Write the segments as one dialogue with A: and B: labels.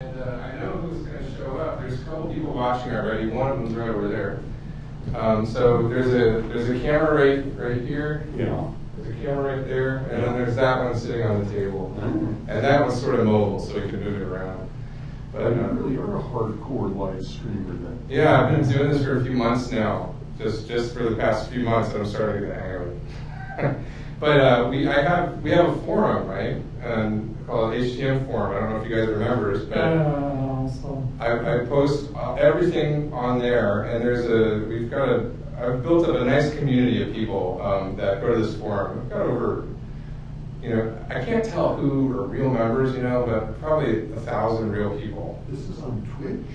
A: And uh, I know who's going to show up. There's a couple people watching already. One of them's right over there. Um, so there's a there's a camera right right here.
B: Yeah.
A: There's a camera right there, and then there's that one sitting on the table, and that one's sort of mobile, so we can move it around. But
B: But you
A: uh,
B: really are a hardcore live streamer then.
A: yeah, I've been doing this for a few months now. Just just for the past few months, I'm starting to get the hang of it. But uh, we I have we have a forum right, and called HTM Forum. I don't know if you guys remember it, but.
C: Uh, so
A: I, I post uh, everything on there, and there's a we've got a I've built up a nice community of people um, that go to this forum. I've got over, you know, I can't tell who are real members, you know, but probably a thousand real people.
B: This is on Twitch?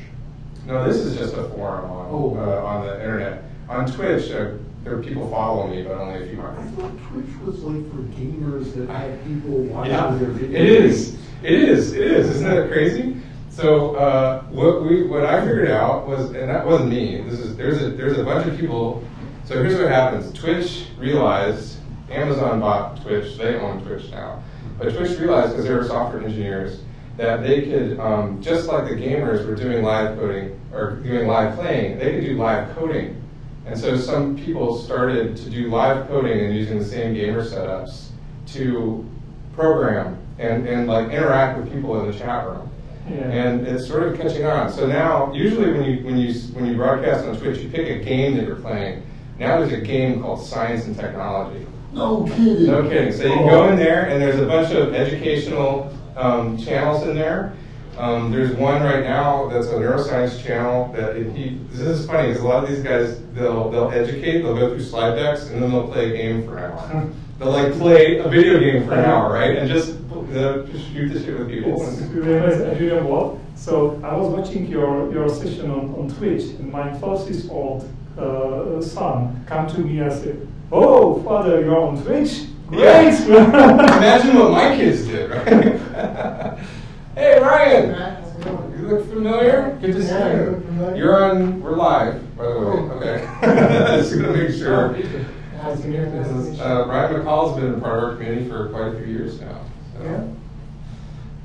A: No, this is just a forum on
B: Oh.
A: uh, on the internet. On Twitch, uh, there are people follow me, but only a few
B: I
A: hundred.
B: thought Twitch was like for gamers that had people watching
A: Yeah,
B: their videos.
A: it is. It is. It is. Isn't that crazy? So uh, what we what I figured out was, and that wasn't me. This is there's a there's a bunch of people. So here's what happens. Twitch realized Amazon bought Twitch. They own Twitch now, but Twitch realized because they were software engineers that they could um, just like the gamers were doing live coding or doing live playing, they could do live coding. And so some people started to do live coding and using the same gamer setups to program and, and like interact with people in the chat room.
C: Yeah.
A: And it's sort of catching on. So now, usually when you when you when you broadcast on Twitch, you pick a game that you're playing. Now there's a game called Science and Technology.
B: No kidding.
A: No kidding. So you can go in there, and there's a bunch of educational um, channels in there. Um, there's one right now that's a neuroscience channel that if he. This is funny because a lot of these guys they'll they'll educate, they'll go through slide decks, and then they'll play a game for an hour. they'll like play a video game for an hour, right? And just uh, just shoot the shit with people.
C: It's really you know what? So I was watching your, your session on, on Twitch, and my 12 years old uh, son come to me and said, "Oh, father, you're on Twitch? Great!"
A: Yeah. Imagine what my kids did, right? hey, Ryan. You look familiar? Good to see
D: you
A: you.
D: look familiar.
A: You're on. We're live, by the way.
D: Oh.
A: Okay. Just gonna make sure.
D: Nice to meet you.
A: This is, uh, Ryan McCall's been a part of our community for quite a few years now. So.
D: Yeah.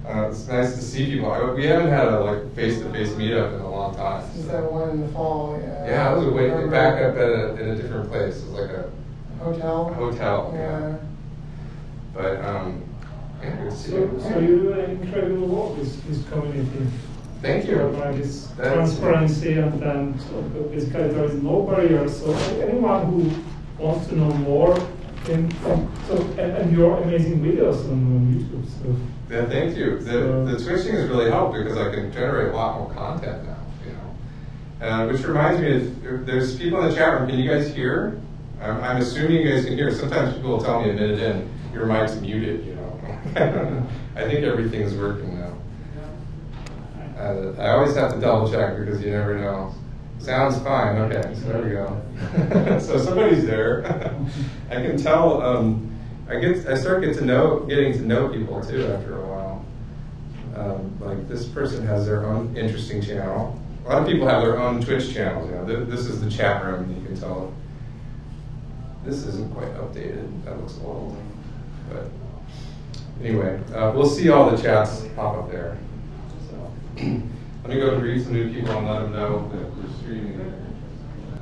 A: Uh, it's nice to see people. I, we haven't had a like face-to-face meetup in a long time.
D: Since
A: so.
D: that one in the fall, yeah.
A: Yeah, it was a way back up at a, in a different place. It was like a
D: Hotel.
A: hotel.
D: Yeah.
A: But um,
C: So,
A: you.
C: so you do an incredible work with this community.
A: Thank you.
C: This transparency and then so basically there is no barrier. So anyone who wants to know more can, so and, and your amazing videos on, YouTube. So
A: Yeah, thank you. The, the switching has really helped because I can generate a lot more content now. You know, uh, which reminds me, of, if there's people in the chat room. Can you guys hear? I'm, I'm assuming you guys can hear. Sometimes people will tell me a minute in, your mic's muted. You know, I think everything's working now. Uh, I always have to double check because you never know. Sounds fine. Okay, so there we go. so somebody's there. I can tell. Um, I get. I start get to know, getting to know people too after a while. Um, like this person has their own interesting channel. A lot of people have their own Twitch channels. You know, Th- this is the chat room. You can tell. This isn't quite updated. That looks old. But anyway, uh, we'll see all the chats pop up there. So let me go greet some new people and let them know that we're streaming.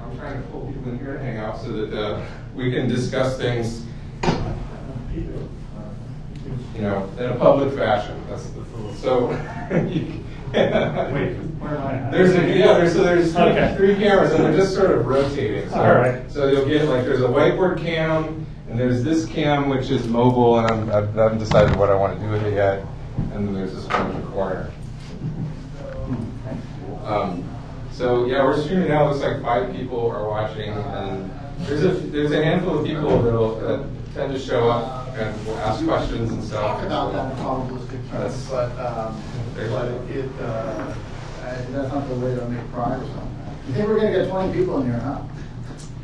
A: I'm trying to pull people in here to hang out so that uh, we can discuss things, you know, in a public fashion. That's the so.
C: Wait, where am I?
A: There's a, yeah, there's so there's three,
C: Okay.
A: three cameras and they're just sort of rotating. So,
C: All right.
A: So you'll get like there's a whiteboard cam and there's this cam which is mobile and I'm, I haven't decided what I want to do with it yet. And then there's this one in the corner. Um, so yeah, we're streaming now. It looks like five people are watching, and there's a there's a handful of people that'll that tend to show up and will ask questions and stuff.
E: talk about that in probabilistic
A: That's-
E: terms, but, um, but it, uh, uh, that's not the way to make progress on that. You think we're gonna get twenty people in here, huh?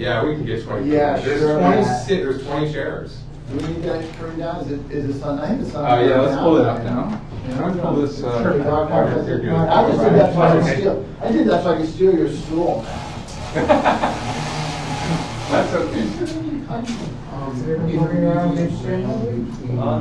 A: Yeah, we can get twenty.
E: Yeah,
A: there's
E: sure,
A: twenty. Si- There's twenty chairs.
E: Do we need that turned down? Is it, is the sun, I think the sun.
A: Uh, yeah, let's pull it up now.
E: Yeah.
A: Can I pull this? Uh,
E: Sure, Doc, Doc,
A: here, here, here.
E: I just did that so I could
A: Okay.
E: steal, I did that so I could steal your stool.
A: That's okay.
D: You bring your own big screen?
E: Uh,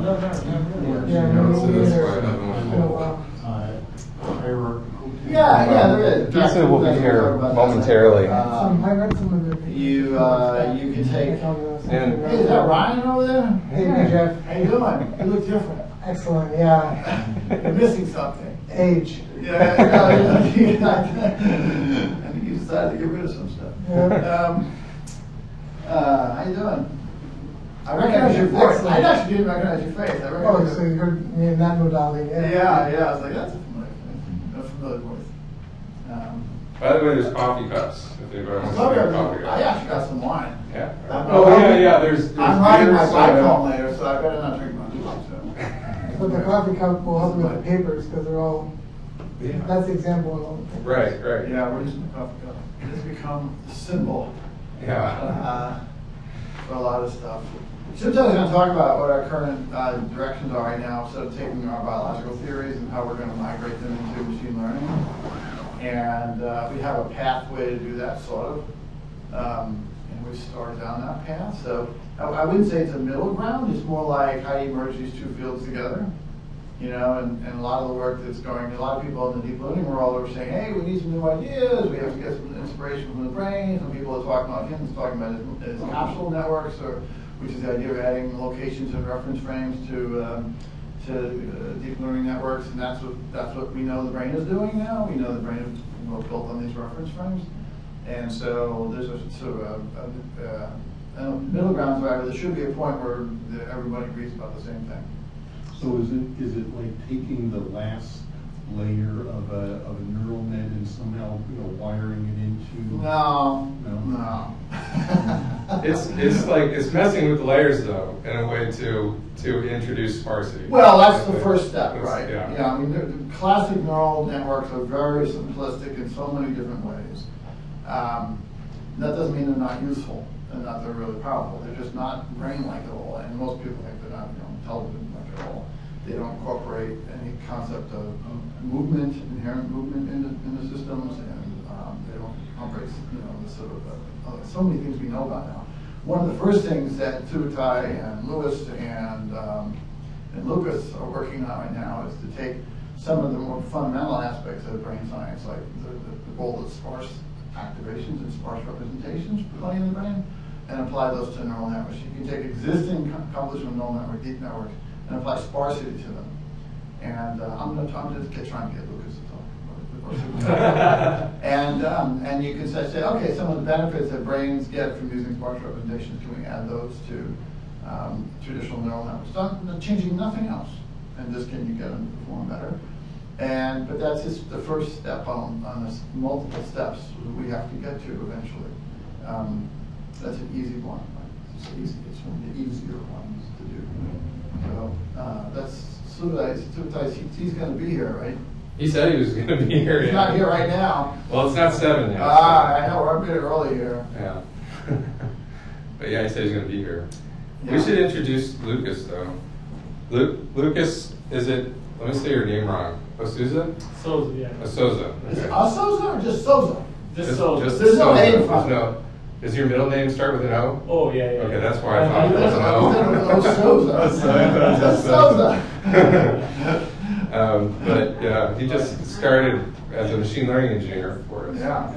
E: no, no, no, no.
D: Yeah,
A: No,
D: me
A: so that's
D: neither.
A: why I don't want to
D: Oh,
A: pull.
D: wow.
E: Alright.
B: hierarchy.
F: Yeah, yeah, there is.
A: Pizza will be here
F: we're talking about.
A: momentarily.
D: Some, I read some of the.
F: You, uh, you can take,
A: And-
F: hey, is that Ryan over there?
D: Hey, Jeff.
F: How you doing? You look different.
D: Excellent, yeah.
F: You're missing something.
D: Age.
F: Yeah, no, I think you decided to get rid of some stuff.
D: Yeah.
F: Um, uh, how you doing? I recognize your voice. I actually didn't recognize your face. I
D: Oh,
F: recognize.
D: so you heard me in that modality, yeah.
F: Yeah, yeah. I was like, that's a familiar, face. a familiar voice. Um,
A: By the way, there's coffee cups. If anybody wants to
F: okay,
A: coffee
F: I
A: cup.
F: actually got some wine.
A: Yeah.
F: I'm-
A: Oh, yeah, yeah, there's. there's
F: I'm riding my
A: beer,
F: bike
A: soda.
F: home later, so I better not drink much. So.
D: But the coffee cup will help you with the papers, because they're all,
A: Yeah.
D: that's the example of all the papers.
A: Right, right.
F: Yeah, we're just coffee cup. It has become a symbol.
A: Yeah.
F: uh, for a lot of stuff. Sometimes I'm going to talk about what our current uh, directions are right now, of taking our biological theories and how we're going to migrate them into machine learning. And uh, we have a pathway to do that, sort of. Um, and we've started down that path. So I, I wouldn't say it's a middle ground. It's more like how do you merge these two fields together? You know, and, and a lot of the work that's going, a lot of people in the deep learning world are saying, hey, we need some new ideas, we have to get some inspiration from the brain. Some people are talking about, him, talking about his, his capsule networks, or, which is the idea of adding locations and reference frames to, um, to uh, deep learning networks, and that's what, that's what we know the brain is doing now. We know the brain is built on these reference frames. And so there's a sort of a, a, uh, a middle ground, where there should be a point where everybody agrees about the same thing.
B: So is it, is it like taking the last layer of a, of a neural net and somehow, you know, wiring it into?
F: No,
B: No?
F: no.
A: It's, it's like, it's messing with the layers though, in a way to, to introduce sparsity.
F: Well, that's the first step,
A: That's-
F: right?
A: Yeah.
F: I mean, the, the classic neural networks are very simplistic in so many different ways. Um, that doesn't mean they're not useful and that they're really powerful. They're just not brain-like at all, and most people think they're not, you know, intelligent-like at all. They don't incorporate any concept of, movement, inherent movement in the, in the systems, and um, they don't incorporate, you know, the sort of, uh, uh, so many things we know about now. One of the first things that Subutai and Luiz and um, and Lucas are working on right now is to take some of the more fundamental aspects of brain science, like the, the, the role of sparse activations and sparse representations playing in the brain, and apply those to neural networks. You can take existing co- convolutional neural network, deep networks, and apply sparsity to them. And uh, I'm gonna, I'm just get- trying to get Lucas to talk. And, um, and you can say, say, okay, some of the benefits that brains get from using sparse representations, can we add those to um, traditional neural networks? Not, changing nothing else. And just can you get them to perform better? And, but that's just the first step on, on this multiple steps that we have to get to eventually. Um, that's an easy one. right? It's easy, it's one of the easier ones. So, uh, that's, Subutai, Subutai, he- he's gonna be here, right?
A: He said he was gonna be here.
F: He's
A: yeah.
F: not here right now.
A: Well, it's not seven yet. so-
F: Ah, I know, we're a bit early here.
A: Yeah. But yeah, he said he's gonna be here. We should introduce Lucas though. Lu- Lucas, is it, let me say your name wrong. Osuza?
G: So, yeah.
A: Osoza.
F: Is it
A: okay.
F: Asosa or just Sosa?
G: Just so.
A: Just
F: There's no
A: Souza.
F: A in
A: There's
F: front.
A: no- Does your middle name start with an O?
G: Oh, yeah, yeah.
A: Okay, that's why I thought
G: Uh,
A: it was an O.
F: Oh, Souza.
A: Osoza. Um, but yeah, he just started as a machine learning engineer for us.
F: Yeah,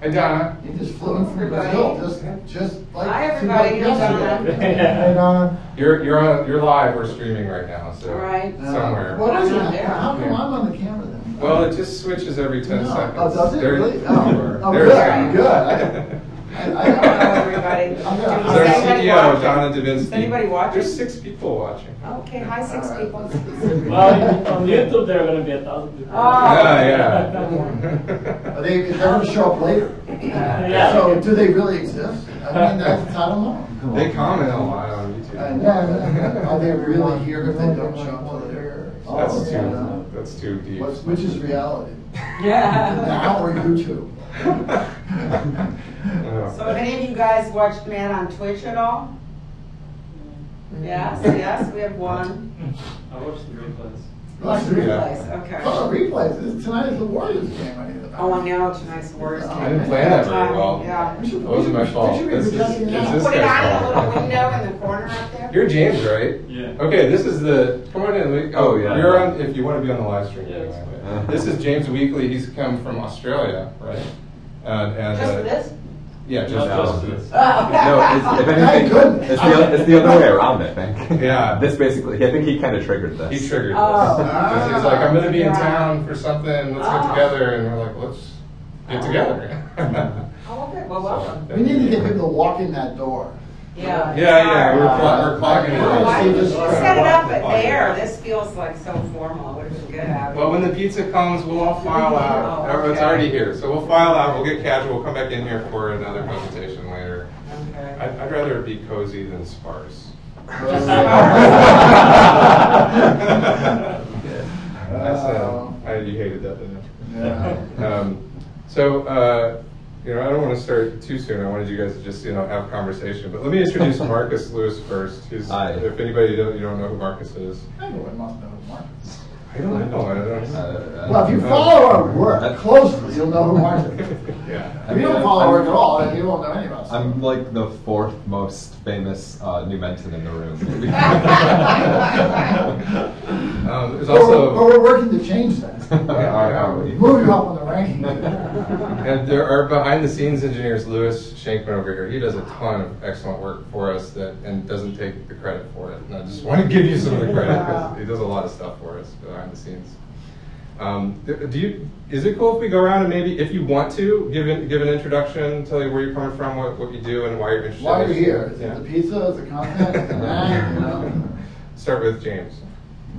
A: Hi Donna.
F: he just flew in from
H: Everybody.
F: Brazil, just, just like.
H: Hi, everybody.
F: seemed like
H: Hi,
F: yesterday.
D: Hey, Donna.
A: You're you're on you're live. We're streaming right now, so
H: All right.
F: Yeah.
A: somewhere.
F: What is it?
H: There.
F: How come
A: Yeah.
F: I'm on the camera then?
A: Well, it just switches every ten
F: No.
A: seconds.
F: Oh, does it
A: There-
F: really? Oh. Oh,
A: There's
F: good, good. I- I-
H: Hello,
F: I-
H: everybody.
F: I'm
A: It's
H: Is
A: our
H: anybody
A: CEO,
H: watching?
A: Donna Dubinsky.
H: Is anybody watching?
A: There's six people watching.
H: Okay, hi, six
F: All right.
H: people.
G: Well, on YouTube, there are going to be a thousand people.
H: Oh.
A: Yeah,
F: Are they, they're gonna show up later.
G: Yeah.
F: So, do they really exist? I mean, that's, I don't know.
A: They comment a lot on YouTube.
F: And
D: Yeah.
F: are they really here if they don't show up later?
A: That's
F: Oh,
A: too
F: yeah.
A: That's too deep.
F: What's, which is reality?
H: Yeah.
F: Now or YouTube?
H: So have any of you guys watched Man on Twitch at all? Mm. Yes, yes, we have one.
G: I watched the replays.
E: Like
H: replays, okay.
E: Oh, replays, tonight is the Warriors game, I need to.
H: Oh, I know, tonight's the worst.
E: I
A: I didn't plan that very well.
H: Yeah.
E: We
A: It wasn't my fault.
E: we should be
A: This is-
E: projecting
A: it's this
H: Put it
A: guy's
H: on in a
A: fault.
H: little window in the corner up there.
A: You're James, right?
I: Yeah.
A: Okay, this is the, come on in, Lee.
I: Oh, yeah.
A: You're on, if you want to be on the live stream.
I: Yeah,
A: anyway.
I: it's
A: Uh,
I: fine.
A: This is James Weekly, he's come from Australia, right? And, and.
H: Just
A: uh,
H: for this?
A: Yeah, just
I: No.
A: just for this. Ah.
I: No, it's, if
E: Thank
I: anything,
E: goodness.
I: it's the, it's the other way around, I think.
A: Yeah.
I: This basically, I think he kind of triggered this.
A: He triggered oh. this. Ah.
H: Oh.
A: Because He's like, I'm gonna be in
H: Yeah.
A: town for something, let's
H: Oh.
A: get ah. together, and we're like, let's get together.
H: Oh, okay, well, welcome.
E: We need to get people to walk in that door.
H: Yeah.
A: Yeah, yeah, we're, clo- we're clogging it.
H: Oh, why
A: in.
H: did you set it up at there? This feels like so formal, it would have been good having.
A: Well, when the pizza comes, we'll all file out.
H: Oh,
A: It's
H: okay.
A: already here, so we'll file out, we'll get casual, we'll come back in here for another presentation later.
H: Okay.
A: I'd, I'd rather it be cozy than sparse. That's, uh, I, you hated that, didn't you?
E: Yeah.
A: Um, so, uh, you know, I don't want to start too soon. I wanted you guys to just, you know, have a conversation. But let me introduce Marcus Lewis first. He's,
I: Hi.
A: if anybody don't, you don't know who Marcus is.
E: Everyone must know Mark.
A: I don't know. I don't.
I: Uh,
E: Well, if you follow our work closely, you'll know who Mark is.
A: yeah.
E: If you don't follow our work at all, then you won't know any of us.
I: I'm like the fourth most famous uh, Numentan in the room. maybe.
A: Um, there's
E: But we're, but we're working to change that.
I: Are- are we?
E: Move you up on the ranking.
A: and there are behind the scenes engineers, Luiz Scheinkman over here. He does a ton of excellent work for us that, and doesn't take the credit for it. And I just want to give you some of the credit because he does a lot of stuff for us behind the scenes. Um, do you, is it cool if we go around and maybe, if you want to, give an, give an introduction, tell you where you're coming from, what, what you do, and why you're interested?
E: Why are you
A: this?
E: here? Is
A: Yeah.
E: it the pizza, is it content, is it that, you know?
A: Start with James.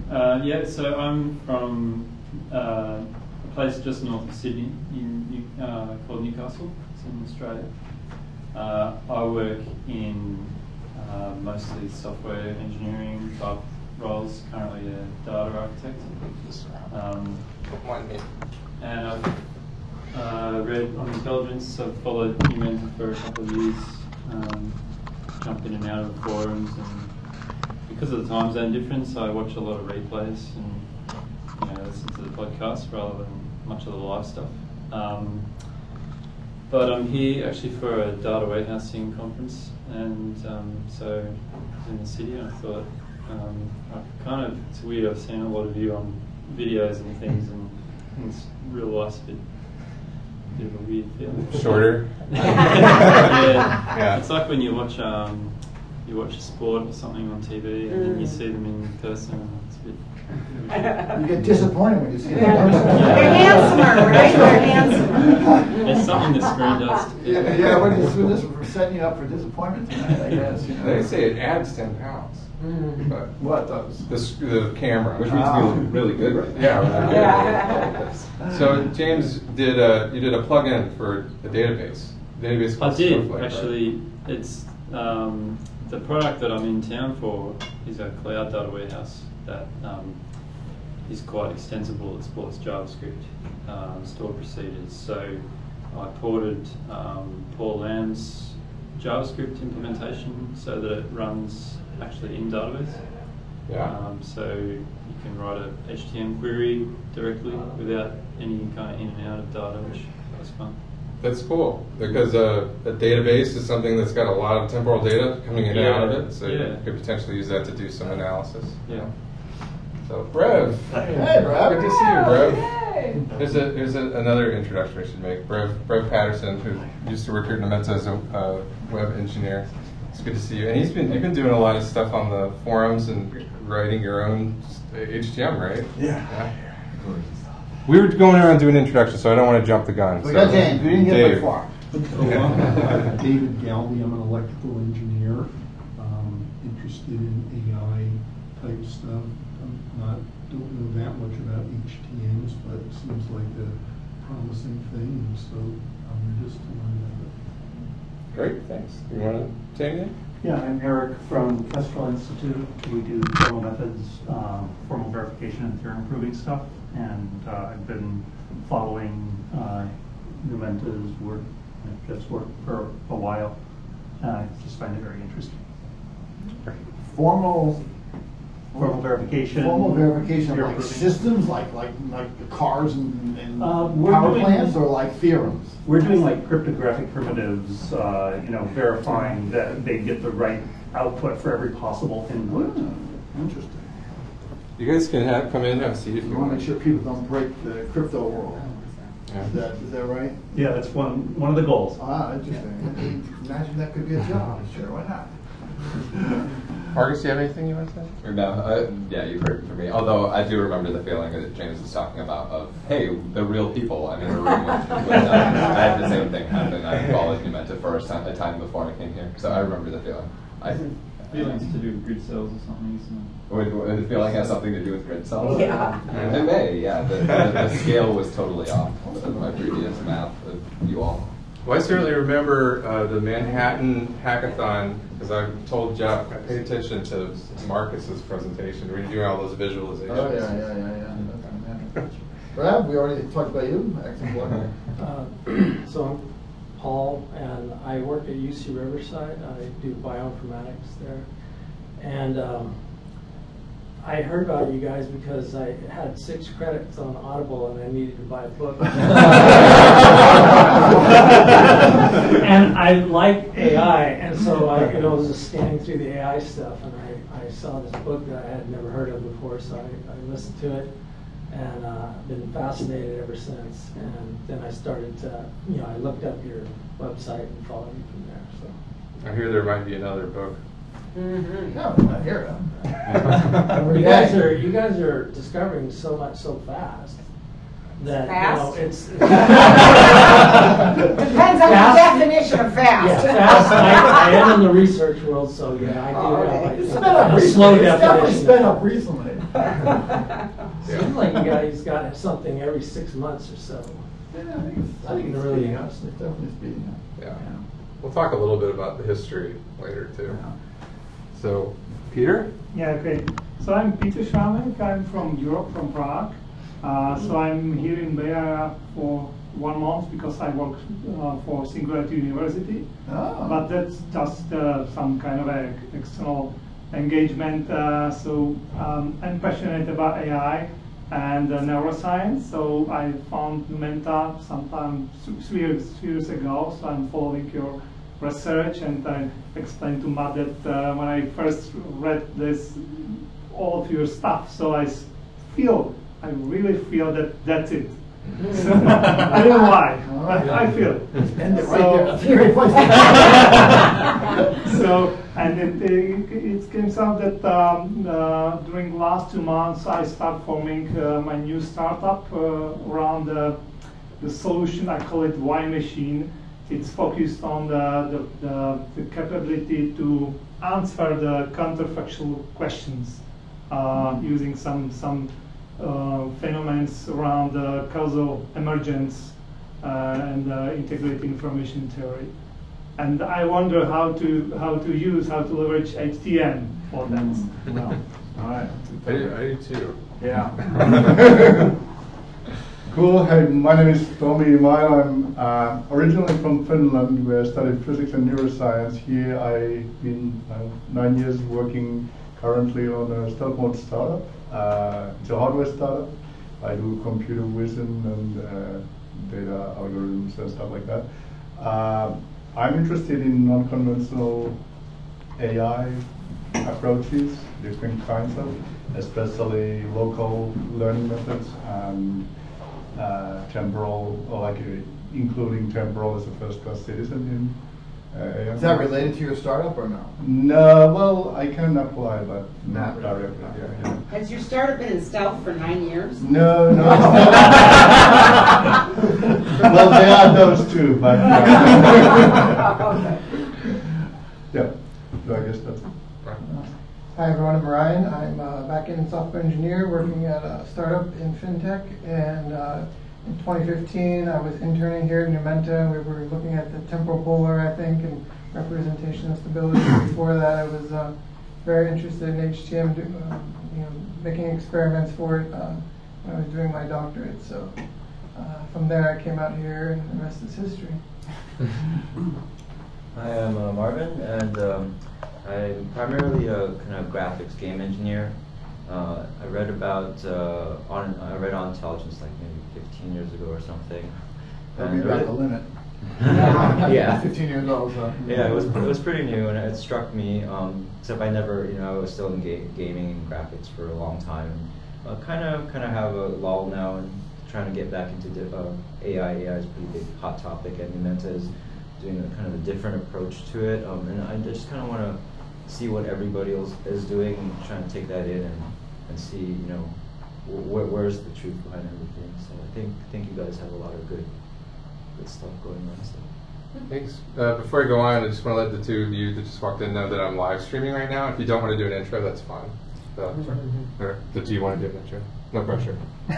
J: Uh, yeah, so I'm from uh, a place just north of Sydney in New, uh, called Newcastle. It's in Australia. Uh, I work in uh, mostly software engineering type roles. Currently a data architect. Um, and I've uh, read on intelligence. I've followed Numenta for a couple of years. Um, jumped in and out of forums and because of the time zone difference, I watch a lot of replays and you know, listen to the podcast rather than much of the live stuff. Um, but I'm here actually for a data warehousing conference, and um, so in the city, I thought um, I kind of it's weird. I've seen a lot of you on videos and things, and it's real life's a bit, bit of a weird feeling.
A: Shorter?
J: yeah.
A: Yeah.
J: It's like when you watch um, you watch a sport or something on TV and then you
H: Mm.
J: see them in person and it's a bit.
E: You get disappointed when you see
H: Yeah.
E: that.
H: They're handsomer, right? They're handsomer.
J: There's something the screen does. to
E: Yeah,
J: people.
E: yeah, we're just, we're just we're setting you up for disappointment tonight, I guess, you know.
A: They say it adds 10 pounds.
H: Mm.
A: But
E: What does?
A: the, s- the camera.
I: Which means we look really good right now.
A: Yeah.
H: Yeah.
A: So James did a you did a plugin for a database. Database
J: I
A: called
J: did
A: Snowflake, right?
J: actually. It's um, the product that I'm in town for is a cloud data warehouse that um, is quite extensible. It supports JavaScript, um, stored procedures. So I ported um, Paul Lamb's JavaScript implementation so that it runs actually in database.
A: Yeah.
J: Um, so you can write a HTM query directly without any kind of in and out of data, which was fun.
A: That's cool because uh, a database is something that's got a lot of temporal data coming in and out of it, so you could potentially use that to do some analysis.
J: Yeah.
A: So Brev,
E: Hey, Brad.
A: good to see you, Brev. There's a there's a, another introduction we should make. Brev Brev Patterson, who used to work here at Numenta as a uh, web engineer. It's good to see you. And he's been you've been doing a lot of stuff on the forums and writing your own HTM, right? Yeah. We were going around doing introductions, so I don't want to jump the gun.
E: We
A: so-
E: got James, we didn't get very far.
B: So, I'm David Galby, I'm an electrical engineer, um, interested in AI type stuff. I'm not, don't know that much about HTMs, but it seems like a promising thing, and so I'm just to learn about it.
A: Great, thanks. You want to say anything?
G: Yeah, I'm Eric from Kestrel Institute. We do formal methods, um, formal verification and theorem proving stuff. And uh, I've been following uh, Numenta's work, Jeff's work for a while. Uh, I just find it very interesting.
E: Formal
G: formal verification.
E: Formal verification of
G: peer
E: like
G: approving.
E: systems, like, like, like the cars and, and
G: Uh, we're
E: power
G: doing-
E: plants, or like theorems?
G: We're doing like cryptographic primitives, uh, you know, verifying that they get the right output for every possible input.
E: Interesting.
A: You guys can have, come in and have a seat if
E: You
A: you
E: wanna
A: want.
E: make sure people don't break the crypto world.
A: Yeah.
E: Is that, is that right?
G: Yeah, that's one, one of the goals.
E: Ah, interesting. Imagine that could be a job, sure, why not?
A: Marcus, do you have anything you want to say?
I: Or no, uh, yeah, you've heard it from me. Although I do remember the feeling that James was talking about of, hey, the real people. I mean, we're real. But, uh, I had the same thing happen. I followed Numenta for a time, a time before I came here, so I remember the feeling. I
J: Feelings to do with grid cells or something, isn't it?
I: would, would the feeling has something to do with grid cells.
H: Yeah.
I: It may, yeah. The, the, the scale was totally off of my previous math of you all.
A: Well, I certainly remember uh, the Manhattan Hackathon because I told Jeff I paid attention to Marcus's presentation. We were doing all those visualizations.
E: Oh, yeah, yeah, yeah, yeah. Brad, we already talked about you, Access
K: Uh, So I'm Paul, and I work at UC Riverside. I do bioinformatics there. And um, I heard about you guys because I had six credits on Audible and I needed to buy a book. And I like AI, and so I, you know, was just scanning through the AI stuff, and I, I saw this book that I had never heard of before, so I, I listened to it, and uh, been fascinated ever since. And then I started to, you know, I looked up your website and followed you from there. So
A: I hear there might be another book.
H: Mhm.
E: No, not here.
K: you guys are you guys are discovering so much so fast that
H: Fast?
K: you know it's.
H: Depends on
K: Fast?
H: the definition of fast.
K: Yeah, fast. I, I am in the research world, so yeah, I do
H: Oh,
K: have
H: okay.
E: It's
K: like,
E: sped up
K: a
E: recently.
K: slow
E: It's definitely sped up recently.
K: Seems like you guys got something every six months or so.
E: Yeah, I think it's, I think it's
K: Really
E: speeding up. It's definitely speeding up.
A: Yeah. We'll talk a little bit about the history later too. So, Peter?
C: Yeah, okay. So I'm Peter Schramek. I'm from Europe, from Prague. Uh, so I'm here in Bay Area for one month because I work uh, for Singularity University.
E: Oh.
C: But that's just uh, some kind of a external engagement. Uh, so um, I'm passionate about AI and uh, neuroscience. So I found Numenta sometime th- three years, three years ago. So I'm following your research and I explained to Matt that uh, when I first read this, all of your stuff, so I feel, I really feel that that's it. So, I don't know why, but I feel it.
E: End right
C: So-
E: there. Theory point.
C: so, and it, it, it comes out that um, uh, during last two months I start forming uh, my new startup uh, around the, the solution, I call it Y Machine. It's focused on the, the, the, the capability to answer the counterfactual questions uh, using some, some uh, phenomena around uh, causal emergence uh, and uh, integrated information theory. And I wonder how to how to use how to leverage HTM for that.
E: All right.
A: I do, I do too.
E: Yeah.
L: Cool. Hey, my name is Tomi Imail. I'm uh, originally from Finland, where I studied physics and neuroscience. Here I've been uh, nine years working currently on a stealth mode startup. Uh, it's a hardware startup. I do computer vision and uh, data algorithms and stuff like that. Uh, I'm interested in non-conventional AI approaches, different kinds of, especially local learning methods and uh, temporal, or like uh, including temporal as a first-class citizen in uh,
E: Is that related to your startup or no?
L: No, well, I can apply, but not
E: Not really.
L: directly. Yeah, yeah.
H: Has your startup been in stealth for nine years?
L: No, no. well, there are those too, but yeah. yeah. So I guess that's.
D: Hi everyone, I'm Ryan. I'm a back-end software engineer working at a startup in fintech. And uh, in 2015, I was interning here at Numenta. We were looking at the temporal pooler, I think, and representation of stability. Before that, I was uh, very interested in HTM, do, uh, you know, making experiments for it uh, when I was doing my doctorate. So uh, from there, I came out here, and the rest is history.
M: Hi, I'm uh, Marvin, and um, I'm primarily a kind of graphics game engineer. Uh, I read about uh, on I read on intelligence like maybe 15 years ago or something.
E: That'd be about the limit.
M: yeah.
E: 15 years old, so.
M: Yeah, it was it was pretty new and it struck me. Um, except I never, you know, I was still in ga- gaming and graphics for a long time. Uh, kind of kind of have a lull now and trying to get back into uh, AI. AI is a pretty big hot topic and Numenta is doing a kind of a different approach to it. Um, and I just kind of want to see what everybody else is doing and trying to take that in and, and see, you know, wh- where's the truth behind everything. So I think think you guys have a lot of good good stuff going on. So.
A: Thanks. Uh, before I go on, I just want to let the two of you that just walked in know that I'm live streaming right now. If you don't want to do an intro, that's fine. So, or, do you want to do an intro? No pressure.
H: I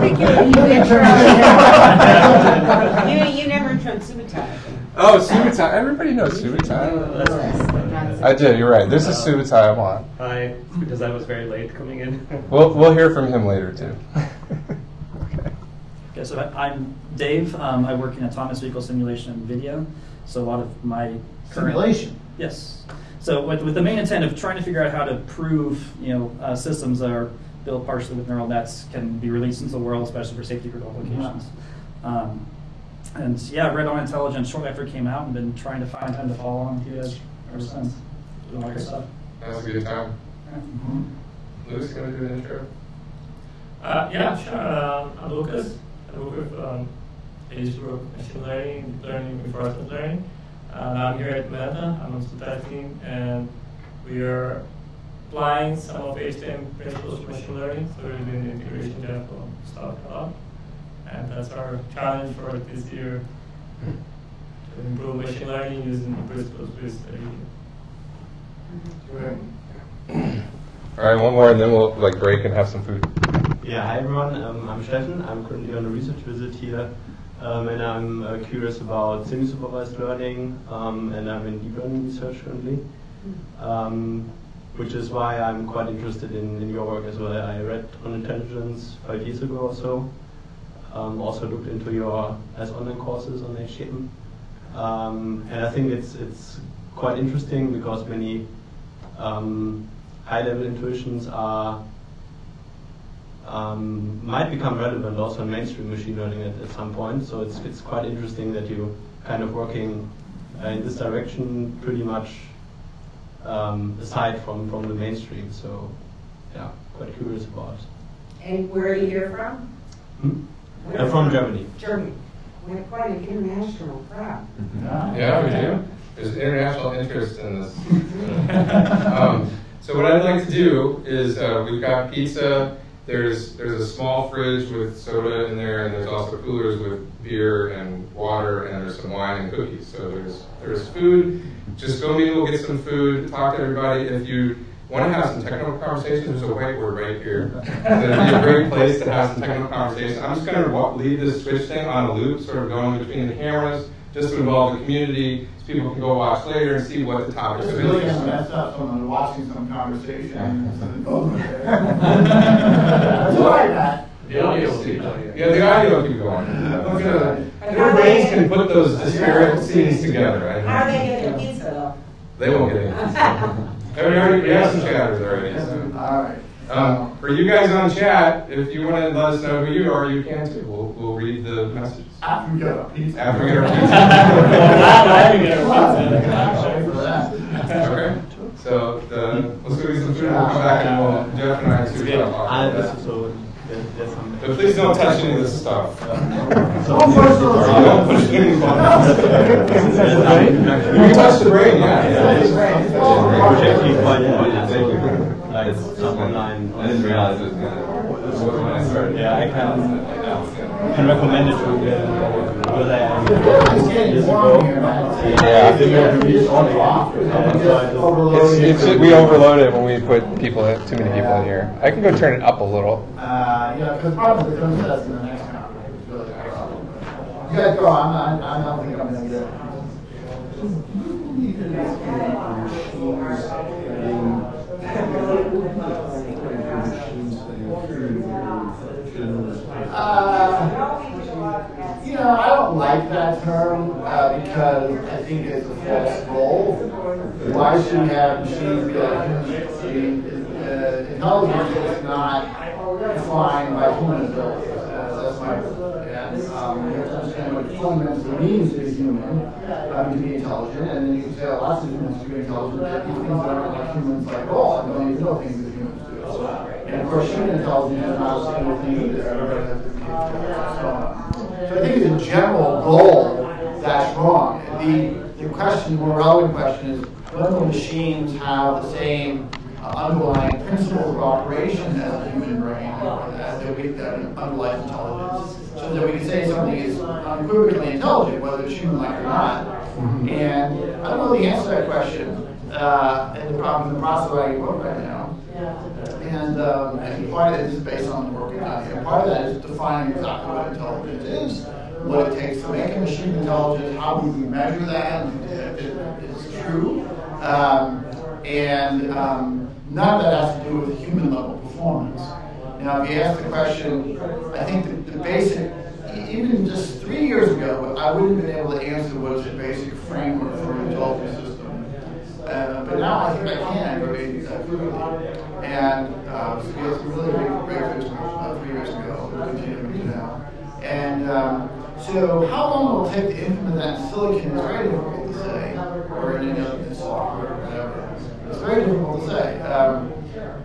H: think you, you intro. You, you never introed Subutai.
A: Oh, Subutai. Everybody knows Subutai. I did. You're right. There's a Subutai I want.
N: Hi, because I was very late coming in.
A: We'll we'll hear from him later too.
O: Okay, so I- I'm Dave. Um, I work in autonomous vehicle simulation and video. So a lot of my current
E: Simulation?
O: Yes. So with, with the main intent of trying to figure out how to prove, you know, uh, systems that are built partially with neural nets can be released into the world, especially for safety critical applications. Um, and yeah, I read on intelligence shortly after it came out and been trying to find time to follow along with you guys ever since. Doing all your stuff.
A: That was a good time. Louis, gonna do an intro?
N: Uh, yeah, sure. Um, I'm Lucas. I work with um, Aegis Group Machine Learning, Deep Learning, Reinforcement Learning. And I'm here at Meta. I'm on the team, and we are applying some of HTM principles of machine learning. So we're doing the integration job of stuff a lot. And that's our challenge for this year to improve machine learning using the principles based
A: All right, one more, and then we'll like break and have some food.
P: Yeah, hi everyone. Um, I'm Steffen. I'm currently on a research visit here, um, and I'm uh, curious about semi-supervised learning, um, and I'm in deep learning research currently, um, which is why I'm quite interested in, in your work as well. I read on intelligence five years ago or so. Um, also looked into your as online courses on HTM, um, and I think it's it's quite interesting because many um, high-level intuitions are um, might become relevant also in mainstream machine learning at, at some point. So it's it's quite interesting that you kind of working uh, in this direction pretty much um, aside from, from the mainstream. So yeah, quite curious about.
H: And where are you here from?
P: Hmm?
H: Where
P: I'm from Germany.
H: Germany. We have quite an international crowd.
A: Yeah, we do. There's international interest in this. um, so what I'd like to do is uh, we've got pizza. There's there's a small fridge with soda in there, and there's also coolers with beer and water, and there's some wine and cookies. So there's there's food. Just go meet, we'll get some food. Talk to everybody. If you want to have some technical conversations, there's a whiteboard right here. That'd be a great place to have some technical conversations. I'm just going to leave this Switch thing on a loop, sort of going between the cameras, just to involve the community, so people can go watch later and see what the topic. topics
E: It's
A: are.
E: really gonna mess up someone watching some conversation. and over there. That's why that.
A: The audio will keep going. Yeah, the audio will keep going. We're Their brains can put those disparate scenes together. I know.
H: How are they getting pizza though?
A: They won't get any. We already, we have some chatters already, so.
E: All right.
A: Um, for you guys on chat, if you want to let us know who you are, you can too. We'll, we'll read the messages.
E: After we get our pizza.
A: After we get our
E: After we
A: pizza.
E: get our pizza.
A: Okay, so, the, let's go get some food, we'll come back and we'll, Jeff and I, see
P: Yeah,
A: what
P: I-
A: we'll
P: this
A: about.
P: so there- there's some.
A: But please don't touch any of this stuff.
E: Don't push those
A: Don't push any buttons. You can touch the brain, yeah.
P: Which actually quite
A: Yeah, thank you.
P: Like it's online.
A: I didn't realize it was gonna, this when I started.
P: Yeah, I can, can recommend it to uh, whether I
E: It's getting warm here, man.
A: Yeah.
E: It's.
A: It's, it's, we overload it when we put people, in- too many people in here. I can go turn it up a little.
E: Uh, you because probably the princess in the next conference is really a problem. You guys go, I'm not, I'm not thinking I'm gonna get Uh, you know, I don't like that term uh, because I think it's a false goal.
F: why should we have machines humans? Uh, intelligence is not defined by human abilities. Uh, that's my and um, we have to understand what fundamentally means to be human, um, to be intelligent, and then you can say oh, lots of humans to be intelligent, but these things that aren't like humans like all and don't even know things that humans do. And of course, human intelligence is not a single thing intelligent. So, I think a general goal, that's wrong. The, the question, the more relevant question is, when will machines have the same underlying principles of operation as the human brain, as the, that underlies intelligence, so that we can say something is unequivocally intelligent, whether it's human-like or not. And I don't know the answer to that question, uh, and the problem in the process of writing a book right now. And, um, and part of it is based on the work we've done here. Part of that is defining exactly what intelligence is, what it takes to make a machine intelligent, how we measure that, if it is true. Um, and um, none of that has to do with human level performance. Now, if you ask the question, I think the, the basic, even just three years ago, I wouldn't have been able to answer what is the basic framework for an intelligent system. Uh, but now I think I can uh, clearly. And uh, so we had some really big breakthroughs uh, three years ago, and continue to do now. And um, so how long will it take to implement that in silicon is very difficult to say, or in any other software whatever. It's very difficult to say. Um,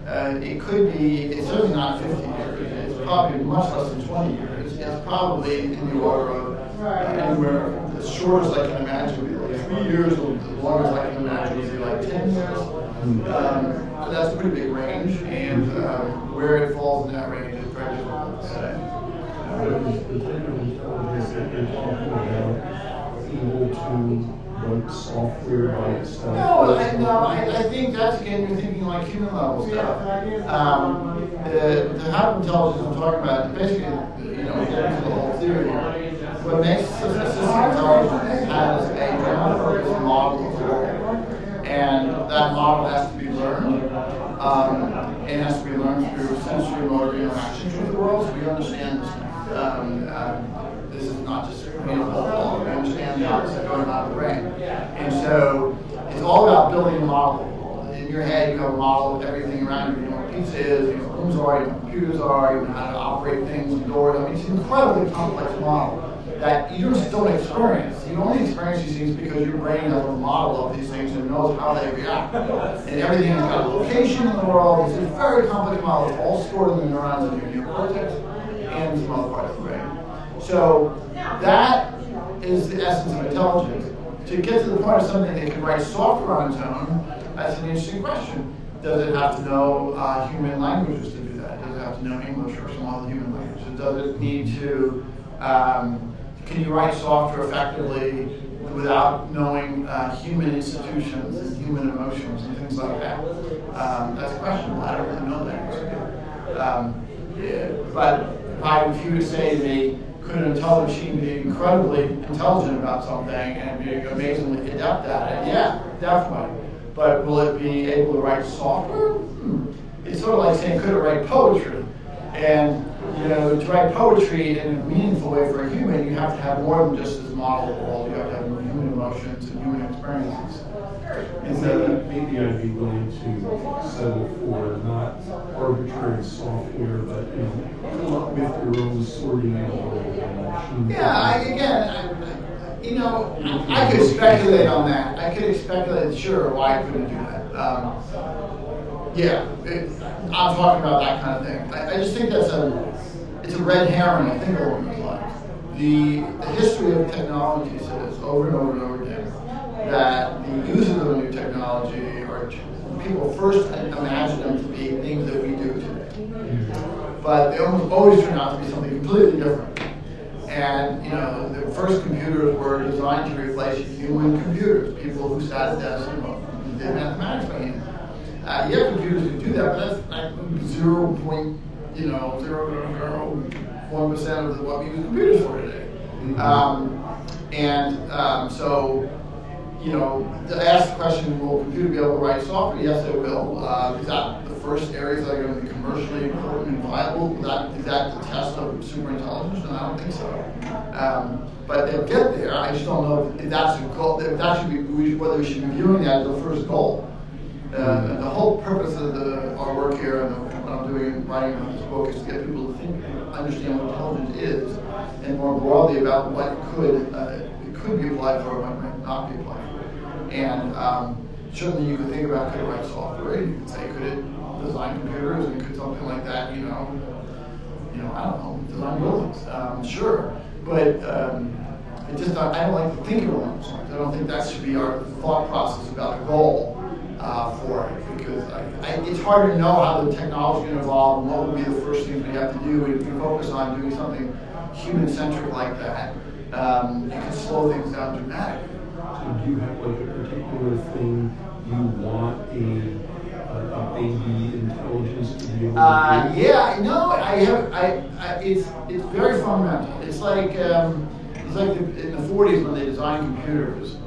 F: uh, it could be, it's certainly not 50 years, it's probably much less than 20 years. It's probably in the order of uh, anywhere, as short as I can imagine, would be like three years, or as long as I can imagine, would be like 10 years. Um, that's a pretty big range, and um, where it falls in that range is very difficult to say.
B: Able to write software by itself?
F: No, I, no, I, I think that's again, you're thinking like human level stuff. Um, the, the type intelligence I'm talking about, basically, you know, getting to the whole theory here. What makes system intelligence has a general purpose model of the world. And that model has to be learned. Um, it has to be learned through sensory motor interactions with the world, so we understand this. Um, uh, this is not just you know, whole We understand the opposite going on the brain. And so it's all about building a model. In your head, you have a model of everything around you. You know what pizza is, you know what rooms are, you know what computers are, you know how to operate things and doors. I mean, it's an incredibly complex model that you just don't experience. You only experience these things because your brain has a model of these things and knows how they react. And everything has got a location in the world. It's a very complex model. It's all stored in the neurons in your neocortex and some other parts of the brain. So that is the essence of intelligence. To get to the point of something that can write software on its own, that's an interesting question. Does it have to know uh, human languages to do that? Does it have to know English or some other human languages? Does it need to, um, can you write software effectively without knowing uh, human institutions and human emotions and things like that? Um, that's a question. I don't really know that. Um, yeah, but if I, if you would say to me, could an intelligent machine be incredibly intelligent about something and be amazingly adept at it? Yeah, definitely. But will it be able to write software? Hmm. It's sort of like saying, could it write poetry? And you know, to write poetry in a meaningful way for a human, you have to have more than just this model of the world. You have to have human emotions and human experiences.
B: And so maybe I'd be willing to settle for not arbitrary software, but you know, come up with your own sorting algorithm.
F: Yeah, I, again, I, you know, I could speculate on that. I could speculate, sure, why I couldn't do that. Um, yeah, it, I'm talking about that kind of thing. I, I, just think that's a, it's a red herring, I think, those lines. The, the history of technology says over and over and over again that the users of a new technology are people first imagine them to be things that we do today. But they almost always turn out to be something completely different. And you know, the first computers were designed to replace human computers, people who sat at desks and did mathematics by hand. Uh, you have computers who do that, but that's like zero point, you know, zero zero one percent of what we use computers for today. Um, and um, so you know, to ask the question, will a computer be able to write software? Yes, it will. Uh, it's not the first areas that are going to be commercially important and viable. That is that the test of superintelligence? And I don't think so. Um, but they'll get there. I just don't know if that's a goal. If that should be whether we should be viewing that as the first goal. Uh, the whole purpose of the, our work here and what I'm doing, writing this book, is to get people to think, understand what intelligence is, and more broadly about what could uh, could be applied for what might not be applied for. And um, certainly, you could think about could it write software. You could say could it design computers and could something like that, you know, you know, I don't know, design buildings. Um, sure, but um, it just I don't like to think lines. I don't think that should be our thought process about a goal uh, for it because I, I, it's hard to know how the technology can evolve and what would be the first things we have to do. If we focus on doing something human-centric like that, um, it can slow things down dramatically.
B: So do you have like a particular thing you want a, a, a baby intelligence to be able to
F: Uh,
B: do?
F: yeah, no, I have. I, I it's it's very fundamental. It's like um, it's like the, in the 40s when they designed computers.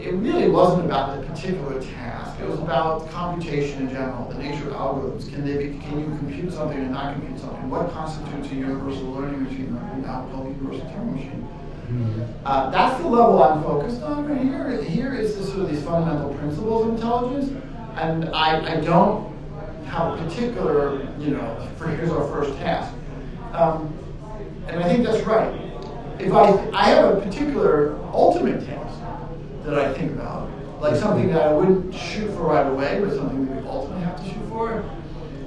F: It really wasn't about the particular task. It was about computation in general, the nature of algorithms. Can they be, can you compute something and not compute something? What constitutes a universal learning machine, or now called universal Turing machine? Uh, that's the level I'm focused on right here. Here is the, sort of these fundamental principles of intelligence, and I, I don't have a particular, you know, for here's our first task. Um, and I think that's right. If I, I have a particular ultimate task that I think about, like something that I wouldn't shoot for right away, but something that we ultimately have to shoot for.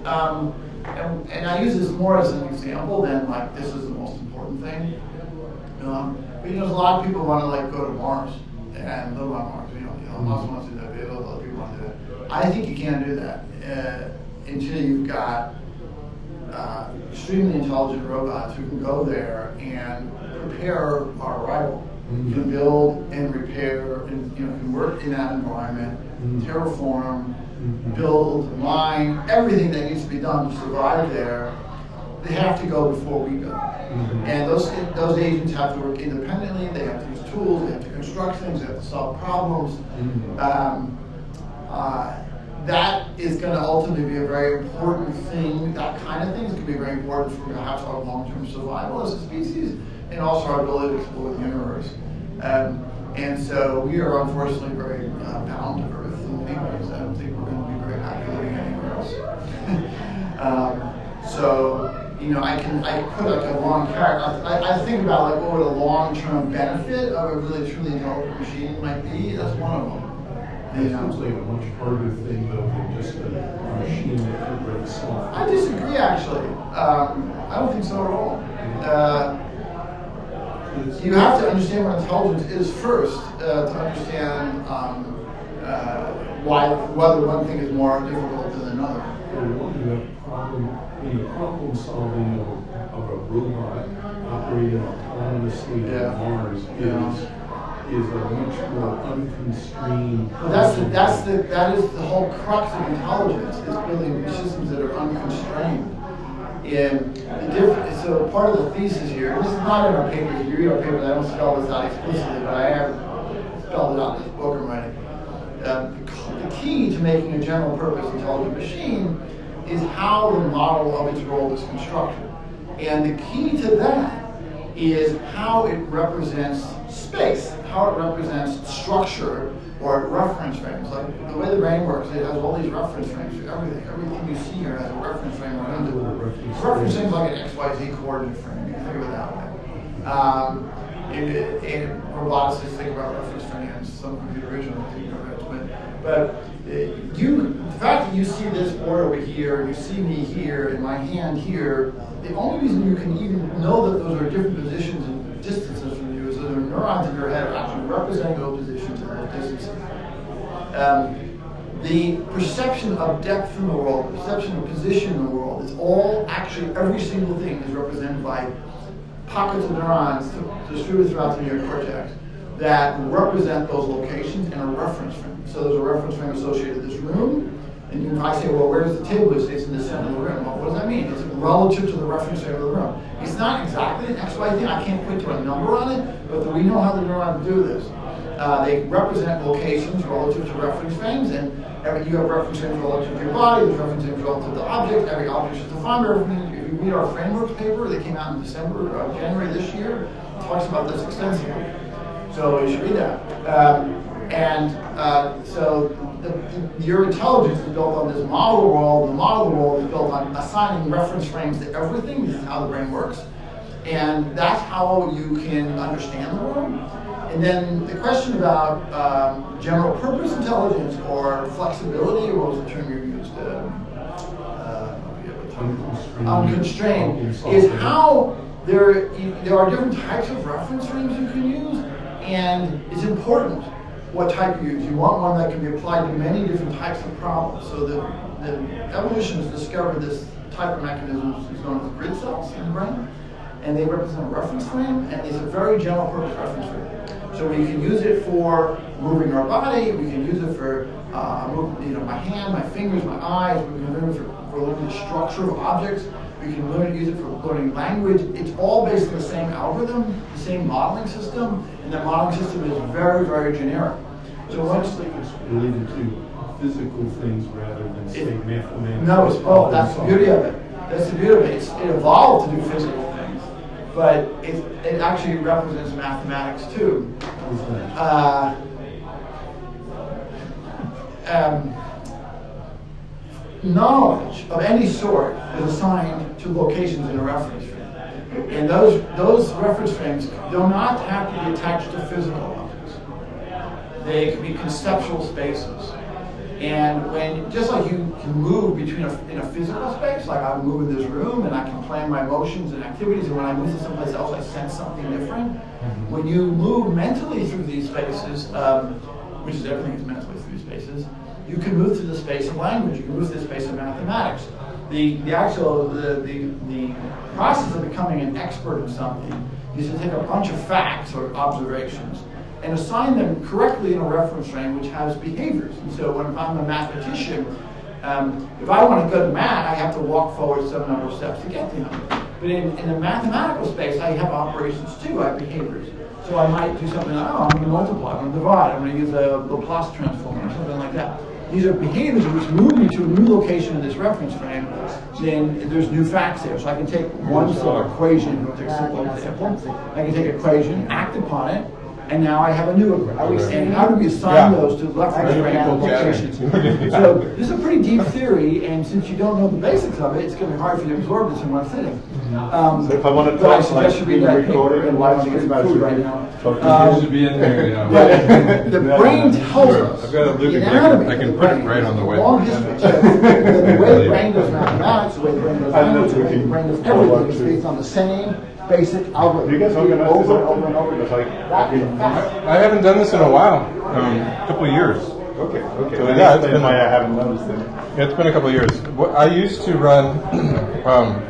F: Um, and, and I use this more as an example than like this is the most important thing. Um, but you know, a lot of people want to like go to Mars and live on Mars. You know, Elon Musk wants to do that. Bezos, other people want to do that. I think you can't do that uh, until you've got uh, extremely intelligent robots who can go there and prepare our arrival.
B: Mm-hmm.
F: Can build and repair and you know can work in that environment,
B: Mhm.
F: terraform,
B: Mhm.
F: build, mine, everything that needs to be done to survive there. They have to go before we go.
B: Mhm.
F: And those, those agents have to work independently, they have to use tools, they have to construct things, they have to solve problems.
B: Mhm.
F: Um, uh, that is going to ultimately be a very important thing. That kind of thing is going to be very important for perhaps our long-term survival as a species, and also our ability to explore the universe. Um, and so we are unfortunately very uh, bound to Earth in many ways. I don't think we're going to be very happy living anywhere else. um, so you know, I can I put like a long character. I, I think about like what would a long-term benefit of a really truly intelligent machine might be. That's one of them.
B: It sounds like a much harder thing though than just a machine that could write software.
F: I disagree, actually. Um, I don't think so at all. Uh, you have to understand what intelligence is first uh, to understand um, uh, why whether one thing is more difficult than another.
B: Well, you have problem, the problem solving of a, of a robot operating autonomously
F: Yeah.
B: on Mars is, is a much more unconstrained.
F: But that's the, that's the that is the whole crux of intelligence is building systems that are unconstrained. And so part of the thesis here, and this is not in our paper. If you read our paper, I don't spell this out explicitly, but I have spelled it out in this book I'm writing. Um, the key to making a general purpose intelligent machine is how the model of its role is constructed. And the key to that is how it represents space, how it represents structure or reference frames. Like the way the brain works, it has all these reference frames for everything. Everything you see here has a reference frame around it. Reference frames like an XYZ coordinate frame, you can think of it that way. Um, in, in roboticists think about reference frames, some computer vision but, but you, the fact that you see this board over here, and you see me here, and my hand here, the only reason you can even know that those are different positions and distances from you is that the neurons in your head are actually representing those positions and those distances. Um, the perception of depth in the world, the perception of position in the world, is all actually, every single thing is represented by pockets of neurons distributed throughout the neocortex that represent those locations in a reference frame. So there's a reference frame associated with this room, and you might say, well, where does the table is? It's in the center of the room. Well, what does that mean? It's relative to the reference frame of the room. It's not exactly an XY thing. I can't put to a number on it, but we know how the neurons do this. Uh, they represent locations relative to reference frames, and every, you have reference frames relative to your body, there's reference frames relative to the object, every object is defined by reference. If you read our framework paper that came out in December, uh, January this year, talks about this extensively. So you should read that. Um, and uh, so the, the, your intelligence is built on this model world. The model world is built on assigning reference frames to everything. This is how the brain works. And that's how you can understand the world. And then the question about um, general purpose intelligence or flexibility, what was the term you used? Uh, uh, unconstrained, is how there, there are different types of reference frames you can use, and it's important what type you use. You want one that can be applied to many different types of problems. So the, the evolution has discovered this type of mechanism is known as grid cells in the brain, and they represent a reference frame, and it's a very general purpose reference frame. So we can use it for moving our body, we can use it for uh, you know, my hand, my fingers, my eyes, we can use it for, for learning the structure of objects, we can learn use it for learning language. It's all based on the same algorithm, the same modeling system, and that modeling system is very, very generic.
B: So once it's related to physical things rather than say
F: It-
B: mathematics.
F: No, it's both. That's the beauty of it. That's the beauty of it. It's, it evolved to do physical things, but it, it actually represents mathematics too. Uh, um, knowledge of any sort is assigned to locations in a reference. And those, those reference frames do not have to be attached to physical objects. They can be conceptual spaces. And when, just like you can move between a, in a physical space, like I move in this room and I can plan my motions and activities, and when I move to someplace else, I sense something different. When you move mentally through these spaces, um, which is everything is mentally through these spaces, you can move through the space of language, you can move through the space of mathematics. The, the actual, the, the, the process of becoming an expert in something is to take a bunch of facts or observations and assign them correctly in a reference frame which has behaviors. And so when I'm a mathematician, um, if I want to go to math, I have to walk forward some number of steps to get to them. But in, in the mathematical space, I have operations too, I have behaviors. So I might do something like, oh, I'm going to multiply, I'm going to divide, I'm going to use a Laplace transform or something like that. These are behaviors which move me to a new location in this reference frame, then there's new facts there. So I can take one sort of equation, take a simple example, I can take equation, act upon it, and now I have a new equation. And how do we assign
A: Yeah.
F: those to reference frame locations? So this is a pretty deep theory, and since you don't know the basics of it, it's going to be hard for you to absorb this in one sitting. Um,
L: So if I want to
F: I
L: talk, like,
F: suggest you read
L: being
F: that
L: recorded and
F: and
L: live
F: watch
L: stream
F: it
L: as
F: food right now.
L: So
F: Um,
A: You should be in there, you know.
F: but the brain tells us
A: I've got a
F: the
A: Luke
F: anatomy
A: I can
F: the
A: put it right on the
F: is
A: way.
F: long history. The, the way the brain does mathematics, the way the brain does
L: I'm
F: language, the way the brain does
L: forward
F: everything is based on the same basic algorithm.
L: You guys organize this
F: over and over and over.
L: Because, like,
F: That is a
L: I've
F: fact.
A: I haven't done this in a while, um, a couple of years.
L: Okay, okay.
A: So yeah, it's
L: explain
A: been
L: why I haven't noticed it.
A: Yeah, it's been a couple of years. I used to run um,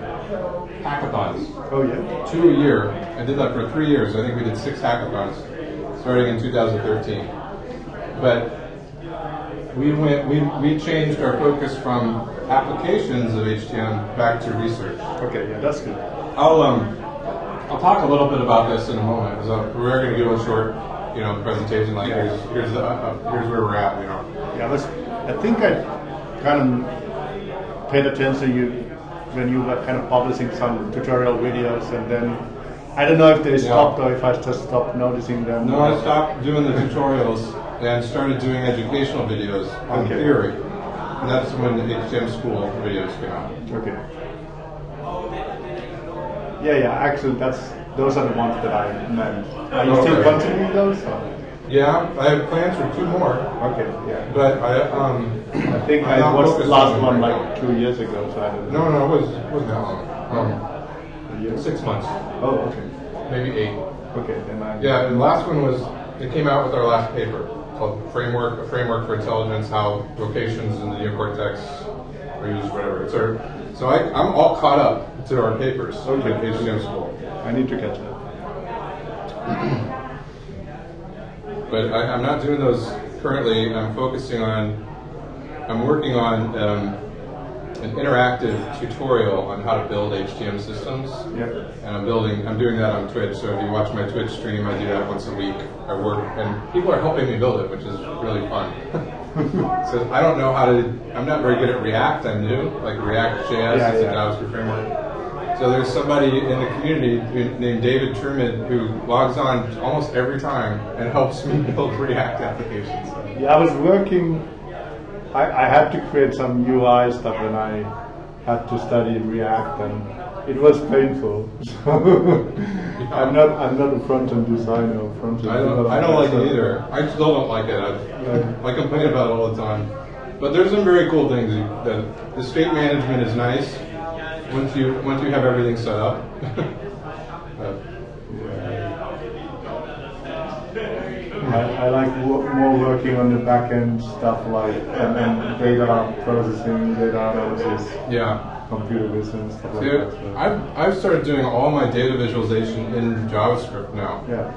A: hackathons.
L: Oh yeah.
A: Two a year. I did that for three years. I think we did six hackathons, starting in 2013. But we went, we, we changed our focus from applications of HTM back to research.
L: Okay, yeah, that's good.
A: I'll um, I'll talk a little bit about this in a moment. Because uh, we're going to give a short, you know, presentation. Like
L: Yeah.
A: here's here's the, uh, uh, here's where we're at. You know.
L: Yeah, that's, I think I kind of paid attention to you when you were kind of publishing some tutorial videos and then I don't know if they
A: Yeah.
L: stopped or if I just stopped noticing them.
A: No, I stopped doing the tutorials and started doing educational videos on
L: Okay.
A: theory. And that's when the HTM school videos came out.
L: Okay. Yeah, yeah. Actually, that's those are the ones that I meant. Are you still continuing those? Or?
A: Yeah, I have plans for two more.
L: Okay, yeah.
A: But I um.
L: I think
A: I'm
L: I watched the last
A: on
L: one
A: them
L: like
A: now.
L: two years ago, so I don't
A: No,
L: know.
A: no, it was it wasn't that long. Um, six months,
L: Oh, okay.
A: maybe eight.
L: Okay, then I.
A: Yeah, the last one was it came out with our last paper called "Framework: A Framework for Intelligence: How Locations in the Neocortex Are Used." Whatever. It's our, so I, I'm all caught up to our papers
L: Okay.
A: at school.
L: I need to catch up.
A: but I, I'm not doing those currently. I'm focusing on, I'm working on um, an interactive tutorial on how to build HTM systems.
L: Yeah.
A: And I'm building, I'm doing that on Twitch. So if you watch my Twitch stream, I do that once a week. I work, and people are helping me build it, which is really fun. so I don't know how to. I'm not very good at React. I'm new, like React JS
L: Yeah,
A: is
L: yeah.
A: a JavaScript framework. So there's somebody in the community named David Truman who logs on almost every time and helps me build React applications.
L: Yeah, I was working. I, I had to create some UI stuff and I had to study React, and it was painful. So I'm not. I'm not a front end designer. Or front end
A: I don't, I don't like it either. I still don't like it. I, I complain about it all the time. But there's some very cool things. The state management is nice once you once you have everything set up.
L: I, I like more working on the back end stuff like and, and data processing, data analysis,
A: yeah.
L: computer vision stuff like that. so-
A: I've, I've started doing all my data visualization in JavaScript now.
L: Yeah.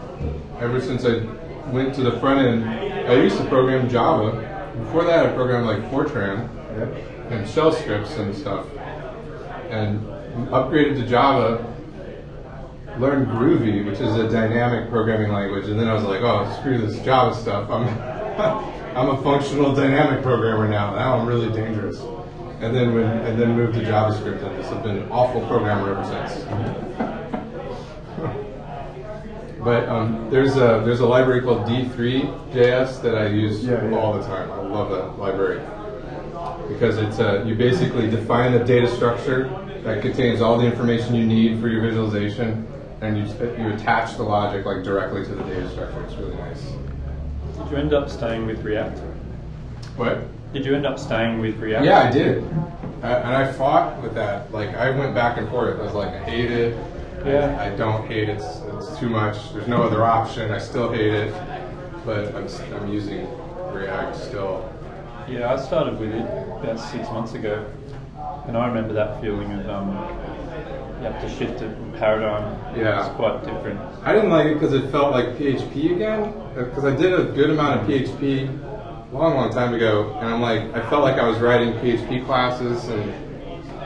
A: Ever since I went to the front end, I used to program Java. Before that, I programmed like Fortran and shell scripts and stuff. And upgraded to Java, learned Groovy, which is a dynamic programming language. And then I was like, oh, screw this Java stuff. I'm, I'm a functional dynamic programmer now. Now I'm really dangerous. And then when, and then moved to JavaScript, and just have been an awful programmer ever since. But um, there's a there's a library called D3JS that I use
L: Yeah, yeah.
A: all the time. I love that library because it's uh, you basically define a data structure that contains all the information you need for your visualization, and you you attach the logic like directly to the data structure. It's really nice.
J: Did you end up staying with React?
A: What?
J: Did you end up staying with React?
A: Yeah, I did. I, and I fought with that. Like, I went back and forth. I was like, I hate it.
J: Yeah.
A: I, I don't hate it. It's, it's too much. There's no other option. I still hate it. But I'm, I'm using React still.
J: Yeah, I started with it about six months ago, and I remember that feeling of um, you have to shift a paradigm.
A: Yeah.
J: it's quite different.
A: I didn't like it because it felt like PHP again. Because I did a good amount of PHP a long, long time ago, and I'm like, I felt like I was writing PHP classes, and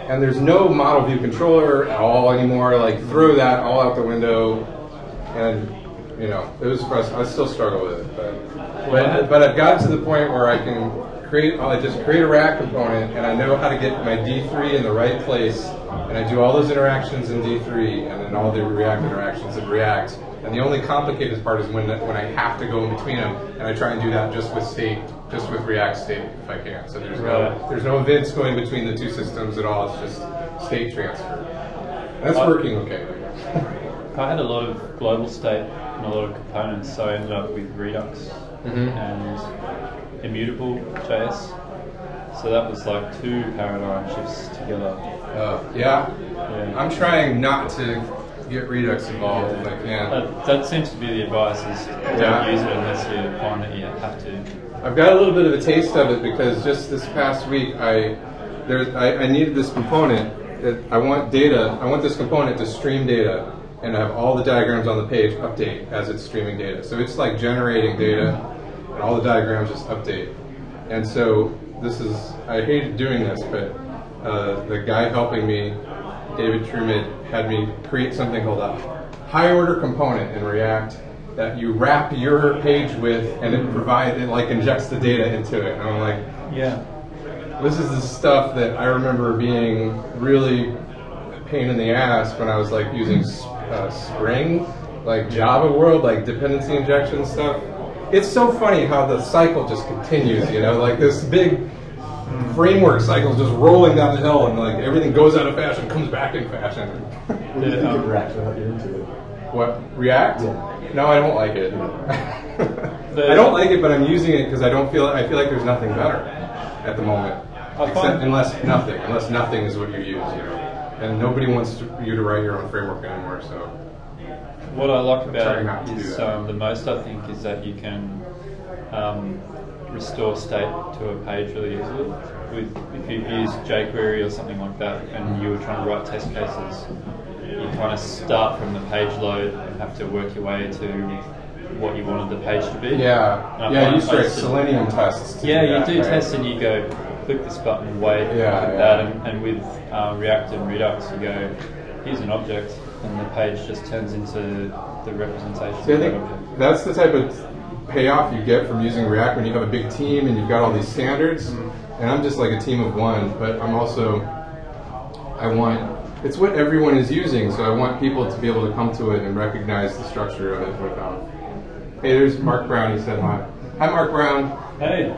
A: and there's no model view controller at all anymore. Like, throw that all out the window, and you know, it was frust- I still struggle with it, but but, but I've gotten to the point where I can create. I just create a React component, and I know how to get my D3 in the right place, and I do all those interactions in D3, and then all the React interactions in React. And the only complicated part is when when I have to go in between them, and I try and do that just with state, just with React state if I can. So there's no there's no events going between the two systems at all. It's just state transfer. That's working okay.
J: I had a lot of global state and a lot of components, so I ended up with Redux
A: Mhm.
J: and immutable JS. So that was like two paradigm shifts together.
A: Uh, yeah.
J: Yeah.
A: I'm trying not to get Redux involved if I can.
J: That, that seems to be the advice: is don't
A: Yeah.
J: use it unless you find that you have to.
A: I've got a little bit of a taste of it because just this past week I there I, I needed this component. That I want data. I want this component to stream data and have all the diagrams on the page update as it's streaming data. So it's like generating data, and all the diagrams just update. And so this is I hated doing this, but uh, the guy helping me, David Truman, had me create something called a high order component in React that you wrap your page with, and it provides it like injects the data into it. And I'm like,
J: Yeah.
A: this is the stuff that I remember being really a pain in the ass when I was like using uh, Spring, like Java World, like dependency injection stuff. It's so funny how the cycle just continues, you know, like this big framework cycle is just rolling down the hill, and like everything goes out of fashion, comes back in fashion.
Q: What do you think of React into it?
A: What React? No, I don't like it. I don't like it, but I'm using it because I don't feel. I feel like there's nothing better at the moment, except unless nothing, unless nothing is what you use, you know. And nobody wants to, you to write your own framework anymore. So
J: What I like about
A: trying not to
J: it is
A: that.
J: um, the most I think is that you can um, restore state to a page really easily. With if you use jQuery or something like that, and you were trying to write test cases, you kind of start from the page load and have to work your way to what you wanted the page to be.
A: Yeah. Yeah, you start
J: places-
A: Selenium tests
J: Yeah,
A: do
J: you
A: that,
J: do
A: right?
J: tests and you go click this button, wait,
A: Yeah,
J: like
A: yeah.
J: that, and, and with um, React and Redux, you go here's an object, and the page just turns into the representation
A: See, I think that's the type of payoff you get from using React when you have a big team and you've got all these standards. Mm-hmm. And I'm just like a team of one, but I'm also, I want, it's what everyone is using, so I want people to be able to come to it and recognize the structure of it without. Hey, there's Mark Brown, he said hi. Hi, Mark Brown.
J: Hey.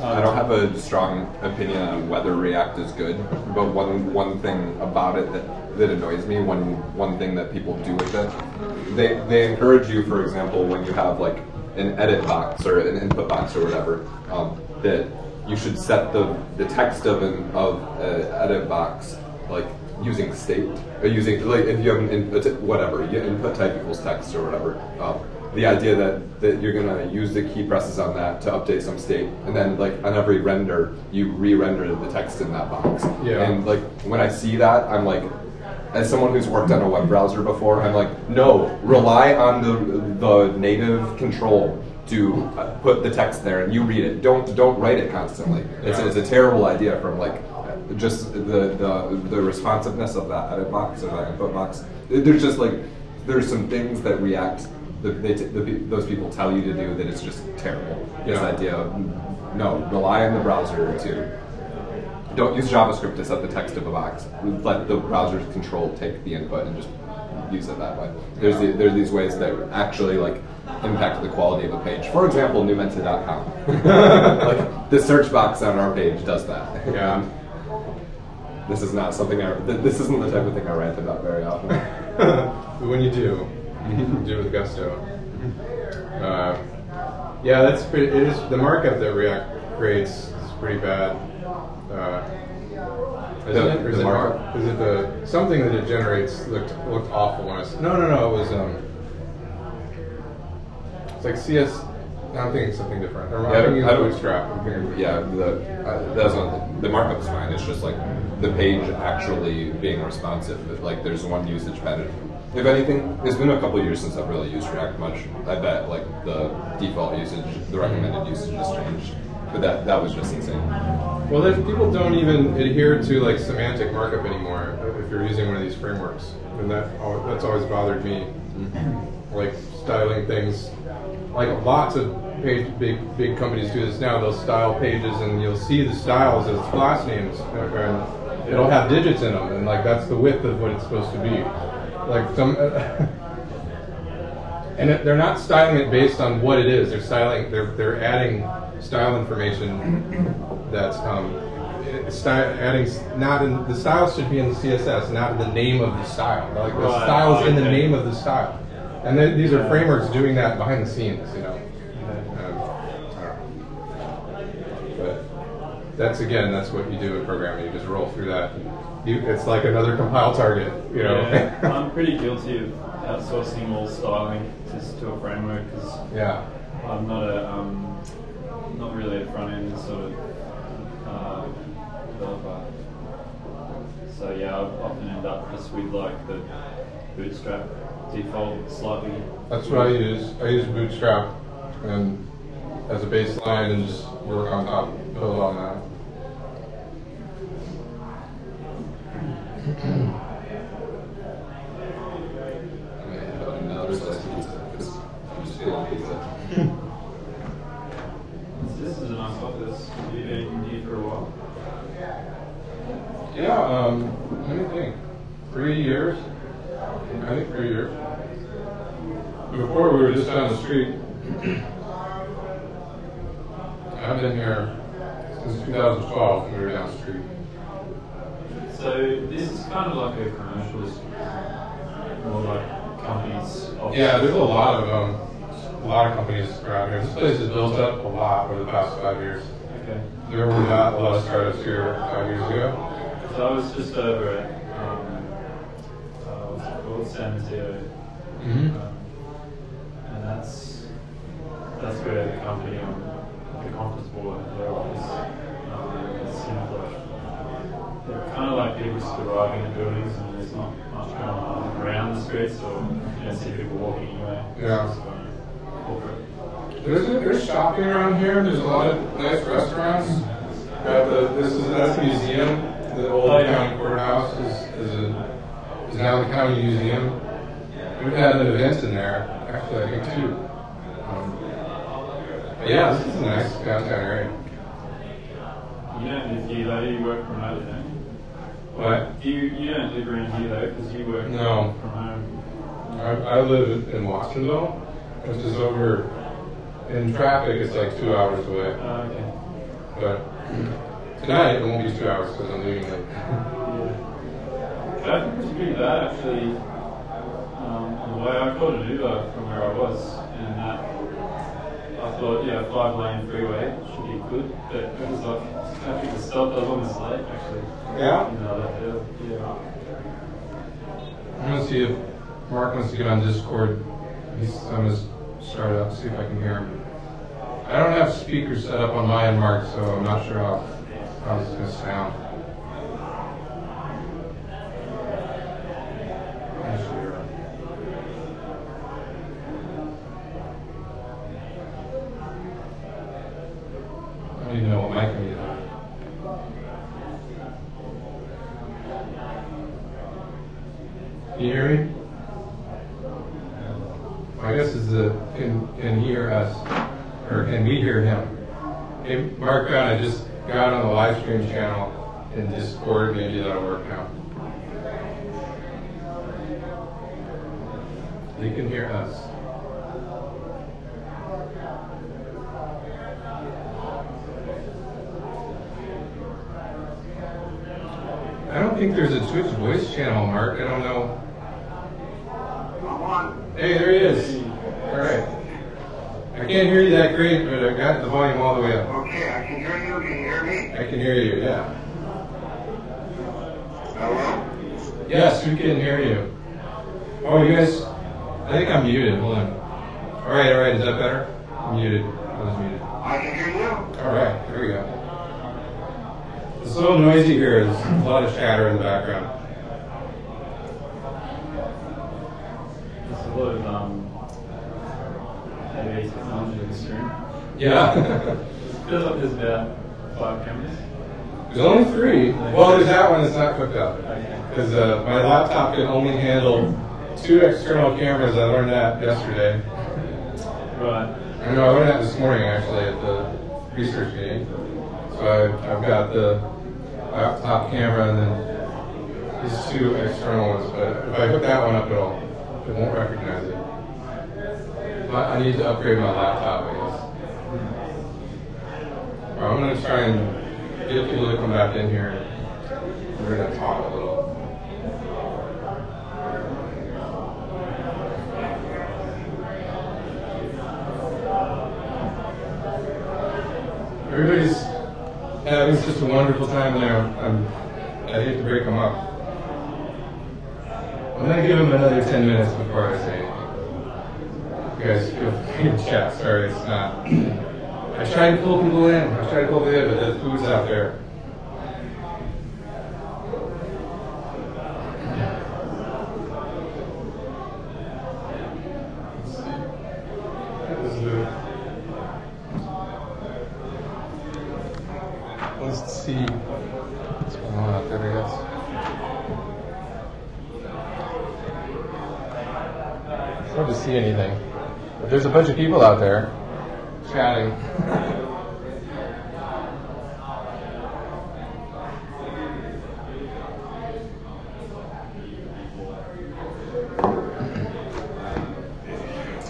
I: I don't have a strong opinion on whether React is good, but one one thing about it that, that annoys me, one one thing that people do with it, they they encourage you, for example, when you have like an edit box or an input box or whatever, um, that you should set the the text of an of an edit box like using state or using like if you have an input whatever you input type equals text or whatever. Um, the idea that, that you're gonna use the key presses on that to update some state, and then like on every render, you re-render the text in that box.
A: Yeah.
I: And like when I see that, I'm like, as someone who's worked on a web browser before, I'm like, no, rely on the the native control to uh, put the text there, and you read it. Don't don't write it constantly. It's,
A: Yeah.
I: it's a terrible idea from like just the, the the responsiveness of that edit box or that input box. There's just like there's some things that React the, they t- the, those people tell you to do that it's just terrible. This idea of no, rely on the browser to don't use JavaScript to set the text of a box. Let the browser's control take the input and just use it that way. There's the, there's these ways that actually like impact the quality of a page. For example, Numenta.com. like the search box on our page does that.
A: Yeah.
I: This is not something I. This isn't the type of thing I rant about very often.
A: But when you do, do with gusto. Uh, yeah, that's pretty, it is the markup that React creates is pretty bad. Uh, isn't
I: The-
A: it? Or is
I: the
A: it
I: markup?
A: Is it the something that it generates looked looked awful when I s- no no no it was um it's like CS. I'm thinking something different. Or I'm thinking
I: I
A: Bootstrap. I'm thinking
I: Yeah, the uh, that's not the markup's fine. It's just like the page actually being responsive. Like there's one usage pattern. If anything, it's been a couple years since I've really used React much. I bet like the default usage, the recommended usage has changed. But that that was just insane.
A: Well, then people don't even adhere to like semantic markup anymore if you're using one of these frameworks, and that that's always bothered me. Mm-hmm. like styling things, like lots of page big big companies do this now. They'll style pages, and you'll see the styles as class names, and it'll have digits in them, and like that's the width of what it's supposed to be. Like some. And it, they're not styling it based on what it is. They're styling. They're they're adding style information that's um, style, adding not in the style should be in the CSS, not in the name of the style. Like the
J: Right,
A: style's in the
J: okay.
A: name of the style. And then these are
J: Yeah.
A: frameworks doing that behind the scenes. You know. Um, I don't know. But that's again, that's what you do in programming. You just roll through that. You, it's like another compile target. You know.
J: Yeah, I'm pretty guilty of outsourcing all styling just to a framework because
A: Yeah.
J: I'm not a um, not really a front end sort of uh, developer. So yeah, I often end up just with like the Bootstrap default slightly.
A: That's what I use. I use Bootstrap and as a baseline and just work on top, build on that.
I: Another slice of pizza. 'cause I'm just feeling pizza.
J: This is a nice office. You've been here for a while.
A: Yeah, um, let me think. Three years? I think three years. Before we were just down the street. I've been here since 2012. We were down the street.
J: So this is kind of like a commercial, more like companies. office.
A: Yeah, there's a lot of um, a lot of companies around here. This place has built up a lot over the past five years.
J: Okay.
A: There were not a lot here five years ago.
J: So I was just over at um, uh, what's it called, San Mateo,
A: Mhm.
J: um, and that's that's where the company on the conference board had their office. Um, it seems like they're kind of like people just arriving in buildings and there's not much going on around the streets, or you don't see people walking anyway. It's
A: Yeah.
J: just, um, corporate.
A: There's, there's shopping around here. There's a lot of nice restaurants. Got the this is that's a museum. The old
J: Oh, yeah.
A: county courthouse is, is a is now the county museum. We've had an event in there, actually, I think two. Um, but yeah, this is a nice downtown area.
J: You don't live here though, you work remotely, don't you?
A: What?
J: Do you, you don't live around here though, because you work
A: No.
J: from home.
A: I, I live in Watsonville, which is over, in traffic, it's like two hours away.
J: Oh, okay.
A: But tonight, it won't be two hours because I'm leaving late.
J: I think it's pretty bad actually. Um, on the way I caught an Uber from where I was, and that I thought, yeah, five lane freeway should be good, but it was like traffic was stopped. I was almost late actually.
A: Yeah?
J: You know, yeah.
A: I'm gonna see if Mark wants to get on Discord. He's, I'm gonna start up, see if I can hear him. I don't have speakers set up on my end, Mark, so I'm not sure how, how this is sound. Let's see here. I don't know what you hear me? I guess is the can can hear us or can we hear him? Hey, Mark Brown, I just got on the live stream channel in Discord. Maybe that'll work now. They can hear us. I don't think there's a Twitch voice channel, Mark. I don't know. Hey, there he is. All right. I can't hear you that great, but I got the volume all the way up.
R: Okay, I can hear you. Can you hear me?
A: I can hear you, yeah.
R: Hello?
A: Yes, we can hear you. Oh, you guys, I think I'm muted. Hold on. All right, all right. Is that better? I'm muted. I was muted.
R: I can hear you.
A: All right, here we go. It's a little noisy here. There's a lot of chatter in the background.
J: There's a lot of um, AV technology in this room.
A: Yeah.
J: feels like there's about five cameras.
A: There's only three. Well, there's that one that's not hooked up. Because uh, my laptop can only handle two external cameras. I learned that yesterday.
J: Right.
A: I know, I learned that this morning actually at the research meeting. So I, I've got the laptop camera and then these two external ones. But if I hook that one up, it'll, it won't recognize it. I need to upgrade my laptop, I guess. Well, I'm going to try and get people to come back in here. We're going to talk a little. Everybody's having such a wonderful time there. I'm, I hate to break them up. I'm going to give them another 10 minutes before I say. You guys feel to chat. Sorry, it's not. I tried to pull people in. I tried to pull people in, but the food's out there. Let's see what's going on out there, I. Hard to see anything. But there's a bunch of people out there chatting.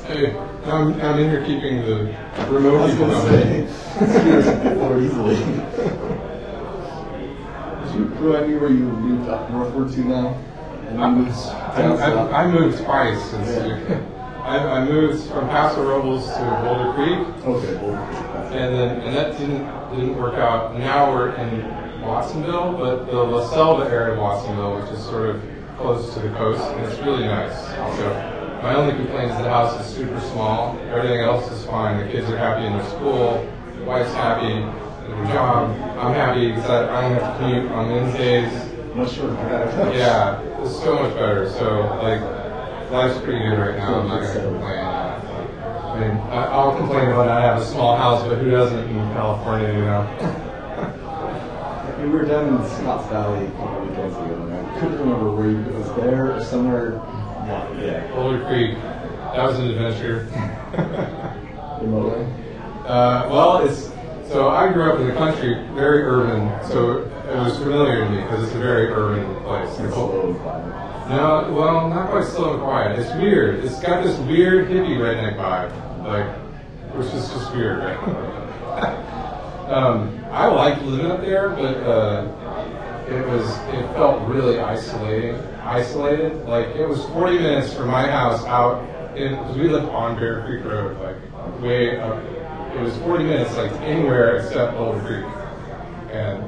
A: Hey, I'm, I'm in here keeping the remote
Q: I was
A: people
Q: gonna
A: company.
Q: more easily. Did you remind me where you moved up northward to now? And then moved
A: I. I, I moved twice since
Q: Yeah.
A: I, I moved from Paso Robles to Boulder Creek.
Q: Okay, Boulder
A: And then and that didn't didn't work out. Now we're in Watsonville, but the La Selva area of Watsonville, which is sort of close to the coast, and it's really nice. Also, my only complaint is the house is super small. Everything else is fine. The kids are happy in their school. The wife's happy in her job. I'm happy because I, I don't have to commute on Wednesdays.
Q: Much shorter.
A: Yeah, it's so much better. So like, life's pretty good right now. I'm not gonna complain. I mean, I- I'll complain about I have a small house, but who doesn't in California, you know?
Q: We were down in Scotts Valley a couple weekends ago, and I couldn't remember where you, it was there or somewhere. Yeah.
A: Boulder Creek. That was an adventure.
Q: Remotely?
A: Uh, well, it's so I grew up in the country, very urban, so it was familiar to me because it's a very urban place.
Q: It's slow and quiet.
A: No, well, not quite slow and quiet. It's weird. It's got this weird hippie redneck vibe, like, which is just weird, right? um, I liked living up there, but uh, it was it felt really isolating. Isolated, like it was 40 minutes from my house out in we lived on Bear Creek Road, like way up. It was 40 minutes, like anywhere except Boulder Creek, and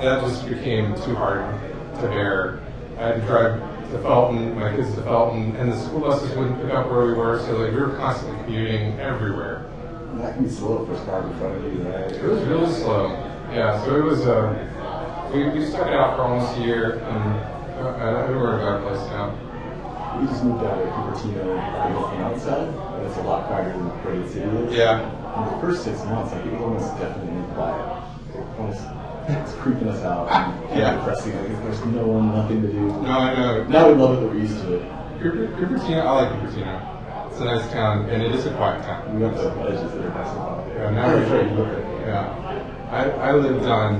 A: that just became too hard to bear. I had to drive to Felton, my kids to Felton, and the school buses wouldn't pick up where we were, so like we were constantly commuting everywhere.
Q: That can be slow for a car in front of you, right?
A: It was really slow. Yeah, so it was. Uh, we, we stuck it out for almost a year, and uh, I in a better place now.
Q: We just moved out of Cupertino know, from outside, and it's a lot quieter than the great city is.
A: Yeah.
Q: In the first six months, like, it was almost definitely quiet. It almost, it's creeping us out. And
A: Yeah.
Q: Depressing. Like, there's no one, nothing to do.
A: No, I know.
Q: Now we love it that we're used to it.
A: Cupertino, I like Cupertino. It's a nice town, and it is a quiet town.
Q: We went to that are nice and quiet.
A: Yeah, now we're
Q: Sure, you look at it.
A: Yeah. I, I lived on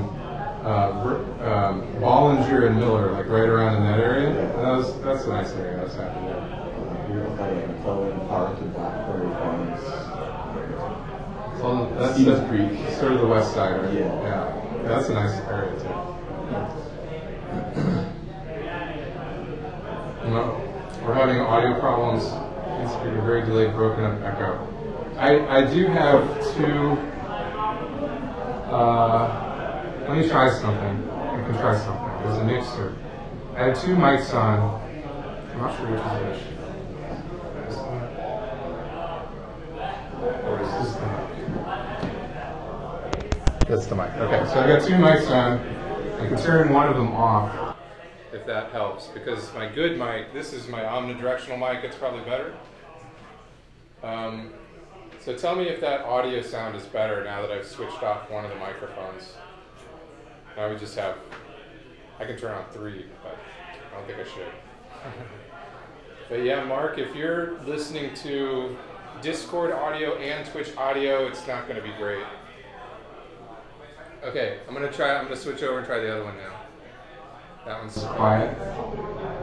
A: uh, um, Bollinger and Miller, like right around in that area. And that was, that's a nice area. I was happy there.
Q: We went by like McClellan Park and Blackberry Farms.
A: So that's
Q: Stevens Creek.
A: Sort of the west side, right?
Q: Yeah.
A: Yeah. Yeah, that's a nice area too. No, we're having audio problems. It's a very delayed, broken up echo. I, I do have two. Uh, let me try something. I can try something. There's a mixer. I have two mics on. I'm not sure which is which. Or is this? That's the mic. Okay, so I've got two mics on. I can turn one of them off if that helps, because my good mic, this is my omnidirectional mic, it's probably better. Um, so tell me if that audio sound is better now that I've switched off one of the microphones. I would just have, I can turn on three, but I don't think I should. but yeah, Mark, if you're listening to Discord audio and Twitch audio, it's not going to be great. Okay, I'm gonna try. I'm gonna switch over and try the other one now. That one's quiet.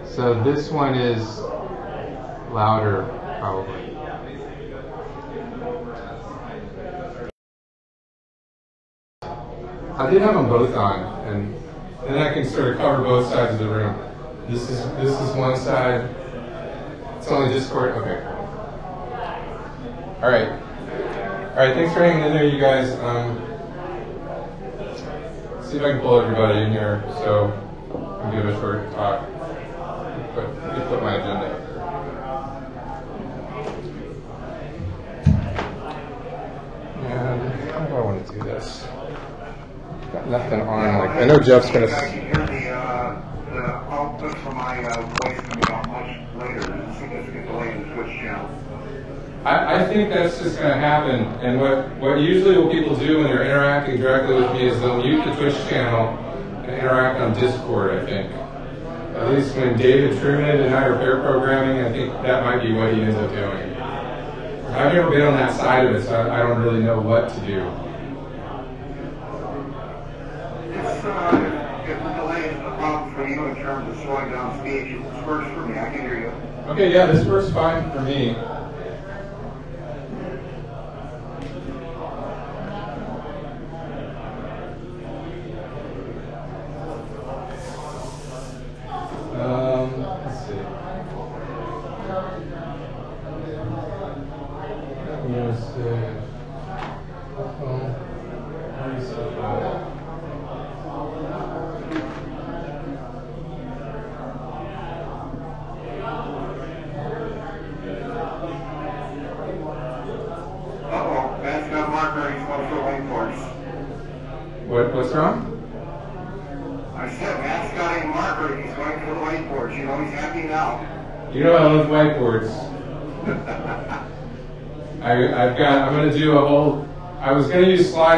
A: So this one is louder, probably. I did have them both on, and then I can sort of cover both sides of the room. This is this is one side. It's only Discord. Okay. All right. All right. Thanks for hanging in there, you guys. Um, see if I can pull everybody in here so I can give a short talk. Put, let me put my agenda up here. And how do I want to do this? Got nothing on. Like I know Jeff's gonna.
R: I can hear the, uh, output from my uh, voice coming out much later. There's a
A: I, I think that's just going to happen. And what, what usually what people do when they're interacting directly with me is they'll mute the Twitch channel and interact on Discord, I think. At least when David Truman and I are pair programming, I think that might be what he ends up doing. I've never been on that side of it, so I, I don't really know what to do.
R: If, uh, if the delay is a problem for you in terms of slowing down speech, it works for me. I can hear you.
A: Okay, yeah, this works fine for me. Um, let's see. Yes, uh, um, let me see.
R: Uh-oh, Matt's got marker. He's going for whiteboards.
A: What, what's wrong?
R: I said, Matt's got a marker. He's going for the whiteboards. You know, he's happy now.
A: You know I love whiteboards. I, I've got. I'm going to do a whole I was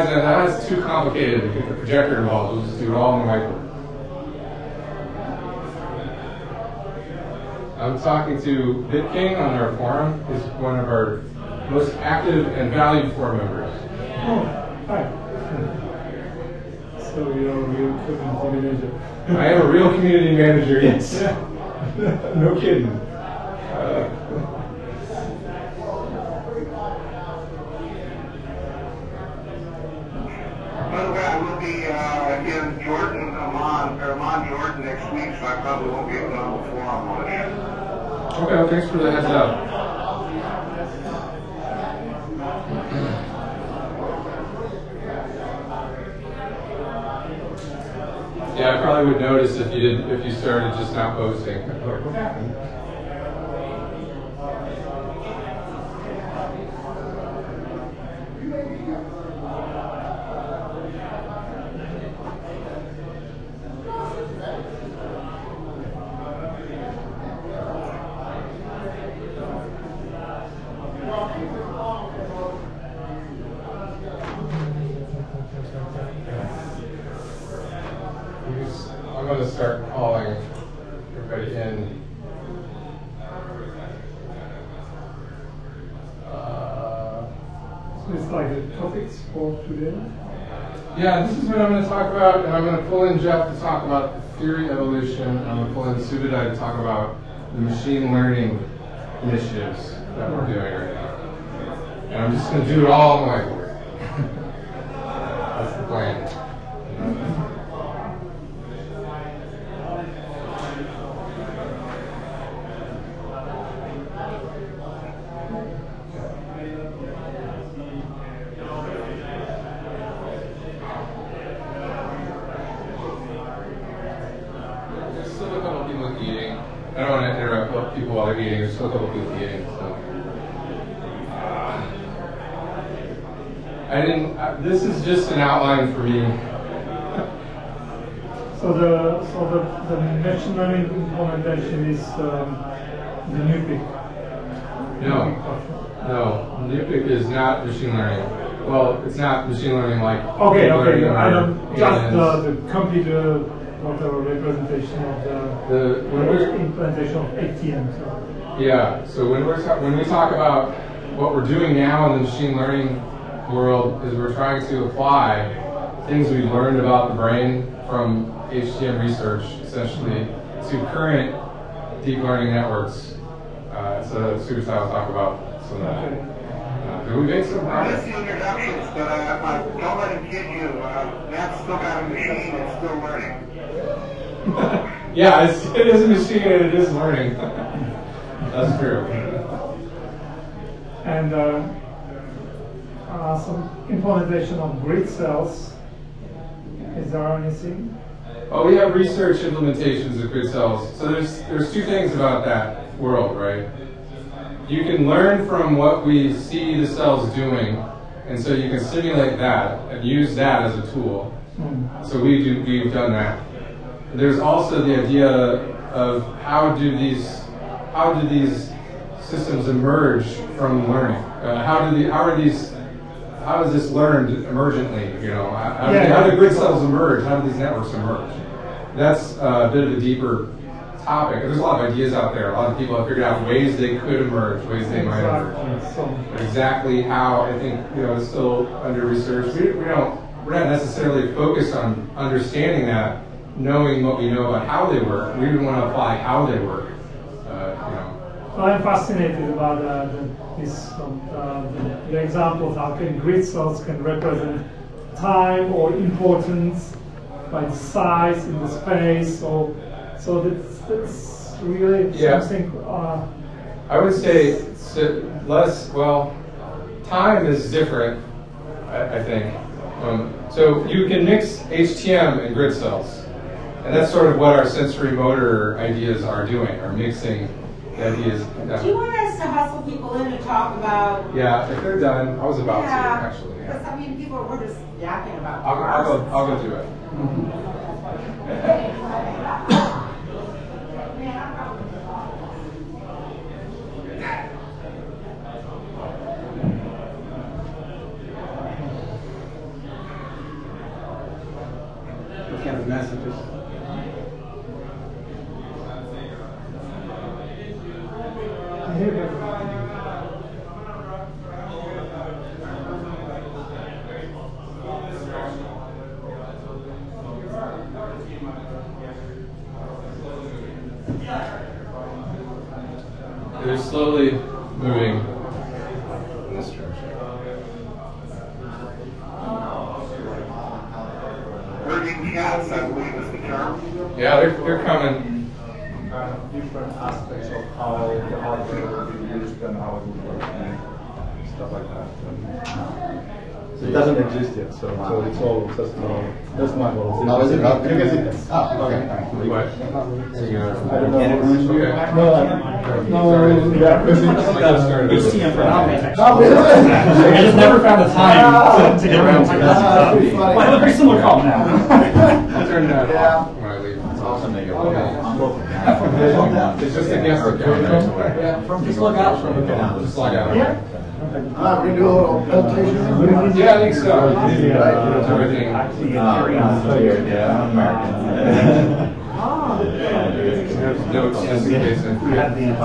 A: going to use slides, and that's too complicated to get the projector involved. We'll just do it all on the whiteboard. I'm talking to BitKing on our forum. He's one of our most active and valued forum members.
C: Oh, hi. So you're a real community manager.
A: I am a real community manager, yes. no kidding.
R: By the way, I will be uh, in Jordan, Amman, or Amman, Jordan next week, so I probably won't be on the forum much.
A: Okay, well, thanks for the heads up. Yeah, I probably would notice if you did if you started just not posting. Like, what happened? I'm going to start calling everybody in. Uh,
C: So it's like the topics for today.
A: Yeah, this is what I'm going to talk about, and I'm going to pull in Jeff to talk about theory evolution. I'm going to pull in Subutai to talk about the machine learning initiatives that we're doing right now. And I'm just going to do it all in the whiteboard. That's the plan. There's still a couple people eating. I don't want to interrupt people while they're eating. There's still a couple people eating. So. I didn't. Uh, this is just an outline for me.
C: So the so the, the machine learning is um, the new big.
A: No, no. NUPIC is not machine learning. Well, it's not machine learning like.
C: Okay, okay. I don't just the, the complete uh, whatever representation of the,
A: The- when we're-
C: implementation of HTM. So.
A: Yeah. So when we're when we talk about what we're doing now in the machine learning world is we're trying to apply things we've learned about the brain from HTM research essentially to current deep learning networks. Uh, so Subutai will talk about some of that. Uh, but we made some
R: I
A: progress.
R: missed the introductions, but uh, uh, don't let him kid you. Uh, Matt's still got a machine and still learning.
A: yeah, it's, it is a machine and it is learning. That's true.
C: And uh, uh, some implementation of grid cells. Is there anything?
A: Well, we have research implementations of grid cells. So there's there's two things about that world, right? You can learn from what we see the cells doing, and so you can simulate that and use that as a tool. So we do we've done that. There's also the idea of how do these how do these systems emerge from learning? Uh, how do the how are these how is this learned emergently? You know, how, do,
C: Yeah.
A: how do grid cells emerge? How do these networks emerge? That's uh, a bit of a deeper topic. There's a lot of ideas out there. A lot of people have figured out ways they could emerge, ways they might emerge.
C: Exactly.
A: But exactly how, I think, you know, is still under research. We, we don't, we're not necessarily focused on understanding that, knowing what we know about how they work. We even want to apply how they work. Uh, you know,
C: So I'm fascinated about uh, the, this um, uh, the, the example of how can grid cells can represent time or importance by the size in the space. So so that's, that's really
A: Yeah.
C: something. Uh,
A: I would say s- less, well, time is different, I, I think. Um, so you can mix HTM and grid cells. And that's sort of what our sensory motor ideas are doing, are mixing the ideas.
H: Do you want us to hustle people in to talk about?
A: Yeah, if they're done, I was about
H: yeah,
A: to actually.
H: Because I mean, people were just yapping about.
A: I'll, I'll go. I'll go do it. They're slowly moving in this direction.
R: Herding cats, I believe is the term.
A: Yeah, they're, they're coming.
L: Uh, different aspects of how the hardware will be used and how it will work and stuff like that. So it doesn't exist yet, so, so it's all just now. That's my goal.
Q: Oh, is it? Oh,
L: You can see this.
Q: Oh, okay.
A: What?
Q: So you're.
L: I don't know.
A: Yeah.
L: No, no, yeah, because
O: for nominating.
L: Oh, really?
O: I just never found the time to, to get around to this.
L: Ah,
O: Um,
L: funny.
O: well, I have a very similar call now.
A: I'll turn that off when I leave.
Q: Also make it.
A: It's just against the camera.
K: Just look out for it.
A: Just log out.
E: Uh, we do a little presentation.
A: Yeah, I think so. Everything. Notes just in case.
E: I think it's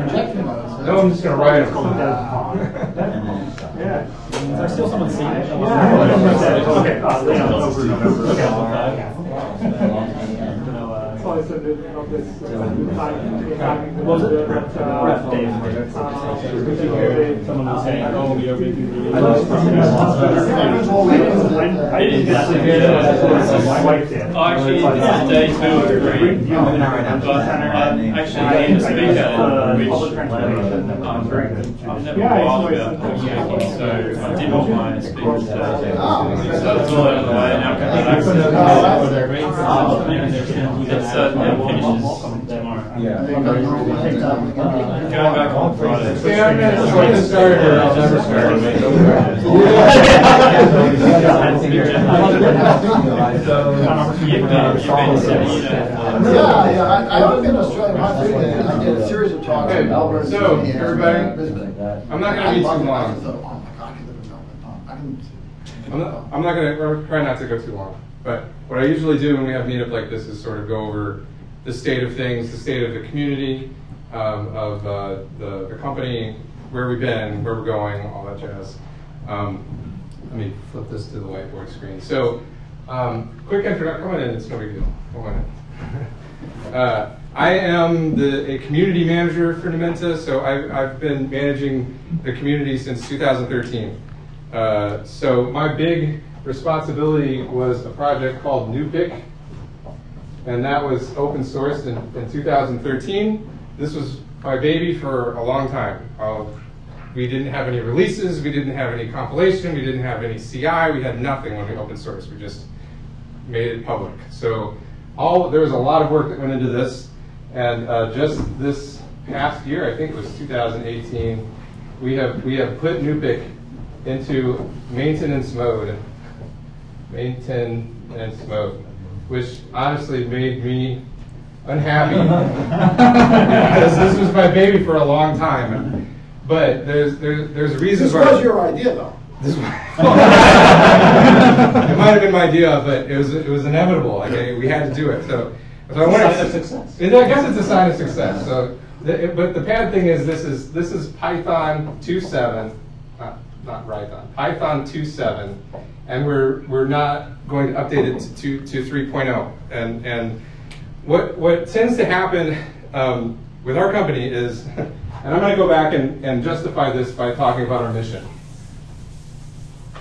E: projecting us.
A: No, I'm just gonna write them.
O: Is there still someone seeing it?
G: Okay, Leon, over November.
C: So it's a bit of this uh, time.
O: Was it?
C: But, uh,
O: Rep Dave.
J: Someone was saying, oh, we are making the.
G: I didn't get to hear that. My wife did.
J: Oh, actually, this day two of three. But I need to speak at it, which
G: transportation, that was very good.
J: I've never thought about communicating, so I did want my speakers to. So it's all out of the way, now can I access It's, uh, it finishes tomorrow. Going back on Friday.
A: Yeah, I'm gonna sort this started or I'll never
E: Yeah, yeah, I, I lived in Australia, once, and I did a series of talks in Melbourne.
A: So,
E: Sydney, and
A: everybody,
E: Brisbane.
A: I'm not gonna be too
E: I loved it. I
A: long.
E: just thought, Oh my God, I could live in Melbourne. I can.
A: I'm not, I'm not gonna, I'll try not to go too long, but what I usually do when we have meetup like this is sort of go over the state of things, the state of the community, um, of, uh, the, the company, where we've been, where we're going, all that jazz. Um, let me flip this to the whiteboard screen. So, um, quick introduction, come on in, it's no big deal, come on in. Uh, I am the, a community manager for Numenta, so I've, I've been managing the community since 2013. Uh, so my big responsibility was a project called NuPIC, and that was open sourced in, in 2013. This was my baby for a long time. Uh, we didn't have any releases, we didn't have any compilation, we didn't have any CI, we had nothing when we open sourced. We just made it public. So all there was a lot of work that went into this, and uh, just this past year, I think it was 2018, we have we have put NuPIC into maintenance mode, maintenance mode, which honestly made me unhappy because this was my baby for a long time. But there's there's there's reasons.
E: This
A: why-
E: was your idea, though.
A: This was, it might have been my idea, but it was it was inevitable. Like I, we had to do it. So, so I wanted
O: Sign of success.
A: It- I guess it's a sign of success. So, the, it- but the bad thing is this is this is Python 2.7, not Python, Python 2.7, and we're we're not going to update it to to, to 3.0. And and what what tends to happen um, with our company is, and I'm going to go back and, and justify this by talking about our mission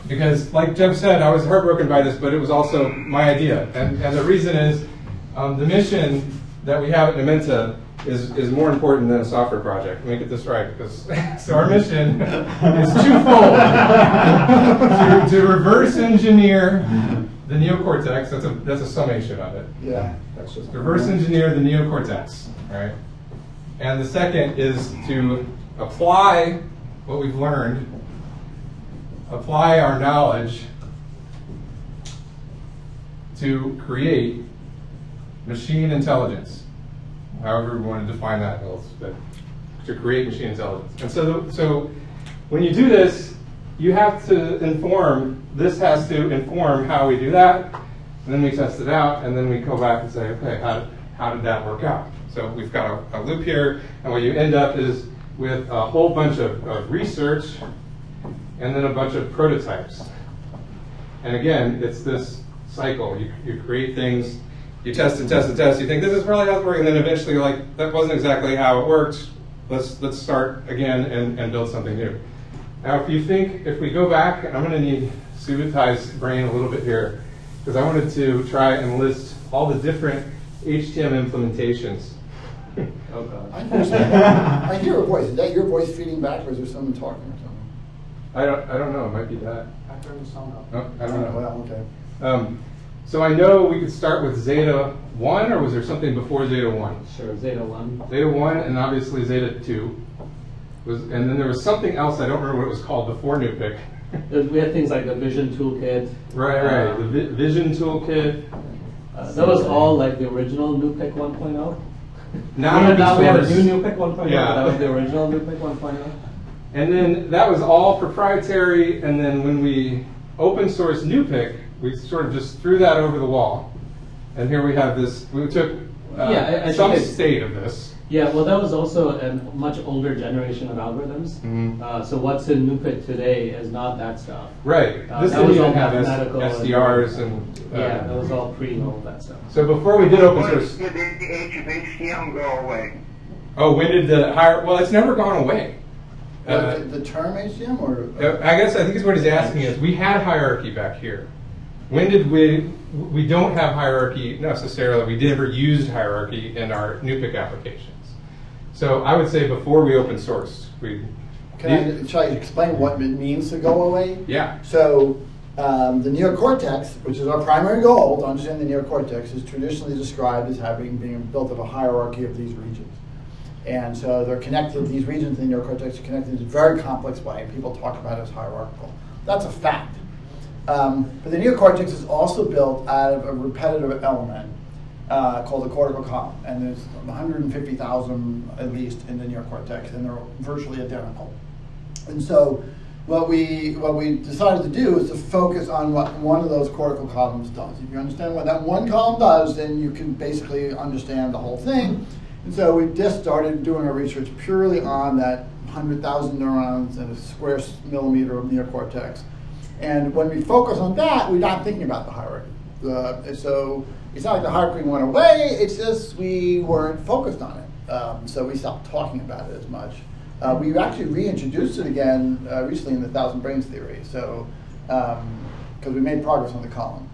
A: because like Jeff said, I was heartbroken by this, but it was also my idea. And, and the reason is um, the mission that we have at Numenta is, is more important than a software project. Let me get this right, because so our mission is twofold: to, to reverse engineer the neocortex. That's a that's a summation of it.
E: Yeah.
A: That's just reverse engineer the neocortex. Right. And the second is to apply what we've learned apply our knowledge to create machine intelligence, however we want to define that, but to create machine intelligence. And so, so when you do this, you have to inform, this has to inform how we do that, and then we test it out, and then we go back and say, okay, how, how did that work out? So we've got a, a loop here, and what you end up is with a whole bunch of, of research and then a bunch of prototypes. And again, it's this cycle. You, you create things, you test and test and test. You think this is really how it's working, and then eventually, like that wasn't exactly how it worked. Let's let's start again and, and build something new. Now, if you think, if we go back, I'm going to need Subutai's brain a little bit here, because I wanted to try and list all the different HTM implementations.
F: oh God. I, I hear a voice. Is that your voice feeding back, or is there someone talking or something?
A: I don't, I don't know. It might be that.
F: I turned the sound up.
A: Oh, I don't know.
F: Well, okay.
A: Um, so I know we could start with Zeta 1, or was there something before Zeta 1?
S: Sure, Zeta 1.
A: Zeta 1, and obviously Zeta 2. Was, and then there was something else, I don't remember what it was called before NuPIC.
S: we had things like the Vision Toolkit.
A: Right, right. Um, the Vi Vision Toolkit.
S: Uh, that was all like the original NuPIC 1.0.
A: Now,
S: now we have a new NuPIC 1.0.
A: Yeah.
S: That was the original NuPIC 1.0.
A: And then that was all proprietary. And then when we open source NuPIC, we sort of just threw that over the wall. And here we have this, we took uh,
S: yeah, I, I
A: some state of this.
S: Yeah, well, that was also a much older generation of algorithms.
A: Mm-hmm.
S: Uh, so what's in NuPIC today is not that stuff.
A: Right.
S: Uh,
A: this
S: that was all
A: have
S: mathematical.
A: SDRs and,
S: and uh, yeah, that was all pre all that stuff.
A: So before we did open source,
R: did the age of HTM go away?
A: Oh, when did the higher? Well, it's never gone away.
F: Uh, the, the, term HTM, or
A: I guess I think is what he's asking is we had hierarchy back here. When did we? We don't have hierarchy necessarily. We never used hierarchy in our NUPIC applications. So I would say before we open sourced, we.
F: Can I try to explain what it means to go away?
A: Yeah.
F: So um, the neocortex, which is our primary goal to understand the neocortex, is traditionally described as having being built of a hierarchy of these regions. And so they're connected, these regions in the neocortex are connected in a very complex way, and people talk about it as hierarchical. That's a fact. Um, but the neocortex is also built out of a repetitive element uh, called the cortical column. And there's 150,000 at least in the neocortex, and they're virtually identical. And so what we, what we decided to do is to focus on what one of those cortical columns does. If you understand what that one column does, then you can basically understand the whole thing. And so we just started doing our research purely on that 100,000 neurons and a square millimeter of neocortex. And when we focus on that, we're not thinking about the hierarchy. Uh, so it's not like the hierarchy went away, it's just we weren't focused on it. Um, so we stopped talking about it as much. Uh, we actually reintroduced it again uh, recently in the Thousand Brains theory. So, because um, we made progress on the column.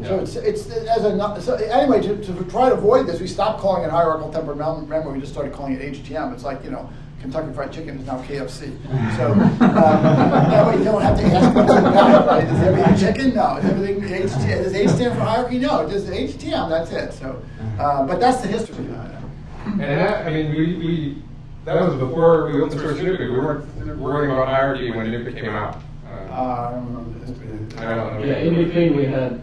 F: Yeah. So it's, it's as a so anyway to, to try to avoid this, we stopped calling it hierarchical temporal memory. We just started calling it HTM. It's like you know Kentucky Fried Chicken is now KFC. So um, that way you don't have to ask what's in the right? Is everything chicken? No. Is everything HTM? Does H stand for hierarchy? No. Just HTM. That's it. So, uh, but that's the history behind it.
A: And that, I mean, we, we that was before we open source NuPIC. We weren't worrying about hierarchy when NuPIC came out.
F: Uh, I don't remember the history.
A: I don't know.
S: Yeah, in between we had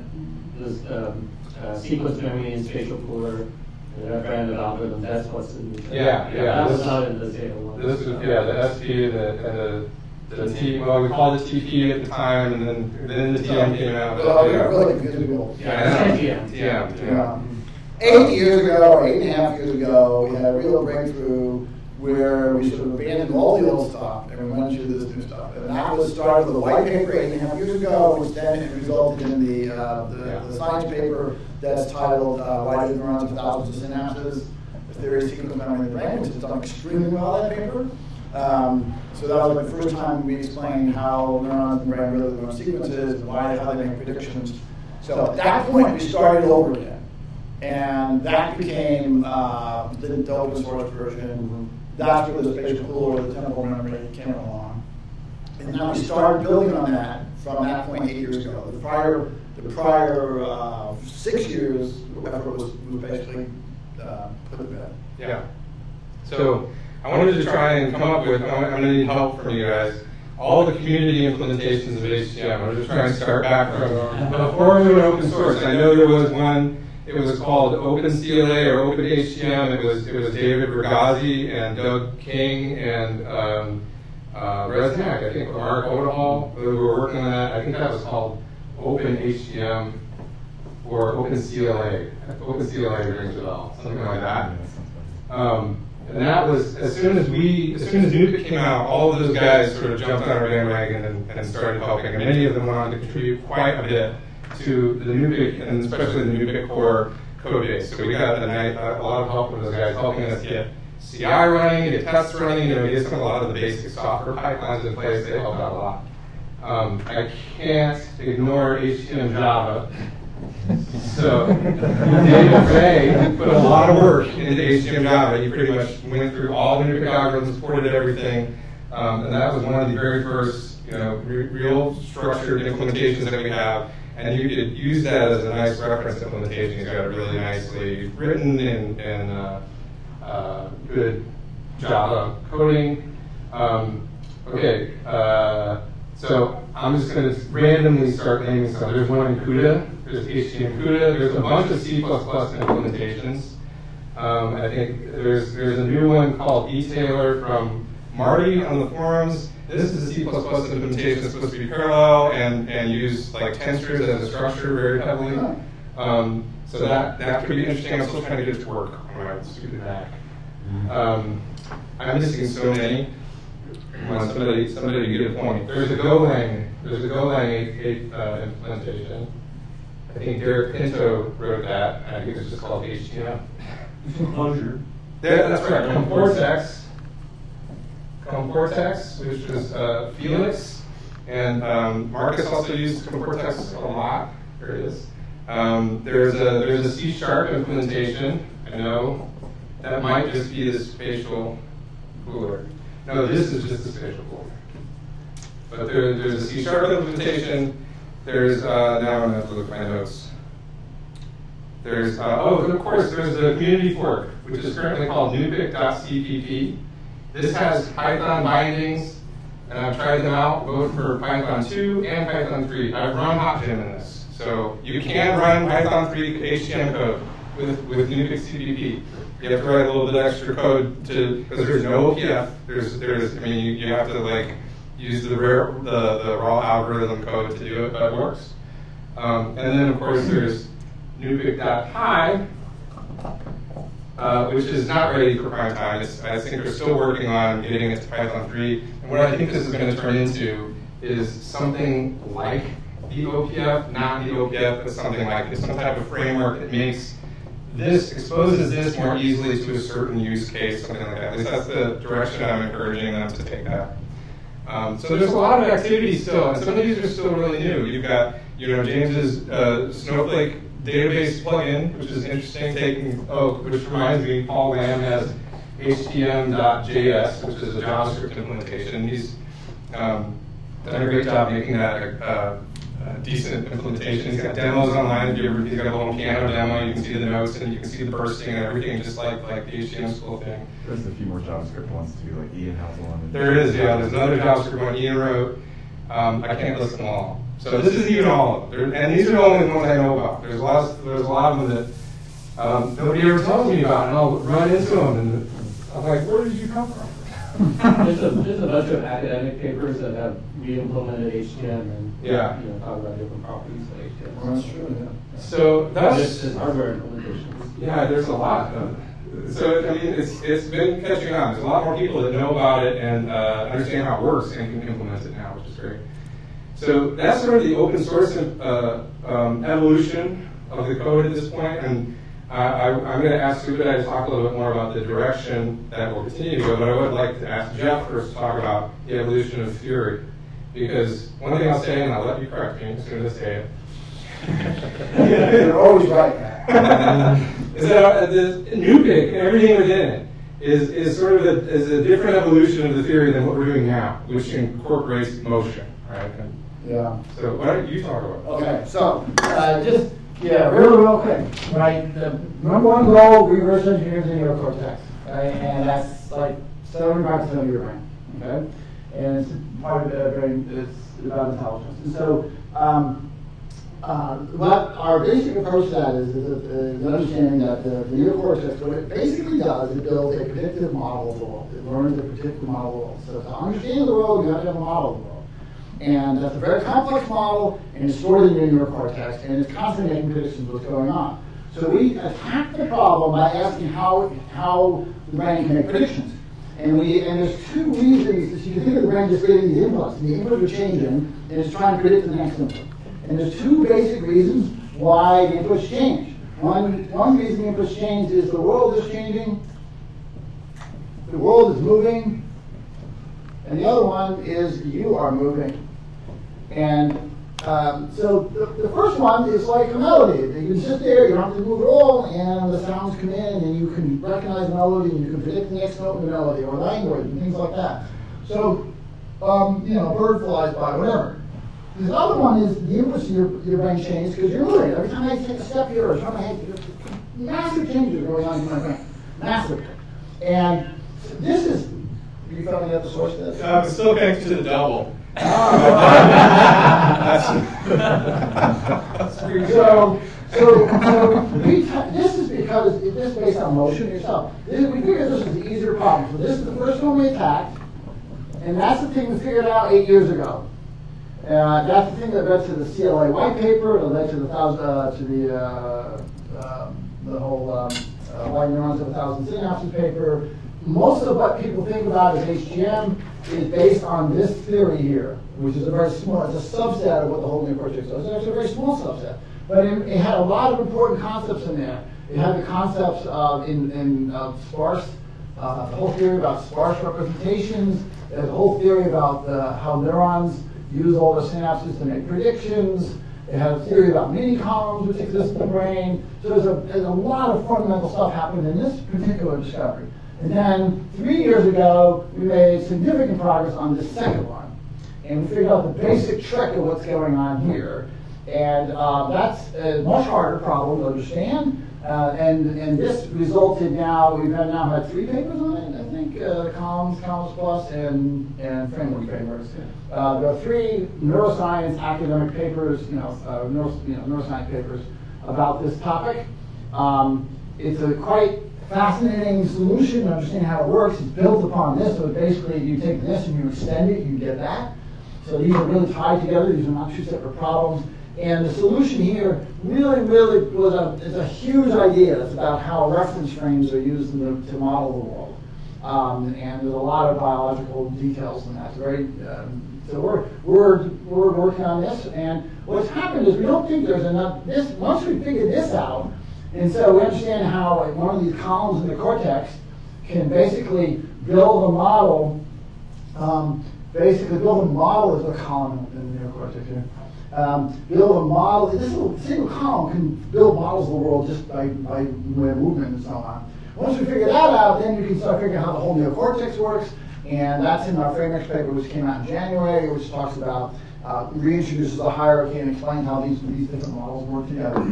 S: this um, uh, sequence memory and spatial pooler. The branded algorithm, that's what's in the
A: Yeah, yeah.
S: That
A: this,
S: was not in the Zeta one.
A: This is, yeah, the SP, the, and the, the T, well, we called it TP at the time, and then, then the TM came out.
F: Oh, yeah, really good.
A: Yeah,
S: TM.
A: TM,
F: yeah. Eight years ago, or eight and a half years ago, we had a real breakthrough where we sort of abandoned all the old stuff and we went to this new stuff. And that was started with a white paper eight and a half years ago, which then resulted in the, uh, the, yeah. the, science paper that's titled uh, Why Do Neurons Have Thousands of Synapses? The Theory of Sequence Memory in the Brain, which has done extremely well, that paper. Um, so that was like the first time we explained how neurons in the brain really learn sequences and why, how they make predictions. So at that point, we started over again. And that became uh, the, the open source version that's where the spatial pooler the temporal memory came along. And now we started building on that from that point eight years ago. The prior, the prior uh, six years effort was, was basically uh, put to bed.
A: Yeah. So I wanted to try and come up with, I'm going to need help from you guys, all the community implementations of HTM. I'm just trying to start back from before we went open source. I know there was one it was called OpenCLA or OpenHTM. It was it was David Regazi and Doug King and um, uh, Resnack, I think, Mark Odehall, who were working on that. I think that was called OpenHTM or OpenCLA. OpenCLA rings a bell, something like that. Um, and that was as soon as we, as soon as NUPIC came out, all of those guys sort of jumped on our bandwagon and, and started helping. And many of them went on to contribute quite a bit to the NUPIC and especially the NUPIC core code base. So we got a, nice, a lot of help from those guys helping us get CI running, get tests running, you know, get a lot of the basic software pipelines in place. They helped out a lot. Um, I can't ignore HTM.java. So David Ray put a lot of work into HTM.java. He pretty much went through all the NUPIC algorithms, ported everything, um, and that was one of the very first, you know, re real structured implementations that we have. And you could use that as a nice reference implementation. He's got it really nicely written and, and uh, uh, good Java coding. Um, okay, uh, so I'm just going to randomly start naming some. There's one in CUDA, there's HTML CUDA, there's a bunch of C++ implementations. Um, I think there's, there's a new one called Etaler from Marty on the forums. This is a C++ implementation that's supposed to be parallel and, and use like tensors as a structure very heavily. Um, so that, that could be interesting. I'm still trying to get it to work on my stupid Mac. Um, I'm missing so many. Come on, somebody, somebody get a point. There's a Golang, there's a Golang 8, 8 uh, implementation. I think Derek Pinto wrote that. I think it's just called HTML.
G: Clojure.
A: There, that's right. Comportex. Comportex, which is uh, Felix. And um, Marcus also used Comportex a lot. There it is. Um, there's a there's a C sharp implementation. I know that might just be the spatial pooler. No, this is just the spatial pooler. But there, there's a C sharp implementation. There's uh, now I'm have to look at my notes. There's uh, oh, of course, there's a community fork, which is currently called nupic.cpp. This has Python bindings, and I've tried them out both for Python 2 and Python 3. I've run HotGym in this, so you can run Python 3 HTM code with with Nupic CPP. You have to write a little bit extra code to because there's no OPF. There's there's I mean you, you have to like use the rare the, the raw algorithm code to do it, but it works. Um, and then of course there's nupic.py, uh, which is not ready for prime time. It's, I think they're still working on getting it to Python 3. And what I think this is going to turn into is something like the OPF, not the OPF, but something like it, some type of framework that makes this, exposes this more easily to a certain use case, something like that. At least that's the direction I'm encouraging them to take that. Um, so there's a lot of activity still, and some of these are still really new. You've got, you know, James's uh, Snowflake database plugin, which is interesting, taking, oh, which reminds me, Paul Lamb has htm.js, which is a JavaScript implementation. He's um, done a great job making that a, a, a, decent implementation. He's got demos online. If you ever, he's got a little piano demo. You can see the notes and you can see the bursting and everything, just like like the HTM school thing.
Q: There's a few more JavaScript ones too, like Ian has one.
A: There is, yeah. There's another JavaScript one Ian wrote. Um, I can't list them all. So this is even all of them. And these are the only ones I know about. There's a lot of, there's a lot of them that um, nobody ever tells me about, and I'll run into them, and I'm like, where did you come from?
S: There's, a, there's a bunch of academic papers that have re-implemented HTM and
A: yeah.
S: you know, talk about different properties of HTM.
F: Well, that's true, yeah.
A: So that's
S: just, just hardware implementations.
A: Yeah, there's a lot. Of, so I mean, it's it's been catching on. There's a lot more people that know about it and uh, understand how it works and can implement it now, which is great. So that's sort of the open source uh, um, evolution of the code at this point, and I, am going to ask Subutai to talk a little bit more about the direction that will continue to go, but I would like to ask Jeff first to talk about the evolution of Fury, because one thing I'll say, and I'll let you correct me as soon as I say it.
F: You're always right.
A: is that uh, the NUPIC and everything within it is, is sort of a, is a different evolution of the theory than what we're doing now, which incorporates motion, right?
F: Yeah.
A: So why don't you talk about it?
F: Okay, so uh, just, yeah, really real quick, right? The number one goal, reverse engineers in your cortex, right? And that's like 75% of your brain, okay? And it's part of the brain, that's about intelligence. And so, um, uh, what our basic approach to that is, is, is understanding that the, the neocortex, what it basically does, it builds a predictive model of the world. It learns a predictive model of the world. So to understand the world, you have to have a model of the world. And that's a very complex model, and it's stored in the neurocortex, and it's constantly making predictions of what's going on. So we attack the problem by asking how, how the brain can make predictions. And we and there's two reasons. You can think of the brain just getting these inputs, and the inputs are changing, and it's trying to predict the next input. And there's two basic reasons why the inputs change. One, one reason the inputs change is the world is changing, the world is moving, and the other one is you are moving. And um, so the, the, first one is like a melody. You can sit there, you don't have to move at all, and the sounds come in, and you can recognize the melody, and you can predict the next note of the melody, or language, and things like that. So, um, you know, bird flies by, whatever. The other one is the inputs of your, your brain changes because you're moving. Every time I take a step here or turn my head, massive changes are going on in my brain. Massive. And this is, are you found at the source of this?
A: I'm still connected to the double.
F: So, so, so we this is because this is based on motion yourself. This, we figured this was the easier problem. So this is the first one we attacked, and that's the thing we figured out eight years ago. Uh, that's the thing that led to the CLA white paper. It led to the thousand, uh, to the uh, um, the whole um, uh, white neurons of a thousand synapses paper. Most of what people think about as HTM is based on this theory here, which is a very small, it's a subset of what the whole neocortex is. It's actually a very small subset. But it, it, had a lot of important concepts in there. It had the concepts of, in, in sparse, uh, the whole theory about sparse representations, the whole theory about uh, how neurons use all the synapses to make predictions. It had a theory about mini columns which exist in the brain. So there's a, there's a lot of fundamental stuff happening in this particular discovery. And then three years ago, we made significant progress on the second one. And we figured out the basic trick of what's going on here. And uh, that's a much harder problem to understand. Uh, and, and this resulted now, we've had now had three papers on it, I think, uh, Columns, Columns Plus, and, and framework papers. Uh, there are three neuroscience academic papers, you know, uh, neuro, you know, neuroscience papers about this topic. Um, it's a quite fascinating solution to understand how it works. It's built upon this, so basically you take this and you extend it, you get that. So these are really tied together. These are not two separate problems. And the solution here really, really was a, it's a huge idea. It's about how reference frames are used the, to model the world. Um, and there's a lot of biological details in that. Very, um, so we're, we're, we're working on this. And what's happened is we don't think there's enough, this, once we figure this out, and so we understand how like, one of these columns in the cortex can basically build a model, um, basically build a model as a column in the neocortex here. Um, build a model, this little single column can build models of the world just by, by movement and so on. Once we figure that out, then you can start figuring out how the whole neocortex works, and that's in our framework paper, which came out in January, which talks about, uh, reintroduces a hierarchy and explains how these, these different models work together.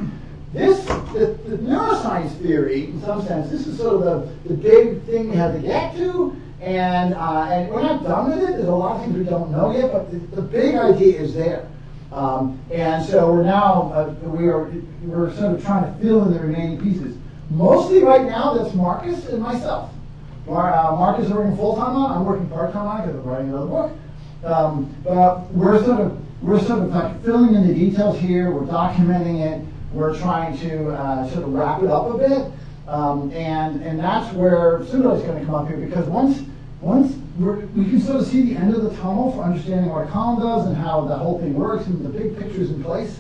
F: This, the, the, neuroscience theory, in some sense, this is sort of the, the big thing we have to get to, and, uh, and we're not done with it. There's a lot of things we don't know yet, but the, the big idea is there. Um, and so we're now, uh, we are, we're sort of trying to fill in the remaining pieces. Mostly right now, that's Marcus and myself. Mar- uh, Marcus is working full-time on I'm working part-time on because I'm writing another book. Um, but we're sort of, we're sort of like filling in the details here, we're documenting it, we're trying to uh, sort of wrap it up a bit. Um, and, and that's where Subutai is going to come up here because once, once we can sort of see the end of the tunnel for understanding what a column does and how the whole thing works and the big picture's in place,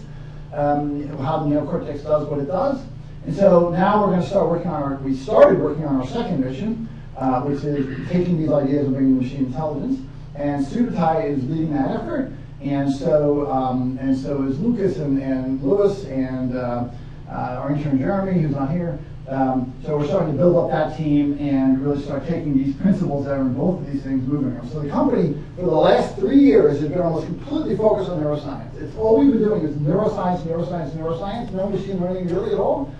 F: um, how the neocortex does what it does. And so now we're going to start working on our, we started working on our second mission, uh, which is taking these ideas and bringing machine intelligence. And Subutai is leading that effort. And so, um, and so is Lucas and, and Luiz and uh, uh, our intern Jeremy, who's not here. Um, so we're starting to build up that team and really start taking these principles that are in both of these things, moving them. So the company, for the last three years, has been almost completely focused on neuroscience. It's all we've been doing is neuroscience, neuroscience, neuroscience, no machine learning really at all.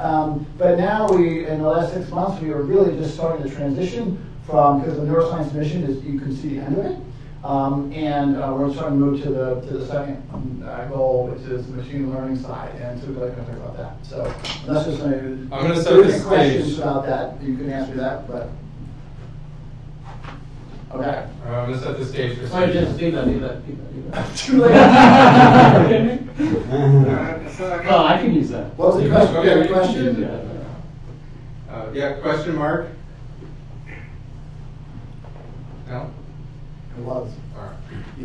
F: Um, but now we, in the last six months, we are really just starting to transition from, because the neuroscience mission is, you can see the end of it, um, and uh, we're trying to move to the to the second uh, goal, which is the machine learning side, and so we're going to talk about that. So that's just maybe.
A: I'm going to set the
F: questions
A: stage.
F: about that. You can answer that, but. Okay.
A: I'm gonna set the stage for.
S: Sorry, just leave that, leave that, leave that, leave that.
F: Too late.
S: Oh, I can use that.
F: What was the question? You had question?
A: Uh, yeah, question mark? No?
F: It was.
A: All right.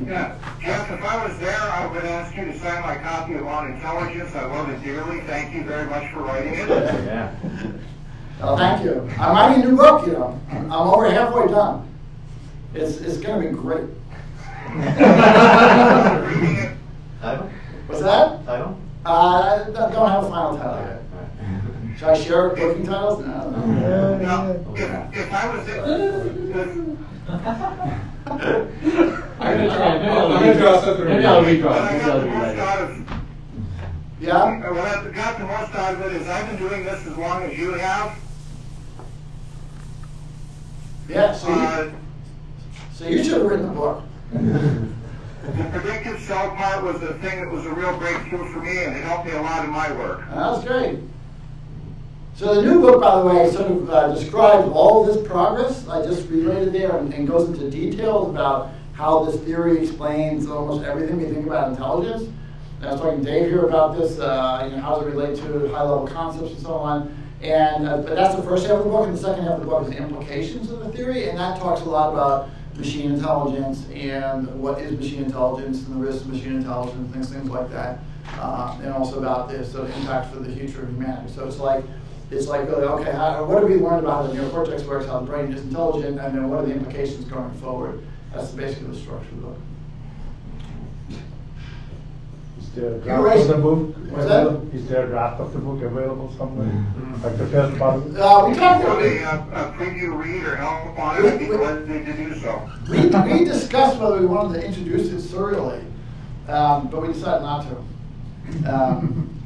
R: Yeah, Jeff, if I was there, I would ask you to sign my copy of On Intelligence. I love it dearly. Thank you very much for writing it.
F: Yeah. Oh, thank you. I'm writing a new book, you know. I'm I'm halfway done. It's, it's gonna be great. What's that?
Q: Title?
F: Uh, I don't don't have a final title yet. Should I share booking titles? No.
R: Now, if, if I was there,
S: I'm gonna try. Maybe
A: I'm
S: I'll
A: gonna draw something.
S: Maybe I'll redraw.
R: What I
S: Maybe
R: got
S: I'll
R: the
S: do
R: most out of,
F: Yeah?
R: what I got the most out of it is I've been doing this as long as you have.
F: Yeah, so
R: Uh,
F: you, so you should have written the book.
R: The predictive cell part was the thing that was a real breakthrough for me, and it helped me a lot in my work.
F: That was great. So the new book, by the way, sort of uh, describes all this progress I just related there and, and goes into details about how this theory explains almost everything we think about intelligence. And I was talking to Dave here about this, uh, you know, how does it relate to high-level concepts and so on. And uh, but that's the first half of the book, and the second half of the book is the implications of the theory, and that talks a lot about machine intelligence and what is machine intelligence and the risks of machine intelligence, things, things like that, uh, and also about the sort of impact for the future of humanity. So it's like it's like really, okay, how, what have we learned about how the neocortex works, how the brain is intelligent, and then what are the implications going forward? That's basically the structure of the book.
L: Is there a draft
F: raised-
L: of the book
F: What's that?
L: available? Is there a draft of the book available somewhere? Like the first part? of it?
F: Uh, we talked
R: For
F: about
R: a, uh, a preview read or help on it, I'd be glad to do so.
F: we, we discussed whether we wanted to introduce it serially, um, but we decided not to. Um,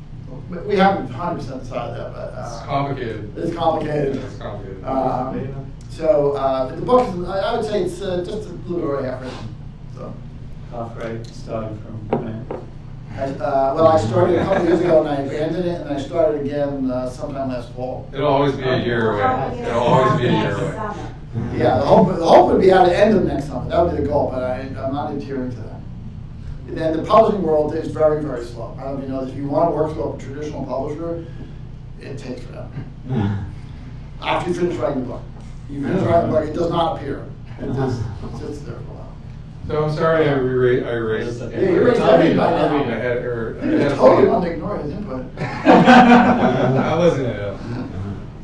F: we- we haven't 100% decided that, but uh,
A: It's complicated.
F: It's complicated.
A: It's complicated.
F: Um, so uh, but the book is, I, I would say it's uh, just a little bit already half written. So,
J: Halfway starting from there.
F: Uh, well, I started a couple years ago and I abandoned it, and I started again uh, sometime last fall.
A: It'll always be a year away. It'll always be a year away.
F: Yeah, the hope, the hope would be at the end of next summer. That would be the goal, but I, I'm not adhering to that. Then the publishing world is very, very slow. I don't know if you know. If you want to work with a traditional publisher, it takes forever. After you finish writing the book, you finish writing the book, it does not appear. It just sits there for a while.
A: So I'm sorry I re- I erased.
F: Yeah, you erased everything by now.
A: I had, or, I
F: You
A: had
F: just
A: a
F: totally
A: plan.
F: wanted to ignore his input.
A: I wasn't it.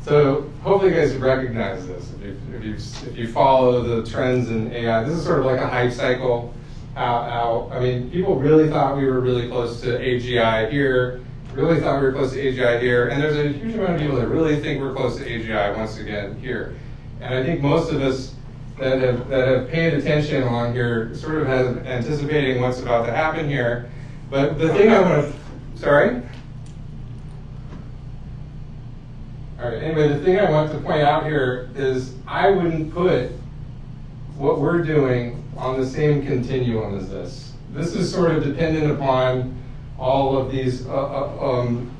A: So hopefully you guys recognize this. If you, if you, if you follow the trends in AI, this is sort of like a hype cycle I mean, people really thought we were really close to AGI here, really thought we were close to AGI here, and there's a huge amount of people that really think we're close to AGI once again here. And I think most of us that have, that have paid attention along here sort of have anticipating what's about to happen here. But the thing I want to, sorry? All right, anyway, the thing I want to point out here is I wouldn't put what we're doing on the same continuum as this. This is sort of dependent upon all of these, uh, uh, um,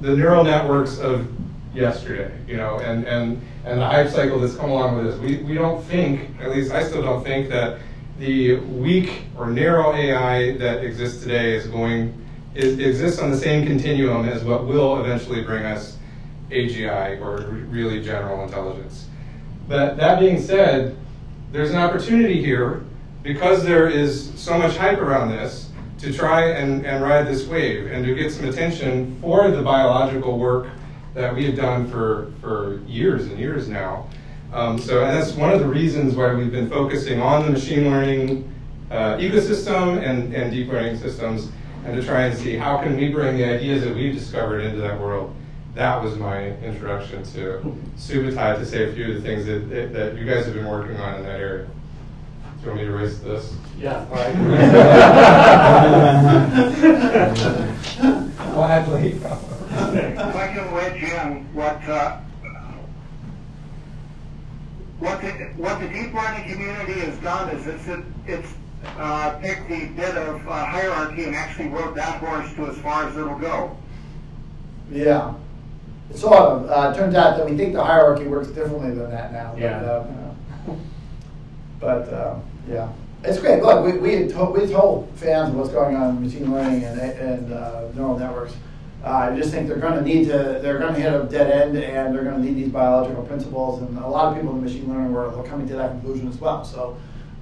A: the neural networks of yesterday, you know, and, and, and the hype cycle that's come along with this. We, we don't think, at least I still don't think, that the weak or narrow AI that exists today is going, is, exists on the same continuum as what will eventually bring us AGI or really general intelligence. But that being said, there's an opportunity here because there is so much hype around this to try and, and ride this wave and to get some attention for the biological work that we have done for, for years and years now. Um, so and that's one of the reasons why we've been focusing on the machine learning uh, ecosystem and, and deep learning systems and to try and see how can we bring the ideas that we've discovered into that world. That was my introduction to Subutai to say a few of the things that, that, that you guys have been working on in that area. Do you want me to erase this?
S: Yeah.
A: Gladly.
R: If I can wedge in what, uh, what the, what the deep learning community has done is it's, it's uh, picked the bit of uh, hierarchy and actually rode that horse to as far as it'll go.
F: Yeah. It sort of. Uh, it turns out that we think the hierarchy works differently than that now. but,
S: Yeah.
F: uh, But um, yeah, it's great. Look, we, we, had told, we told fans what's going on in machine learning and, and uh, neural networks. Uh, I just think they're going to need to, they're going to hit a dead end and they're going to need these biological principles. And a lot of people in the machine learning world are coming to that conclusion as well. So,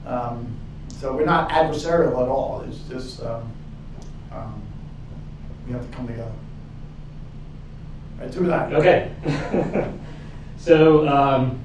F: um, so we're not adversarial at all. It's just, um, um, we have to come together. Right, to that.
S: Okay. so, um,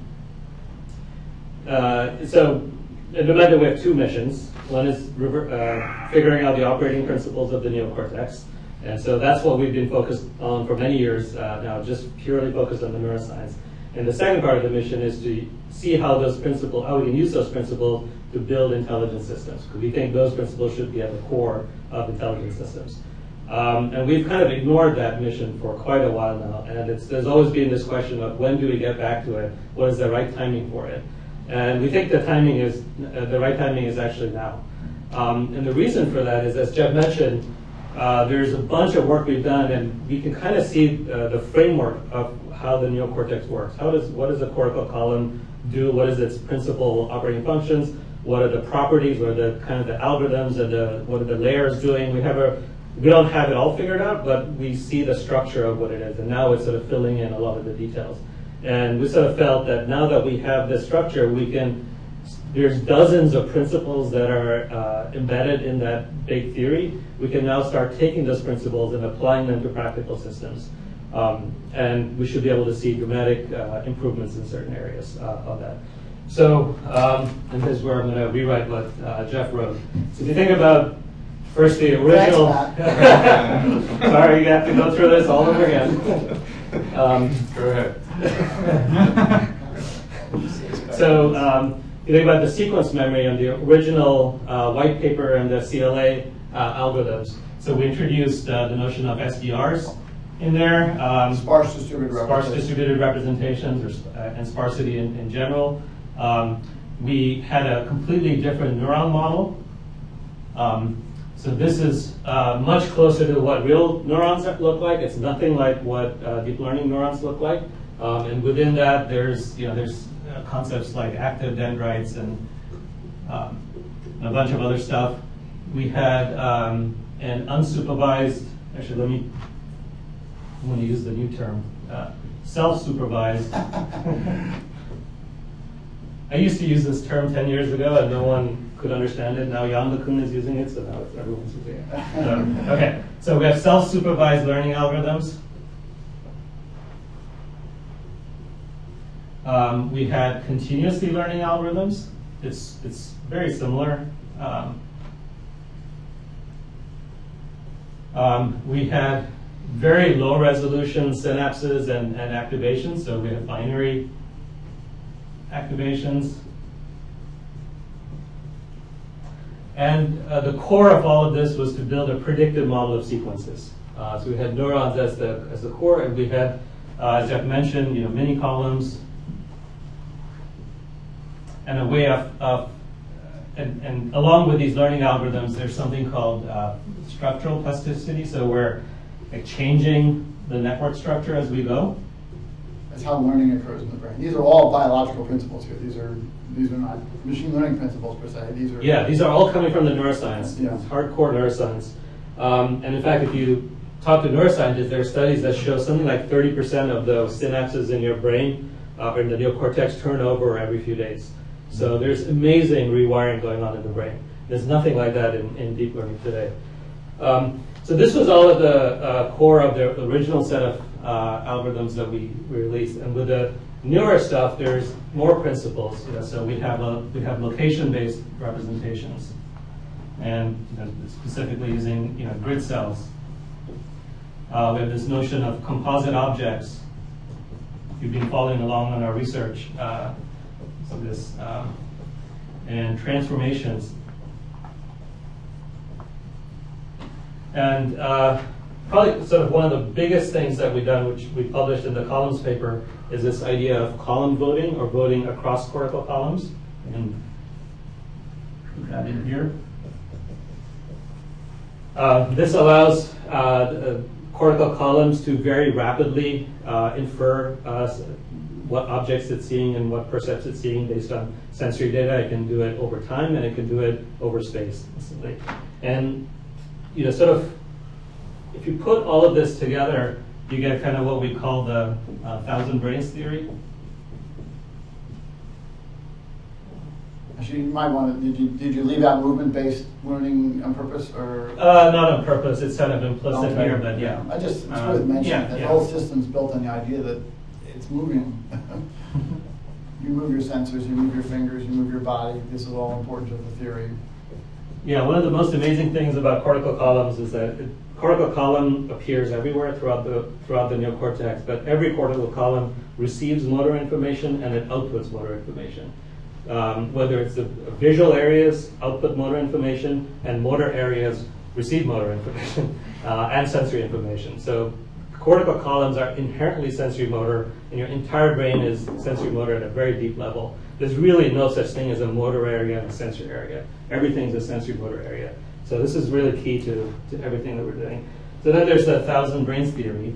S: uh, so in Numenta we have two missions. One is uh, figuring out the operating principles of the neocortex. And so that's what we've been focused on for many years uh, now, just purely focused on the neuroscience. And the second part of the mission is to see how those principles, how we can use those principles to build intelligent systems. Because we think those principles should be at the core of intelligent systems. Um, and we've kind of ignored that mission for quite a while now. And there's always been this question of when do we get back to it? What is the right timing for it? And we think the timing is, uh, the right timing is actually now. Um, and the reason for that is, as Jeff mentioned, uh, there's a bunch of work we've done, and we can kind of see uh, the framework of how the neocortex works. How does what does the cortical column do? What is its principal operating functions? What are the properties? What are the kind of the algorithms and the what are the layers doing? We have a we don't have it all figured out, but we see the structure of what it is, and now it's sort of filling in a lot of the details. And we sort of felt that now that we have this structure, we can there's dozens of principles that are uh, embedded in that big theory. We can now start taking those principles and applying them to practical systems. Um, and we should be able to see dramatic uh, improvements in certain areas uh, of that. So, um, and this is where I'm going to rewrite what uh, Jeff wrote. So if you think about first the original, sorry, you have to go through this all over again. Um,
A: go ahead.
S: so um, you think about the sequence memory on the original uh, white paper and the CLA uh, algorithms. So we introduced uh, the notion of SDRs in there. Um,
F: sparse distributed
S: sparse distributed representations or, uh, and sparsity in, in general. Um, we had a completely different neuron model. Um, so this is uh, much closer to what real neurons look like. It's nothing like what uh, deep learning neurons look like. Um, and within that, there's you know there's uh, concepts like active dendrites and um, a bunch of other stuff. We had um, an unsupervised. Actually, let me. I'm going to use the new term, uh, self-supervised. I used to use this term 10 years ago, and no one could understand it. Now Yann LeCun is using it, so now it's everyone's using it. So, okay, so we have self-supervised learning algorithms. Um, we had continuously learning algorithms. It's, it's very similar. Um, um, we had very low resolution synapses and, and activations, so we have binary activations. And uh, the core of all of this was to build a predictive model of sequences. Uh, so we had neurons as the, as the core, and we had, uh, as Jeff mentioned, you know, mini columns, and a way of, of and, and, along with these learning algorithms, there's something called uh, structural plasticity. So we're like, changing the network structure as we go.
F: That's how learning occurs in the brain. These are all biological principles here. These are these are not machine learning principles per se. These are
S: yeah. These are all coming from the neuroscience.
F: Yeah.
S: It's hardcore neuroscience. Um, and in fact, if you talk to neuroscientists, there are studies that show something like 30% of the synapses in your brain uh, in the neocortex turn over every few days. So there's amazing rewiring going on in the brain. There's nothing like that in, in deep learning today. Um, so this was all at the uh, core of the original set of uh, algorithms that we, we released. And with the newer stuff, there's more principles. You know, so we have a, we have location-based representations, and you know, specifically using you know grid cells. Uh, we have this notion of composite objects. You've been following along on our research, uh, of this, um, and transformations. And uh, probably sort of one of the biggest things that we've done, which we published in the columns paper, is this idea of column voting or voting across cortical columns. And that in here. Uh, this allows uh, cortical columns to very rapidly uh, infer uh, what objects it's seeing and what percepts it's seeing based on sensory data. It can do it over time and it can do it over space. And you know, sort of, if you put all of this together, you get kind of what we call the uh, thousand brains theory.
F: Actually, you might want to, did you, did you leave out movement-based learning on purpose, or?
S: Uh, not on purpose, it's kind of implicit
F: Okay.
S: here, but yeah.
F: I just, it's
S: Uh,
F: worth mentioning,
S: yeah,
F: that the
S: yeah.
F: whole system's built on the idea that it's moving. You move your sensors, you move your fingers, you move your body, this is all important to the theory.
S: Yeah, one of the most amazing things about cortical columns is that it, cortical column appears everywhere throughout the throughout the neocortex, but every cortical column receives motor information and it outputs motor information. Um, whether it's the visual areas output motor information and motor areas receive motor information uh, and sensory information. So cortical columns are inherently sensory motor, and your entire brain is sensory motor at a very deep level. There's really no such thing as a motor area and a sensory area. Everything's a sensory motor area. So this is really key to, to everything that we're doing. So then there's the thousand brains theory,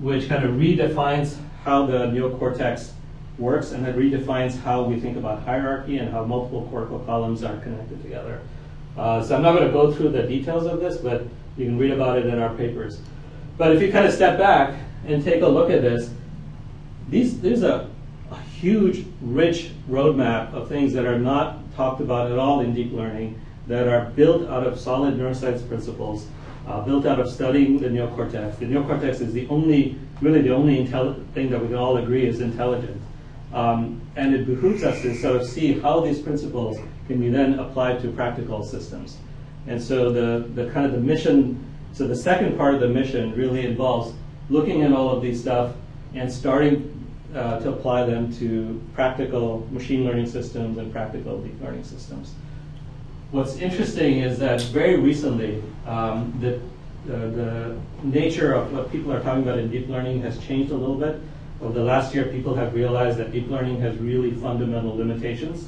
S: which kind of redefines how the neocortex works and it redefines how we think about hierarchy and how multiple cortical columns are connected together. Uh, so I'm not going to go through the details of this, but you can read about it in our papers. But if you kind of step back and take a look at this, these, there's a, a huge, rich roadmap of things that are not talked about at all in deep learning that are built out of solid neuroscience principles, uh, built out of studying the neocortex. The neocortex is the only, really the only thing that we can all agree is intelligent. Um, and it behooves us to sort of see how these principles can be then applied to practical systems. And so the, the kind of the mission, so the second part of the mission really involves looking at all of these stuff and starting uh, to apply them to practical machine learning systems and practical deep learning systems. What's interesting is that very recently, um, the, the, the nature of what people are talking about in deep learning has changed a little bit. Over the last year, people have realized that deep learning has really fundamental limitations.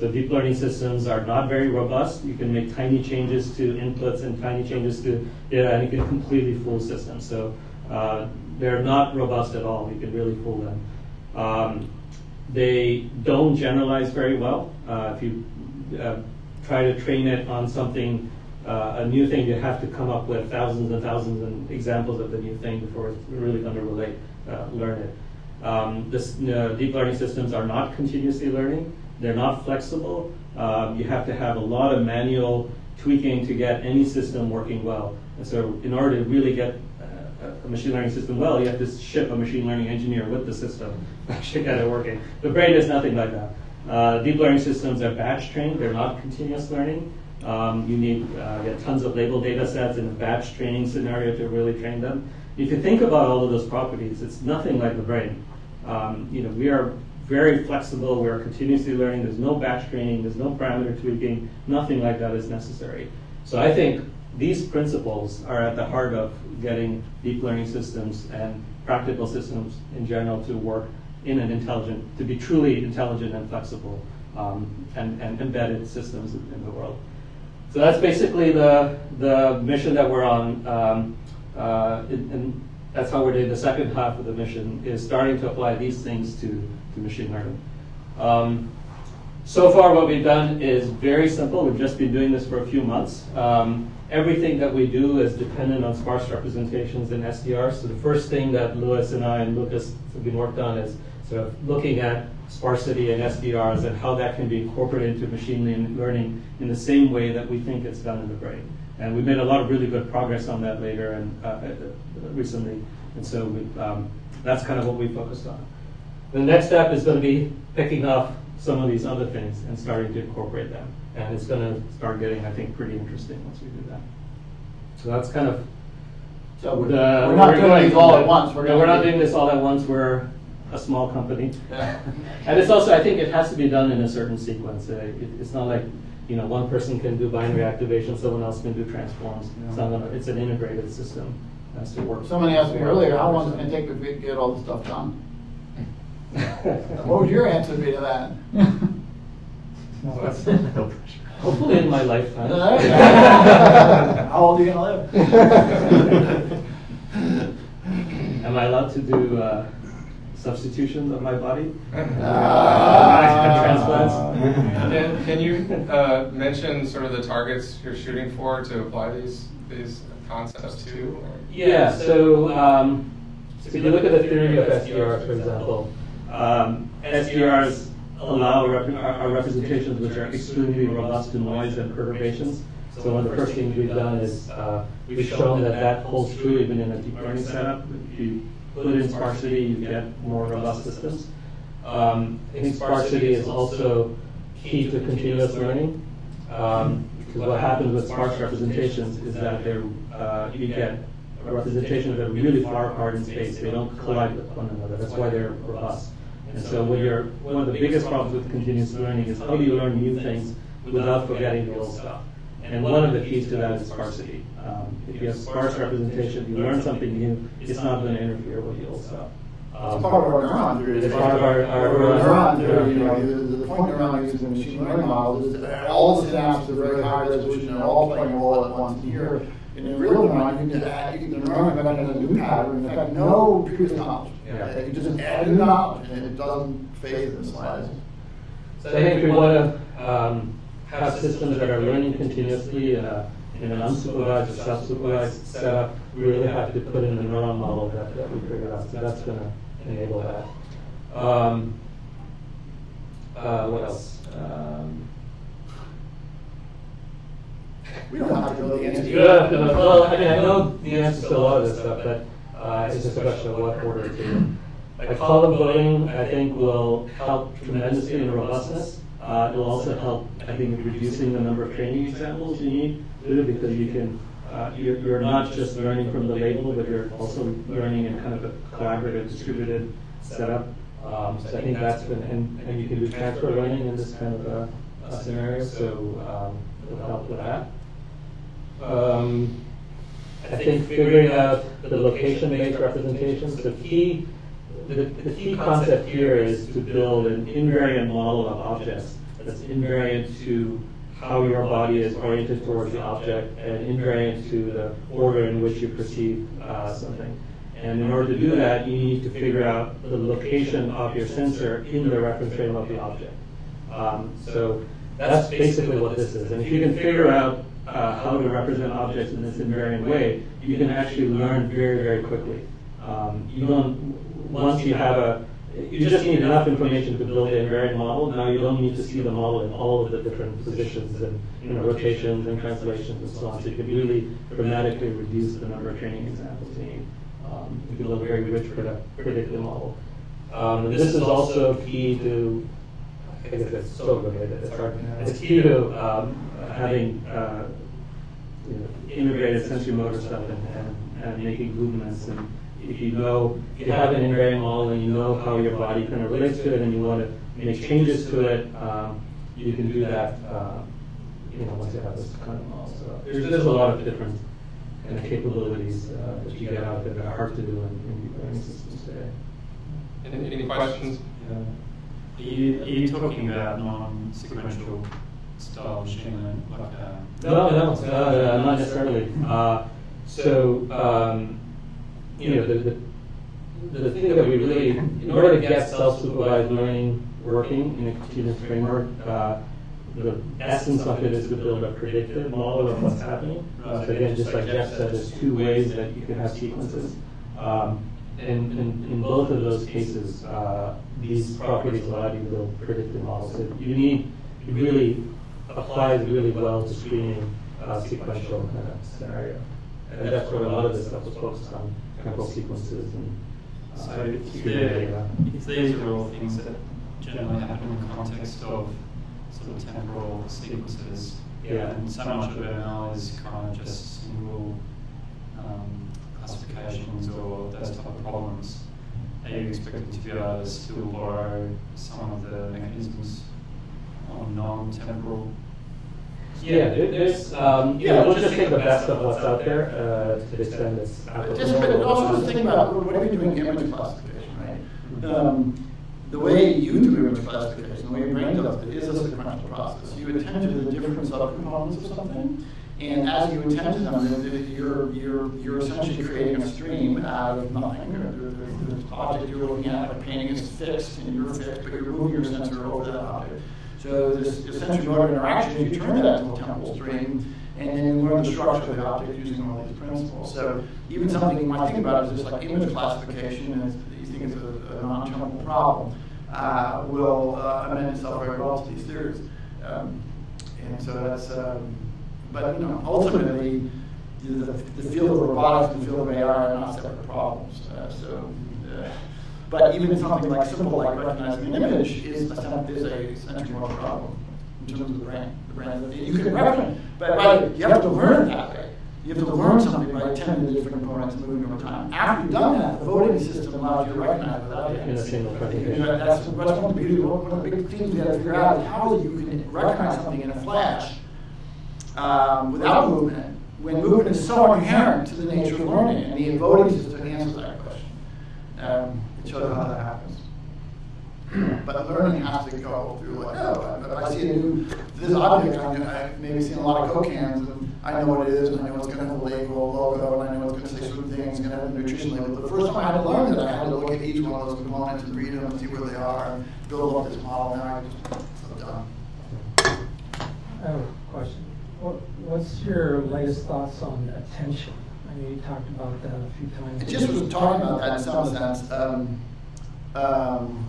S: So deep learning systems are not very robust. You can make tiny changes to inputs and tiny changes to data, and you can completely fool systems. So uh, they're not robust at all. You can really fool them. Um, they don't generalize very well. Uh, if you uh, try to train it on something, uh, a new thing, you have to come up with thousands and thousands of examples of the new thing before it's really going to relate, uh, learn it. Um, this, uh, deep learning systems are not continuously learning. They're not flexible. Um, you have to have a lot of manual tweaking to get any system working well. And so in order to really get uh, a machine learning system well, you have to ship a machine learning engineer with the system to actually get it working. The brain is nothing like that. Uh, deep learning systems are batch trained. They're not continuous learning. Um, you need uh, tons of label data sets in a batch training scenario to really train them. If you think about all of those properties, it's nothing like the brain. Um, you know, we are very flexible. We are continuously learning. There's no batch training. There's no parameter tweaking. Nothing like that is necessary. So I think these principles are at the heart of getting deep learning systems and practical systems in general to work in an intelligent, to be truly intelligent and flexible um, and, and embedded systems in, the world. So that's basically the, the mission that we're on. Um, uh, and, and that's how we're doing the second half of the mission is starting to apply these things to, to machine learning. Um, so far what we've done is very simple. We've just been doing this for a few months. Um, everything that we do is dependent on sparse representations in SDR. So the first thing that Luiz and I and Lucas have been worked on is of looking at sparsity and SDRs and how that can be incorporated into machine learning in the same way that we think it's done in the brain. And we made a lot of really good progress on that later and uh, recently. And so we, um, that's kind of what we focused on. The next step is going to be picking up some of these other things and starting to incorporate them. And it's going to start getting, I think, pretty interesting once we do that. So that's kind of.
F: So we're,
S: the-
F: we're not
S: we're
F: doing these all at once. We're
S: no, we're not doing this all at once. We're a small company.
F: Yeah.
S: and it's also, I think it has to be done in a certain sequence. Uh, it, it's not like, you know, one person can do binary activation, someone else can do transforms. It's, not it's an integrated system. It has to work.
F: Somebody asked me earlier, how long is it gonna take if we get all the stuff done? What would your answer be to that?
S: no Hopefully in my lifetime.
F: How old are you gonna live?
S: Am I allowed to do uh, substitution of my body.
A: Ah.
S: transplants.
A: Can, can you uh, mention sort of the targets you're shooting for to apply these these concepts to?
S: Yeah, so, um, so if you look at the theory of SDRs, for example, um, SDRs allow rep- are, are representations which are extremely robust to noise and perturbations. So one of the first things we've done is uh, we've shown that that holds true even in a deep learning setup. If you put in sparsity, you get more robust systems. Um, I think sparsity is also key to continuous learning. Um, because what happens with sparse representations is that they're, uh, you get a representation that are really far apart in space. They don't collide with one another. That's why they're robust. And so you're, one of the biggest problems with continuous learning is how do you learn new things without forgetting the old stuff? And one of the keys to that is sparsity. Um, if you have sparse representation, you learn something new, it's not going to interfere with the old stuff. Um,
F: It's part of our neuron theory.
S: It's part of our, our
F: neuron theory. You know, the, the point in the machine learning models is that all the synapses are very high resolution and all playing a role at once. And here, in a real neuron, you can just add, you can, the neuron can add a new pattern, in fact, no previous knowledge.
S: Yeah.
F: You just add new knowledge, and it doesn't phase in the slightest.
S: So I think we want to um, have systems that are learning continuously in, a, in an unsupervised or self-supervised setup, we really have to put in the neuron model that, that we figured out. So that's going to enable that. Um, uh, what else? Um,
F: We don't have to know the answer.
S: yeah, well, I mean, I know the answers to a lot of this stuff, but uh, it's just a question of what order to. Like column voting, I think will help tremendously in robustness. Uh, it will also help, I think, in reducing the number of training examples you need, because you can, uh, you're, you're not just learning from the label, but you're also learning in kind of a collaborative, distributed setup. Um, so I think that's been, and, and you can do transfer learning in this kind of a, a scenario, so um, it'll help with that. Um, I think figuring out the location-based representations, the key, the, key concept here is to build an invariant model of objects that's invariant to how your body is oriented towards the object and invariant to the order in which you perceive uh, something. And in order to do that, you need to figure out the location of your sensor in the reference frame of the object. Um, so that's basically what this is. And if you can figure out uh, how to represent objects in this invariant way, you can actually learn very, very quickly. Um, you don't, once you have a, you just need enough information to build an invariant model. Now you don't need to see the model in all of the different positions and you know, rotations and translations and so on. So you can really dramatically reduce the number of training examples you need. Um, you can build a very rich predictive model. Um, and this is also key to I guess it's so related. It's hard. It's key to um, having uh, you know, integrated sensory motor stuff and, and, and making movements. And if you know, if you have an invariant model and you know how your body kind of relates to it, and you want to make changes to it, um, you can do that. Uh, you know, once you have this kind of model. So there's, there's a lot of different kind of capabilities uh, that you get out there that are hard to do in, in deep learning systems today.
A: Any, any questions?
J: Yeah. Are you, are you talking about non-sequential style machine learning? Like, uh,
S: No, no, no, no, not necessarily. Uh, so, um, you know, the, the, the thing that we really, in order to get self-supervised learning working in a continuous framework, uh, the essence of it is to build a predictive model of what's happening. Uh, so again, just like Jeff said, there's two ways that you can have sequences. Um, and, and in both of those cases, uh, these properties allow you to build predictive models. So you need, it really applies really well to screening uh, sequential kind of scenario. And that's where a lot of this stuff was focused on, temporal sequences and uh,
J: So if, if these are all things that generally happen in the context of sort of temporal sequences,
S: Yeah.
J: and so much of ML is kind of just single um, classifications or those type of problems, are you expected to be able to still borrow some of the mechanisms on non-temporal?
S: Yeah, there- there's, um, yeah, we'll just take the best of what's out there uh, to the extent it's applicable.
F: Just, but also just think about, what are you doing image classification, right? Um, the way you do image classification, the way your brain does it, is a sequential process. You attend to the different subcomponents of something, and as you attend to them, you're, you're, you're essentially creating a stream out of nothing. There- there- There's object you're looking at, like painting is fixed and you're fixed, but you're moving your sensor over that object. So this, sensory motor interaction, you turn that into a temporal stream, and then you learn the structure of the object using all these principles. So even something you might think about is just like image classification, and you think it's a, a non-temporal problem, uh, will uh, amend itself very well to these theories. Um, and so that's, um, but you know, ultimately, the, the field of robotics and the field of AI are not separate problems. Uh, so, uh, but even something like simple like recognizing an image is a, is a sensory motor problem in terms of the brain. The brain you can recognize, but right, you have to learn that way. You have to learn something by attending the different components and moving over time. After you've done that, the voting system allows you to recognize without it.
S: In a single presentation.
F: that's, that's one of the beauty, one of the big things we have to figure out is how you can recognize something in a flash um, without movement, when movement is so inherent to the nature of learning, and the voting system answers that question. Um, it shows how that happens. But learning has to go through like, oh, if I see a new, this object, gonna, I've maybe seen a lot of Coke cans, and I know what it is, and I know it's gonna have a label, logo, and I know it's gonna say certain things, it's gonna have a nutrition label. The first time I had to learn that, I had to look at each one of those components and read them and see where they are, and build up this model, now I just, done.
K: I have a question. What, what's your latest thoughts on attention? You talked about that a few times.
F: I just was talking about that in some sense. Um, um,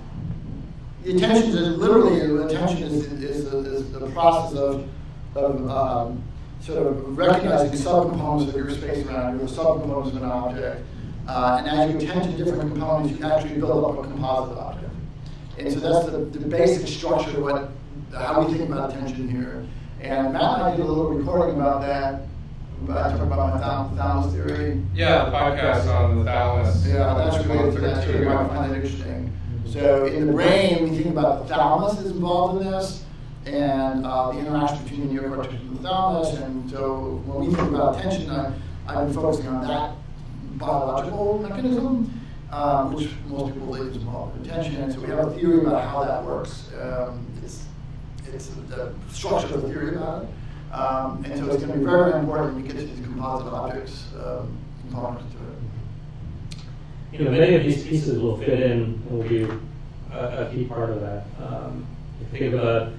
F: the attention is literally attention is, is, is the process of, of um, sort of recognizing subcomponents of your space around you, or subcomponents of an object. Uh, and as you attend to different components, you can actually build up a composite object. And so that's the, the basic structure of what, how we think about attention here. And Matt and I did a little recording about that. I about my thal- thalamus theory.
A: Yeah, the podcast on the thalamus.
F: Yeah, that's related to that too. You might find that interesting. So in the brain, we think about the thalamus is involved in this, and uh, the interaction between the neocortex and the thalamus. And so when we think about attention, I, I've been focusing on that biological mechanism, um, which most people believe is involved in attention. And so we have a theory about how that works. Um, it's it's the structure of the theory about it. Um, and so it's going to be very, important we get to these composite objects um, components to it.
S: You know, many of these pieces will fit in and will be a, a key part of that. Um, if you think about,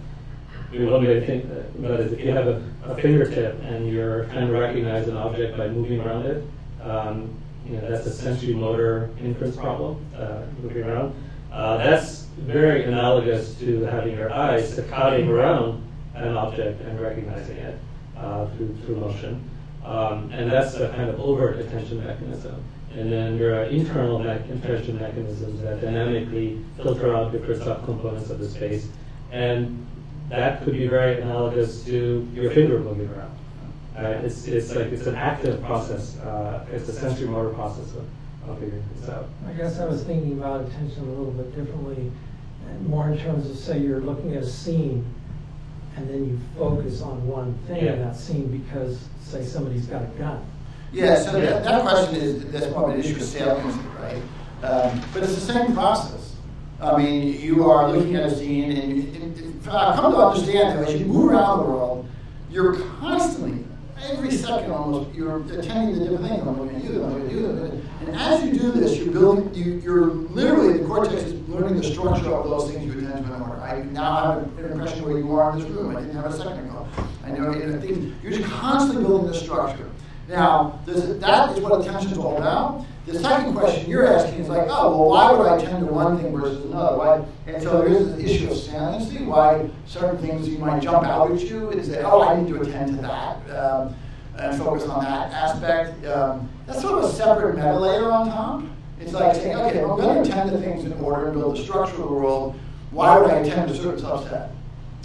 S: maybe one way to think about if you have a, a fingertip and you're trying to recognize an object by moving around it, um, you know, that's a sensory motor inference problem, uh, moving around. Uh, that's very analogous to having your eyes saccading around an object and recognizing it uh, through, through motion. Um, and that's a kind of overt attention mechanism. And then there are internal me- attention mechanisms that dynamically filter out different subcomponents of the space. And that could be very analogous to your finger moving around. It's, it's like it's an active process. Uh, it's a sensory motor process of, of figuring this out.
K: I guess I was thinking about attention a little bit differently, more in terms of, say, you're looking at a scene, and then you focus on one thing in that scene because, say, somebody's got a gun.
F: Yeah, so that, that question is, that's more of an issue of saliency, right? Um, but it's the same process. I mean, you are looking at a scene, and you, it, it, I've come to understand that as you move around the world, you're constantly, every second almost, you're attending to different things. I'm looking at you, I'm looking at you. And as you do this, you're building, you, you're literally, the cortex is learning the structure of those things you attend to in order. I now have an impression of where you are in this room. I didn't have a second ago. I know, you're just constantly building this structure. Now, does, that is what attention is all about. The second question you're asking is like, oh, well, why would I tend to one thing versus another? Why? And so there is this issue of saliency, why certain things you might jump out at you and say, oh, I need to attend to that um, and focus on that aspect. Um, that's sort of a separate meta layer on top. It's like saying, okay, I'm going to attend to things in order and build the structure of the world, why would I attend a certain subset?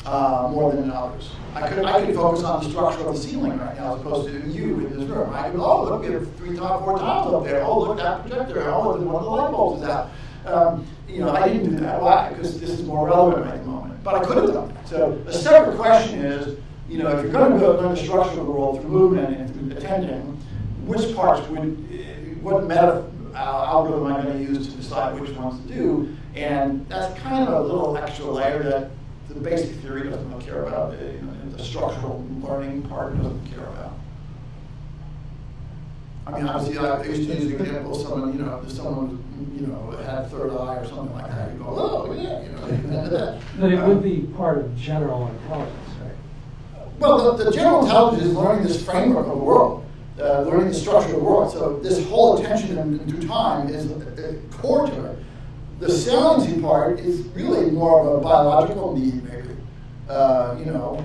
F: uh, more than others. I could I could focus on the structure of the ceiling right now as opposed to you in this room. I could oh look, we have three top four tiles up there. Oh look that projector. Oh one of the light bulbs is out. Um, you know I didn't do that. Why? Because this is more relevant right at the moment. But I could have done that. So a separate question is, you know, if you're going to learn the structure of the world through movement and through attending, which parts would what meta uh, algorithm am I going to use to decide which ones to do? And that's kind of a little extra layer that the basic theory doesn't care about, uh, you know, the structural learning part doesn't care about. I mean, obviously, I used to use the example of someone, you know, if someone, you know, had third eye or something like that, you go, oh, yeah, you know. you can do that.
K: But it would be part of general intelligence, right?
F: Well, the, the general intelligence is learning this framework of the world, uh, learning the structure of the world. So this whole attention in, and through time is uh, core to it. The saliency part is really more of a biological need, maybe. Uh, you know,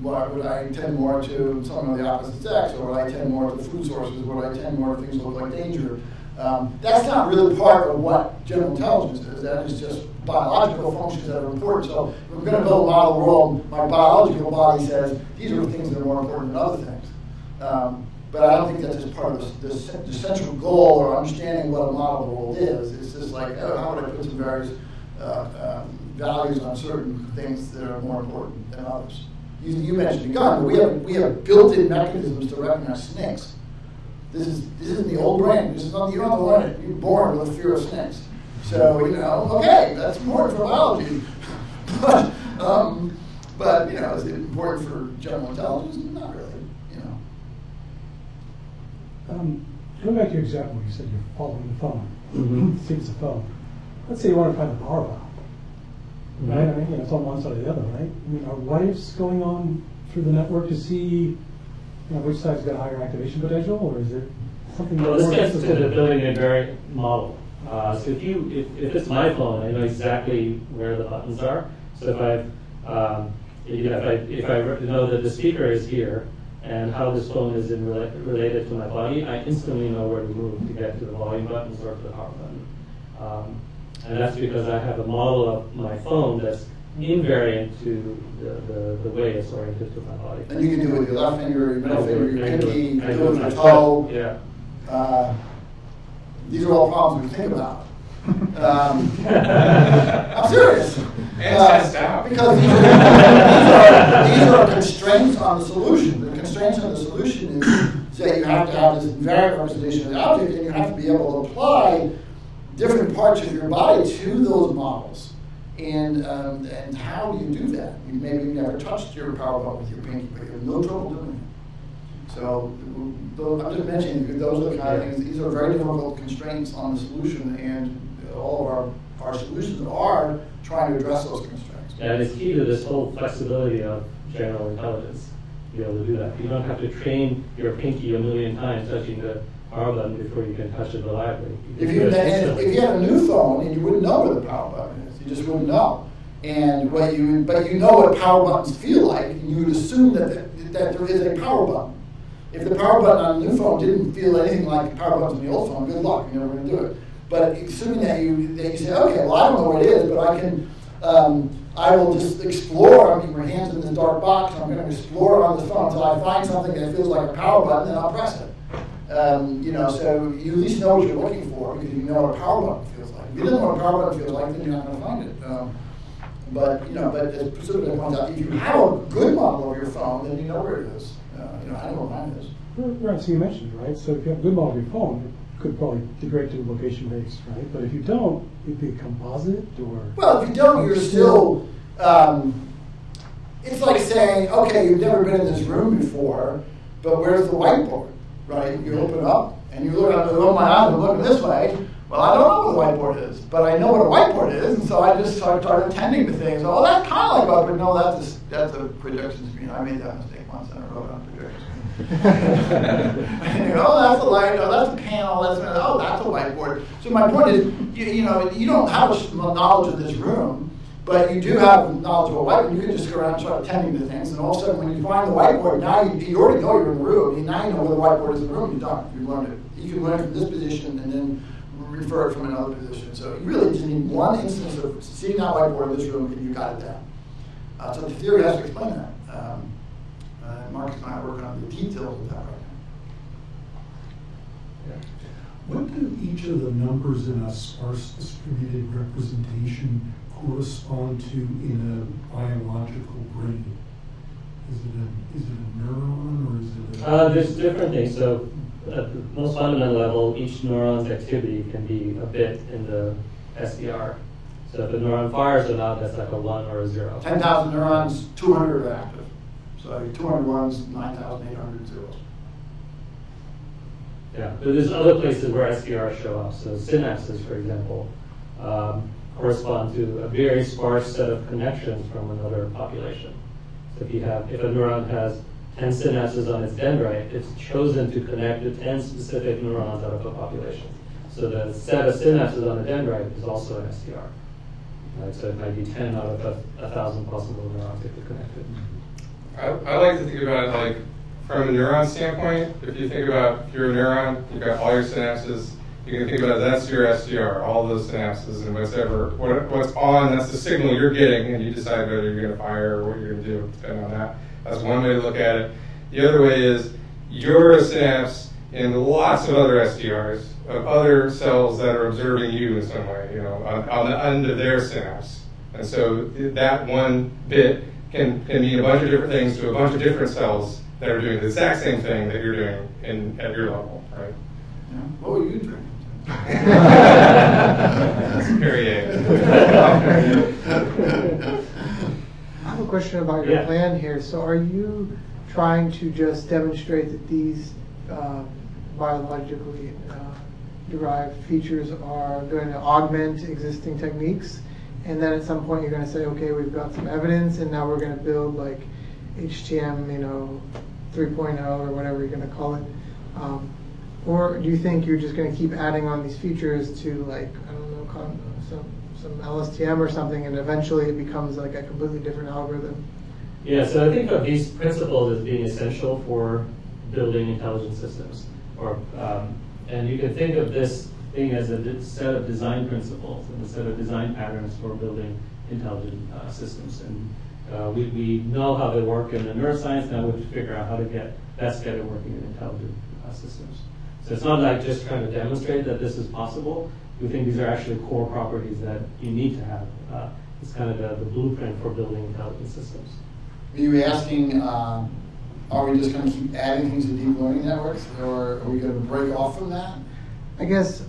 F: what, would I tend more to someone of the opposite sex, or would I tend more to food sources, or would I tend more to things that look like danger? Um, that's not really part of what general intelligence is. That is just biological functions that are important. So if I'm going to build a model world, my biological body says these are things that are more important than other things. Um, but I don't think that's just part of the, the, central goal or understanding what a model of the world is. It's just like, oh, how would I put some various uh, um, values on certain things that are more important than others? You, you mentioned a gun, but we have, we have built-in mechanisms to recognize snakes. This is this isn't the old brain. This is not you don't have to learn it. You're born with fear of snakes. So you know, okay, that's important for biology. but um, but you know, is it important for general intelligence? Not really. You know.
T: Um, going back to your example, you said you're following the phone.
S: Mhm.
T: See it's a phone. Let's say you want to find the power bomb. Right? I mean, you know, it's on one side or the other, right? I mean, are waves going on through the network to see, you know, which side's got higher activation potential, or is it something
S: Well,
T: more
S: this gets to the building a invariant model. Uh, so if you, if, if it's my phone, I know exactly where the buttons are. So if I, um, if I, if I know that the speaker is here and how this phone is in rela- related to my body, I instantly know where to move to get to the volume buttons or to the power button. Um, and that's because I have a model of my phone that's invariant to the, the, the way it's oriented to my body.
F: And you can do it with your left finger, your middle
S: I
F: finger, your
S: I
F: pinky, you can
S: do
F: do it
S: it
F: with your
S: with
F: toe.
S: Yeah.
F: Uh, these are all problems we think about. Um, I'm serious.
A: And
F: Uh,
A: out.
F: Because these are, these, are, these are constraints on the solution. The constraints on the solution is that you have to have this invariant representation of the object, and you have to be able to apply different parts of your body to those models. And um, and how do you do that? Maybe You maybe never touched your power button with your pinky, but you have no trouble doing it. So I'm just mentioning, those are the kind of things, these are very difficult constraints on the solution, and all of our, our solutions are trying to address those constraints.
S: And it's key to this whole flexibility of general intelligence, to be able to do that. You don't have to train your pinky a million times touching the power button before you can touch it reliably. You
F: If you,
S: instantly.
F: if you had a new phone, and you wouldn't know where the power button is, you just wouldn't know. And what you, but you know what power buttons feel like, and you would assume that, that there is a power button. If the power button on a new phone didn't feel anything like the power buttons on the old phone, good luck, you're never going to do it. But assuming that you, that you say, okay, well, I don't know what it is, but I can, um, I will just explore. I mean, my hands in this dark box, I'm going to explore on the phone until I find something that feels like a power button, and I'll press it. Um, you know, so you at least know what you're looking for because you know what a power button feels like. If you don't know what a power button feels like, then you're not going to find it. Um, but you know, but as points out, if you have a good model of your phone, then you know where it is. Uh, you know, I know where mine is.
T: Right, so you mentioned, right? So if you have a good model of your phone, could probably degrade to location based, right? But if you don't, it'd be composite or.
F: Well, if you don't, you're still. Um, it's like saying, okay, you've never been in this room before, but where's the whiteboard? Right? You open up and you look up. Oh my eyes, I'm looking this way. Well, I don't know what the whiteboard is, but I know what a whiteboard is, and so I just started, started tending to things. Oh, that's kind of like but No, that's a, that's a projection screen. I made that mistake once, and I wrote on and you oh, that's a light. Oh, that's a panel. That's a, oh, that's a whiteboard. So my point is, you, you know, you don't have knowledge of this room, but you do have knowledge of a whiteboard. You can just go around and start attending to things, and all of a sudden, when you find the whiteboard, now you, you already know you're in the room. and Now you know where the whiteboard is in the room. You're done. You learned it. You can learn from this position and then refer it from another position. So you really just need one instance of seeing that whiteboard in this room, and you got it down. Uh, so the theory has to explain that. Um, uh, Marcus and I are working on the details of that right now.
B: What do each of the numbers in a sparse distributed representation correspond to in a biological brain? Is it a, is it a neuron or is it a?
S: Uh, there's different things. So, at the most fundamental level, each neuron's activity can be a bit in the SDR. So, if a neuron fires or not, that's like a one or a zero.
F: 10,000 neurons, 200 are active. So 200 ones, 9,800 zeros.
S: Yeah, but there's other places where SDRs show up. So synapses, for example, um, correspond to a very sparse set of connections from another population. So if you have, if a neuron has 10 synapses on its dendrite, it's chosen to connect to 10 specific neurons out of a population. So the set of synapses on the dendrite is also an SDR. Right? So it might be 10 out of a, a thousand possible neurons if you're connected.
A: I, I like to think about it like from a neuron standpoint. If you think about if you're a neuron, you've got all your synapses. You can think about that's your SDR, all those synapses and whatever what, what's on. That's the signal you're getting, and you decide whether you're going to fire or what you're going to do depending on that. That's one way to look at it. The other way is you're a synapse in lots of other SDRs of other cells that are observing you in some way, you know, on, on the end of their synapse. And so that one bit can, can mean a bunch of different things to a bunch of different cells that are doing the exact same thing that you're doing in, at your level, right?
E: Yeah. What were you drinking?
A: Perrier.
D: I have a question about your
S: Yeah.
D: plan here. So are you trying to just demonstrate that these uh, biologically uh, derived features are going to augment existing techniques? And then at some point you're going to say, okay, we've got some evidence and now we're going to build like HTM, you know, 3.0 or whatever you're going to call it. Um, or do you think you're just going to keep adding on these features to like, I don't know, con- some, some LSTM or something and eventually it becomes like a completely different algorithm?
S: Yeah, so I think of these principles as being essential for building intelligent systems. Or, um, and you can think of this thing as a set of design principles and a set of design patterns for building intelligent uh, systems. And uh, we, we know how they work in the neuroscience, now we have to figure out how to get best get it working in intelligent uh, systems. So it's not like just trying to demonstrate that this is possible. We think these are actually core properties that you need to have. Uh, it's kind of the, the blueprint for building intelligent systems.
F: Are you asking, um, are we just going to keep adding things to deep learning networks, or are we going to break off from that?
D: I guess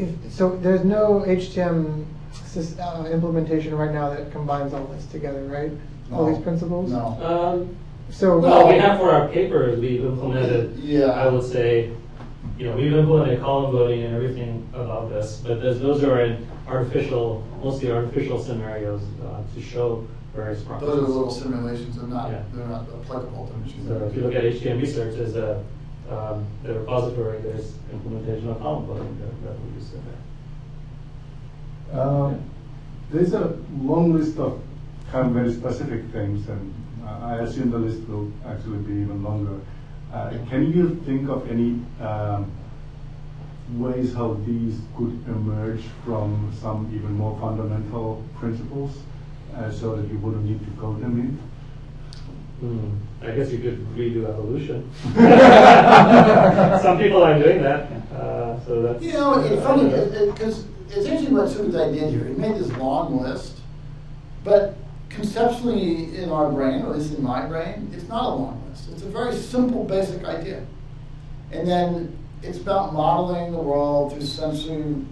D: if so, there's no HTM sys- uh, implementation right now that combines all this together, right? All these principles.
F: No.
S: Um,
D: So
S: well, we have for our papers, we've implemented,
F: Yeah.
S: I would say, you know, we've implemented column voting and everything about this, but those, those are in artificial, mostly artificial scenarios uh, to show various properties.
E: Those are little simulations, they're not,
S: Yeah.
E: they're not applicable to machine
S: So if you look at HTM research, there's a, um, the repository, there's implementation of column voting that, that we use in there.
L: Um, There's a long list of kind of very specific things, and I I assume the list will actually be even longer. Uh, Can you think of any um, ways how these could emerge from some even more fundamental principles, uh, so that you wouldn't need to code them in?
S: Hmm. I guess you could redo evolution. Some people are doing that, uh, so that's.
F: You know, it's funny, because it's interesting what Subutai did here. He made this long list, but conceptually in our brain, or at least in my brain, it's not a long list. It's a very simple, basic idea. And then it's about modeling the world through sensory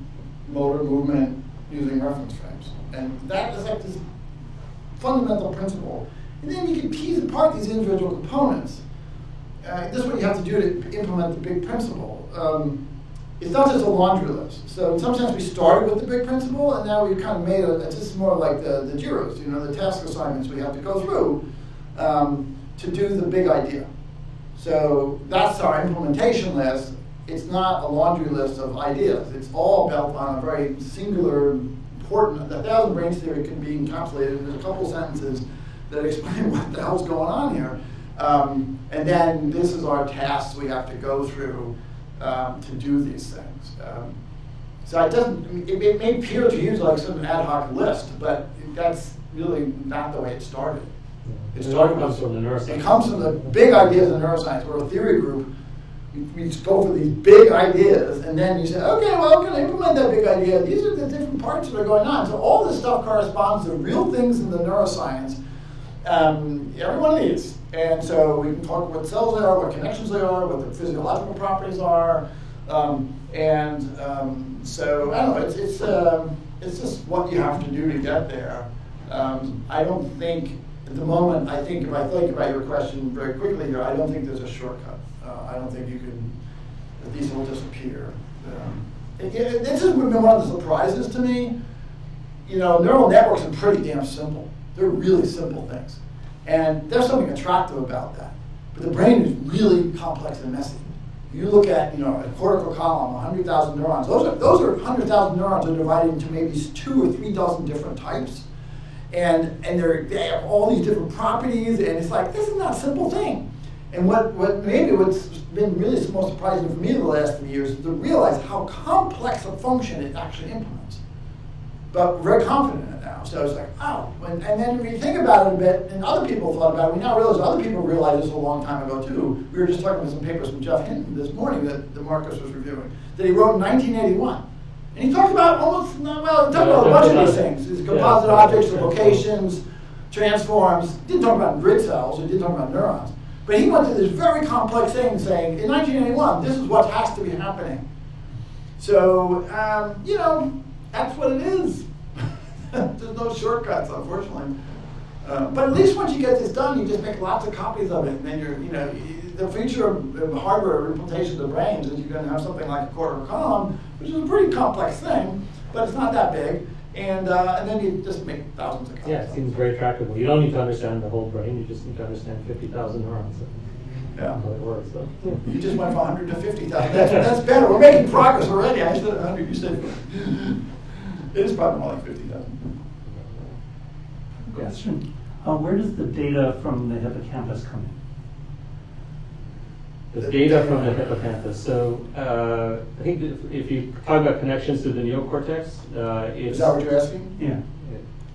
F: motor movement using reference frames. And that is like this fundamental principle. And then you can piece apart these individual components. Uh, this is what you have to do to implement the big principle. Um, it's not just a laundry list. So sometimes we started with the big principle, and now we've kind of made it. Just more like the the JIRAs, you know, the task assignments we have to go through um, to do the big idea. So that's our implementation list. It's not a laundry list of ideas. It's all built on a very singular, important. The thousand brains theory can be encapsulated in a couple sentences that explain what the hell's going on here. Um, and then this is our tasks we have to go through um, to do these things. Um, so it doesn't. It, it may appear to you like some ad hoc list, but that's really not the way it started. It
S: It
F: started
S: comes from the neuroscience.
F: It comes from the big ideas in neuroscience. We're a theory group. We, we just go for these big ideas, and then you say, okay, well, can I implement that big idea? These are the different parts that are going on. So all this stuff corresponds to real things in the neuroscience. Um, every one of these. And so we can talk what cells they are, what connections they are, what the physiological properties are. Um, and um, so I don't know. It's it's um, it's just what you have to do to get there. Um, I don't think at the moment. I think if I think about your question very quickly here, I don't think there's a shortcut. Uh, I don't think you can. these will disappear. Um, it, it, this has been one of the surprises to me. You know, neural networks are pretty damn simple. They're really simple things. And there's something attractive about that. But the brain is really complex and messy. You look at, you know, a cortical column, 100,000 neurons. Those are, those are 100,000 neurons are divided into maybe two or three dozen different types. And, and they're, they have all these different properties, and it's like, this is not a simple thing. And what, what maybe what's been really most surprising for me the last few years is to realize how complex a function it actually implements. But we're very confident in it now. So it's like, oh. When, and then when you think about it a bit, and other people thought about it, we now realize other people realized this a long time ago too. We were just talking about some papers from Geoff Hinton this morning that, that Marcus was reviewing, that he wrote in 1981. And he talked about almost, well, he talked about a bunch of these things. These composite objects, the locations, transforms. He didn't talk about grid cells, he didn't talk about neurons. But he went through this very complex thing saying, in 1981, this is what has to be happening. So, um, you know, that's what it is. There's no shortcuts, unfortunately. Uh, but at least once you get this done, you just make lots of copies of it, and then you're, you know, the future of hardware implementation of the brains is you're going to have something like a cortical column, which is a pretty complex thing, but it's not that big. And, uh, and then you just make thousands of copies.
S: Yeah, it seems very tractable. You don't need to understand the whole brain, you just need to understand 50,000 neurons.
F: Yeah.
S: How it works, though.
F: You just went from 100 to 50,000. That's, that's better. We're making progress already. I said 100, you said it is probably more like 50,000.
G: Question. Uh, where does the data from the hippocampus come in?
S: The data from the hippocampus. So uh, I think if, if, you talk about connections to the neocortex, uh, it's...
F: Is that what you're asking?
G: Yeah.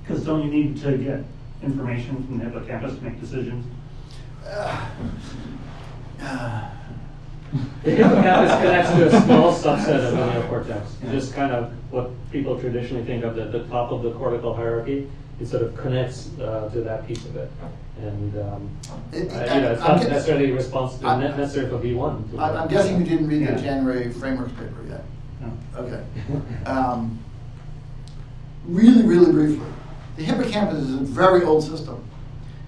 G: Because don't you need to get information from the hippocampus to make decisions?
S: The hippocampus connects to a small subset of the neocortex. Just kind of what people traditionally think of the, the top of the cortical hierarchy. It sort of connects uh, to that piece of it. And um,
F: It-
S: uh, you know, it's not
F: I'm-
S: necessarily responsive,
F: I'm-
S: not necessary for V1.
F: I'm, I'm guessing you didn't read
S: Yeah.
F: the January frameworks paper yet.
G: No.
F: Okay. Um, really, really briefly, the hippocampus is a very old system.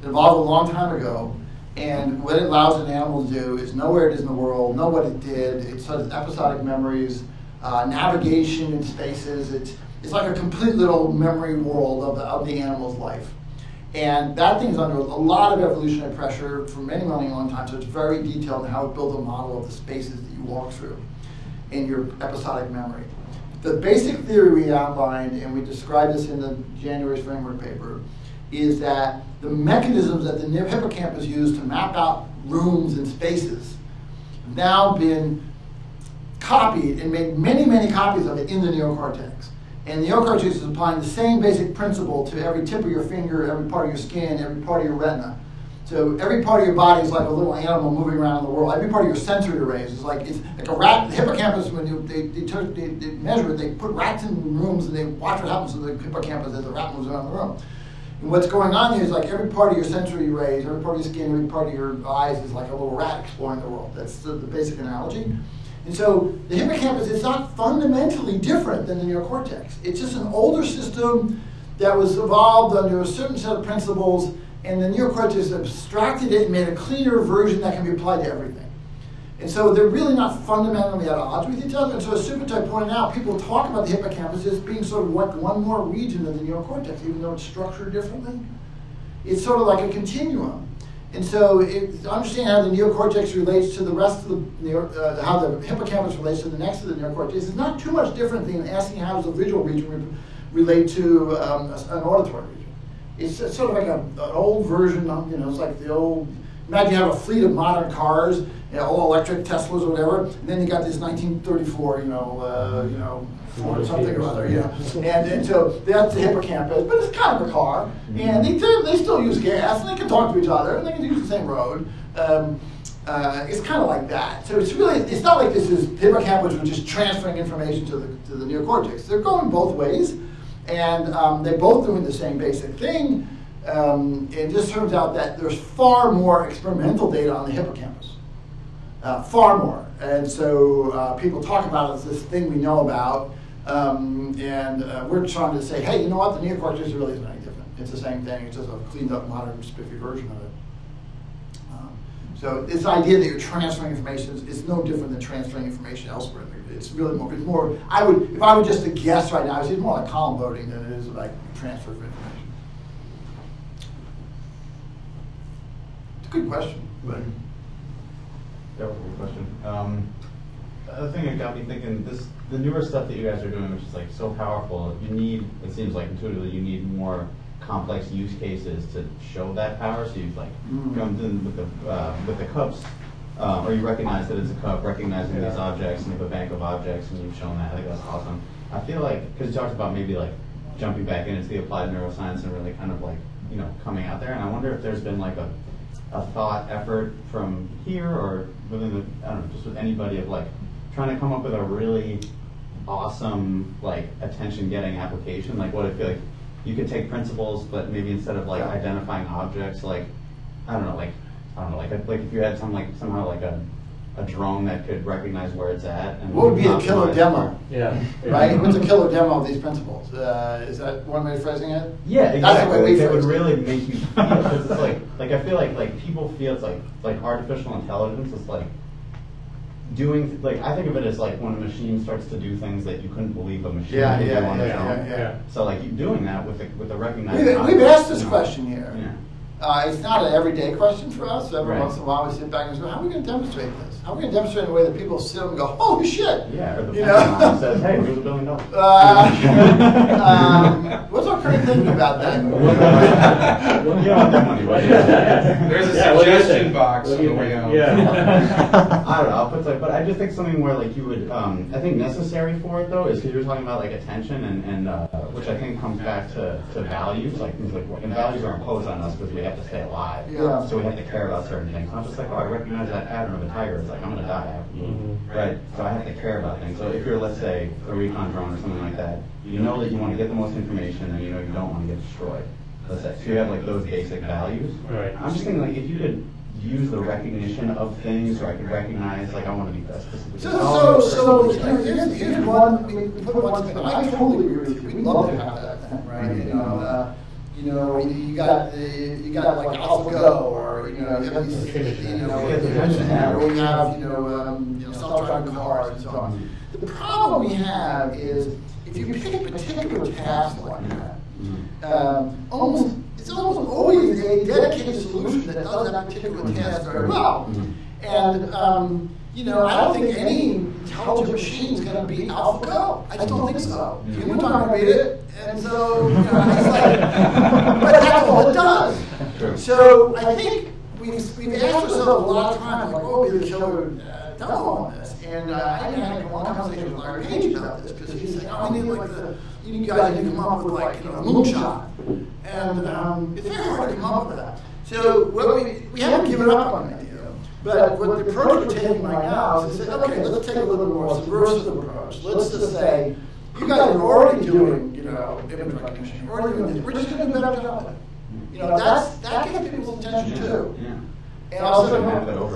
F: It evolved a long time ago, and what it allows an animal to do is know where it is in the world, know what it did. It sort of episodic memories, uh, navigation in spaces. It's it's like a complete little memory world of the, of the animal's life. And that thing's under a lot of evolutionary pressure for many, many long time, so it's very detailed in how it builds a model of the spaces that you walk through in your episodic memory. The basic theory we outlined, and we described this in the January's framework paper, is that the mechanisms that the hippocampus used to map out rooms and spaces have now been copied and made many, many copies of it in the neocortex. And the neocortex is applying the same basic principle to every tip of your finger, every part of your skin, every part of your retina. So every part of your body is like a little animal moving around in the world. Every part of your sensory arrays is like it's like a rat. The hippocampus, when you, they, they, took, they, they measure it, they put rats in rooms and they watch what happens to the hippocampus as the rat moves around the room. And what's going on here is like every part of your sensory arrays, every part of your skin, every part of your eyes is like a little rat exploring the world. That's the, the basic analogy. And so the hippocampus is not fundamentally different than the neocortex. It's just an older system that was evolved under a certain set of principles, and the neocortex abstracted it and made a cleaner version that can be applied to everything. And so they're really not fundamentally at odds with each other. And so as Subutai pointed out, people talk about the hippocampus as being sort of like one more region of the neocortex, even though it's structured differently. It's sort of like a continuum. And so it, understanding how the neocortex relates to the rest of the, uh, how the hippocampus relates to the next of the neocortex is not too much different than asking how does the visual region re relate to um, an auditory region. It's, it's sort of like a, an old version, of, you know, it's like the old, imagine you have a fleet of modern cars, you know, all electric Teslas or whatever, and then you got this 1934, you know, uh, you know, Ford something or other, yeah. And, and so that's the hippocampus, but it's kind of a car. And they, they still use gas, and they can talk to each other, and they can use the same road. Um, uh, it's kind of like that. So it's really, it's not like this is hippocampus, which is transferring information to the, to the neocortex. They're going both ways, and um, they're both doing the same basic thing. Um, it just turns out that there's far more experimental data on the hippocampus. Uh, far more. And so uh, people talk about it as this thing we know about. Um, and uh, we're trying to say, hey, you know what? The neocortex really isn't any different. It's the same thing. It's just a cleaned up, modern, spiffy version of it. Um, So this idea that you're transferring information is, is no different than transferring information elsewhere. It's really more, it's more, I would, if I were just to guess right now, it's more like column voting than it is like transfer of information. It's a good question, but.
Q: That a good question. Um, the thing that got me thinking, this the newer stuff that you guys are doing, which is like so powerful. You need, it seems like intuitively, you need more complex use cases to show that power. So you've like
F: Mm.
Q: come in with the uh, with the cups, uh, or you recognize that it's a cup, recognizing these objects, and you have a bank of objects, and you've shown that. I think that's awesome. I feel like because you talked about maybe like jumping back into the applied neuroscience and really kind of like you know coming out there. And I wonder if there's been like a a thought effort from here or within the I don't know just with anybody of like trying to come up with a really awesome like attention getting application. Like what if like you could take principles, but maybe instead of like identifying objects, like I don't know, like I don't know, like like if you had some like somehow like a a drone that could recognize where it's at. And
F: What would be a killer
Q: optimize-
F: demo?
S: Yeah.
F: Right? What's a killer demo of these principles? Uh, is that one way of phrasing it?
Q: Yeah,
F: That's the
Q: exactly.
F: way we
Q: Like, that would
F: it.
Q: really make you feel it's like like I feel like like people feel it's like like artificial intelligence is like doing like I think of it as like when a machine starts to do things that you couldn't believe a machine
F: Yeah,
Q: could
F: yeah,
Q: do on its
F: yeah,
Q: own.
F: yeah, yeah.
Q: So like you doing that with the with the recognized.
F: We've, we've asked this
Q: you know.
F: question here.
Q: Yeah.
F: Uh, it's not an everyday question for us. Every
Q: Right.
F: once in a while, we sit back and go, "How are we going to demonstrate this? How are we going to demonstrate in a way that people sit and go, holy shit!"
Q: Yeah, or the
F: you know?
Q: says, "Hey, here's a billion dollars."
F: Uh, um, what's our current thinking about that?
Q: You don't have that money, right?
A: There's a
Q: Yeah, what do you
A: suggestion box
Q: What
A: on the way out.
Q: Yeah. I don't know. I'll put like, but I just think something where like you would, um, I think necessary for it though is because you're talking about like attention and, and uh, which I think comes back to, to values, like things like and values are imposed on us because we have to stay alive.
F: Yeah.
Q: So we have to care about certain things. Not just like, oh, I recognize that pattern of a tiger. It's like I'm gonna die. after you. Right. So I have to care about things. So if you're, let's say, a recon drone or something like that, you know that you want to get the most information and you know you don't want to get destroyed. Let's say. So you have like those basic values.
S: Right.
Q: I'm just thinking like if you could use the recognition of things, or I could recognize like I want to be best.
F: So, so, so here's, here's one. I mean, put one thing. I totally agree with you. We'd love to have that thing, right? You know, uh, you know, you got the, you got like AlphaGo, or you know, you have these, you know, or you have you know, um, you know, self-driving cars and so on. The problem we have is if you pick a particular task like that, um, almost it's almost always a dedicated solution that does that particular task very well. And um, you know, I don't think any intelligent machine is going to beat AlphaGo. I just don't think so. Humans aren't going to beat it, and so you know, it's like, but that's all it does. So I think we've, we've asked ourselves a lot of times, like, what would be the killer uh, demo on this? And uh, I even had long conversation with Larry Page about this because he's like, oh, we need like the, you guys need to come up with like, you know, a moonshot. And um, it's very hard to come up with that. So what we, we haven't given up on idea. But what the approach we're taking right now is to say, okay, let's take a little more subversive approach. Let's just say, you guys are already doing, you know, image recognition. You're already doing this. We're just going to do a better job. You know, that's, that gets people's attention too. And also,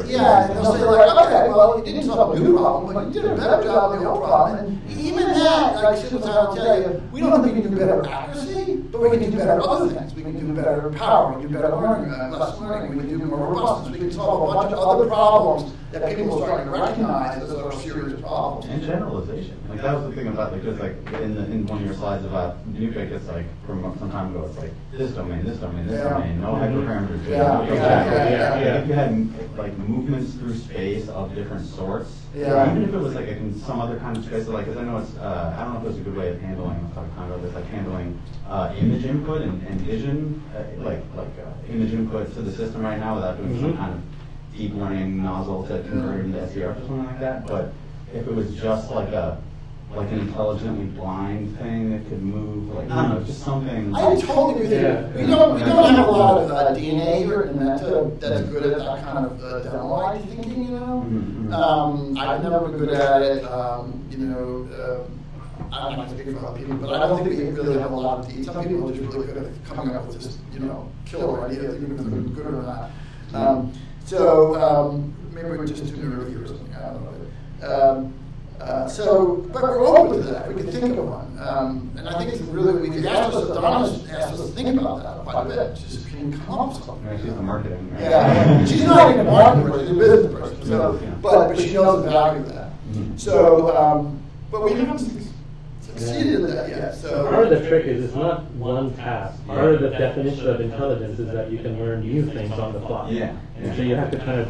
F: yeah, and they'll say like, okay, well, you didn't solve a new problem, but you did a better job of the old problem. And even that, like sometimes I'll tell you, we don't think we can do better accuracy, but we can do better other things. We can do better power, we can do better learning, uh, less learning, we can do more robustness, we can solve a bunch of other problems that people are starting to recognize as our serious problems.
Q: And generalization. Like that was the thing about like just like in the in one of your slides about NuPIC, it's like from some time ago, it's like this domain, this domain, this
F: Yeah.
Q: domain, no hyperparameters.
F: Yeah,
Q: no
F: yeah,
Q: hyperparameters.
F: yeah, yeah, yeah.
Q: If you had like movements through space of different sorts,
F: Yeah.
Q: even if it was like in some other kind of space, like because I know it's uh, I don't know if there's a good way of handling. I'll talk about this, like handling uh, image input and, and vision, uh, like like uh, image input to the system right now without doing some
S: Mhm.
Q: kind of deep learning nozzle to convert it into SDR or something like that. But if it was just like a like an intelligently blind thing that could move, like I don't know, just something.
F: I totally agree with you. We don't, we don't have a lot of uh, DNA here Numenta that's good at that kind of uh, demo thinking, you know?
Q: Mm-hmm.
F: Um, I've never been good at it, um, you know, uh, I'm not speaking for other people, but I don't think we really have a lot of detail. Some people are just really good at coming up with just, you know, killer ideas, even if they're good or not. Um, so, um, maybe we're just too nerdy or something, I don't know. Uh, so, but we're open to that. We can think of one, um, and I think it's really we've asked us. Donna's asked us to think about that quite a bit. Just can come up with something.
Q: Yeah, she's the marketing. right?
F: Yeah, she's not even a marketing person, she's a business person, so,
Q: Yeah.
F: but, but she knows the value of that.
Q: Mhm.
F: So, um, but we haven't succeeded in that yet, so.
S: Part of the trick is it's not one task. Part of the definition of intelligence is that you can learn new things on the fly.
Q: Yeah.
S: And so you have to kind of,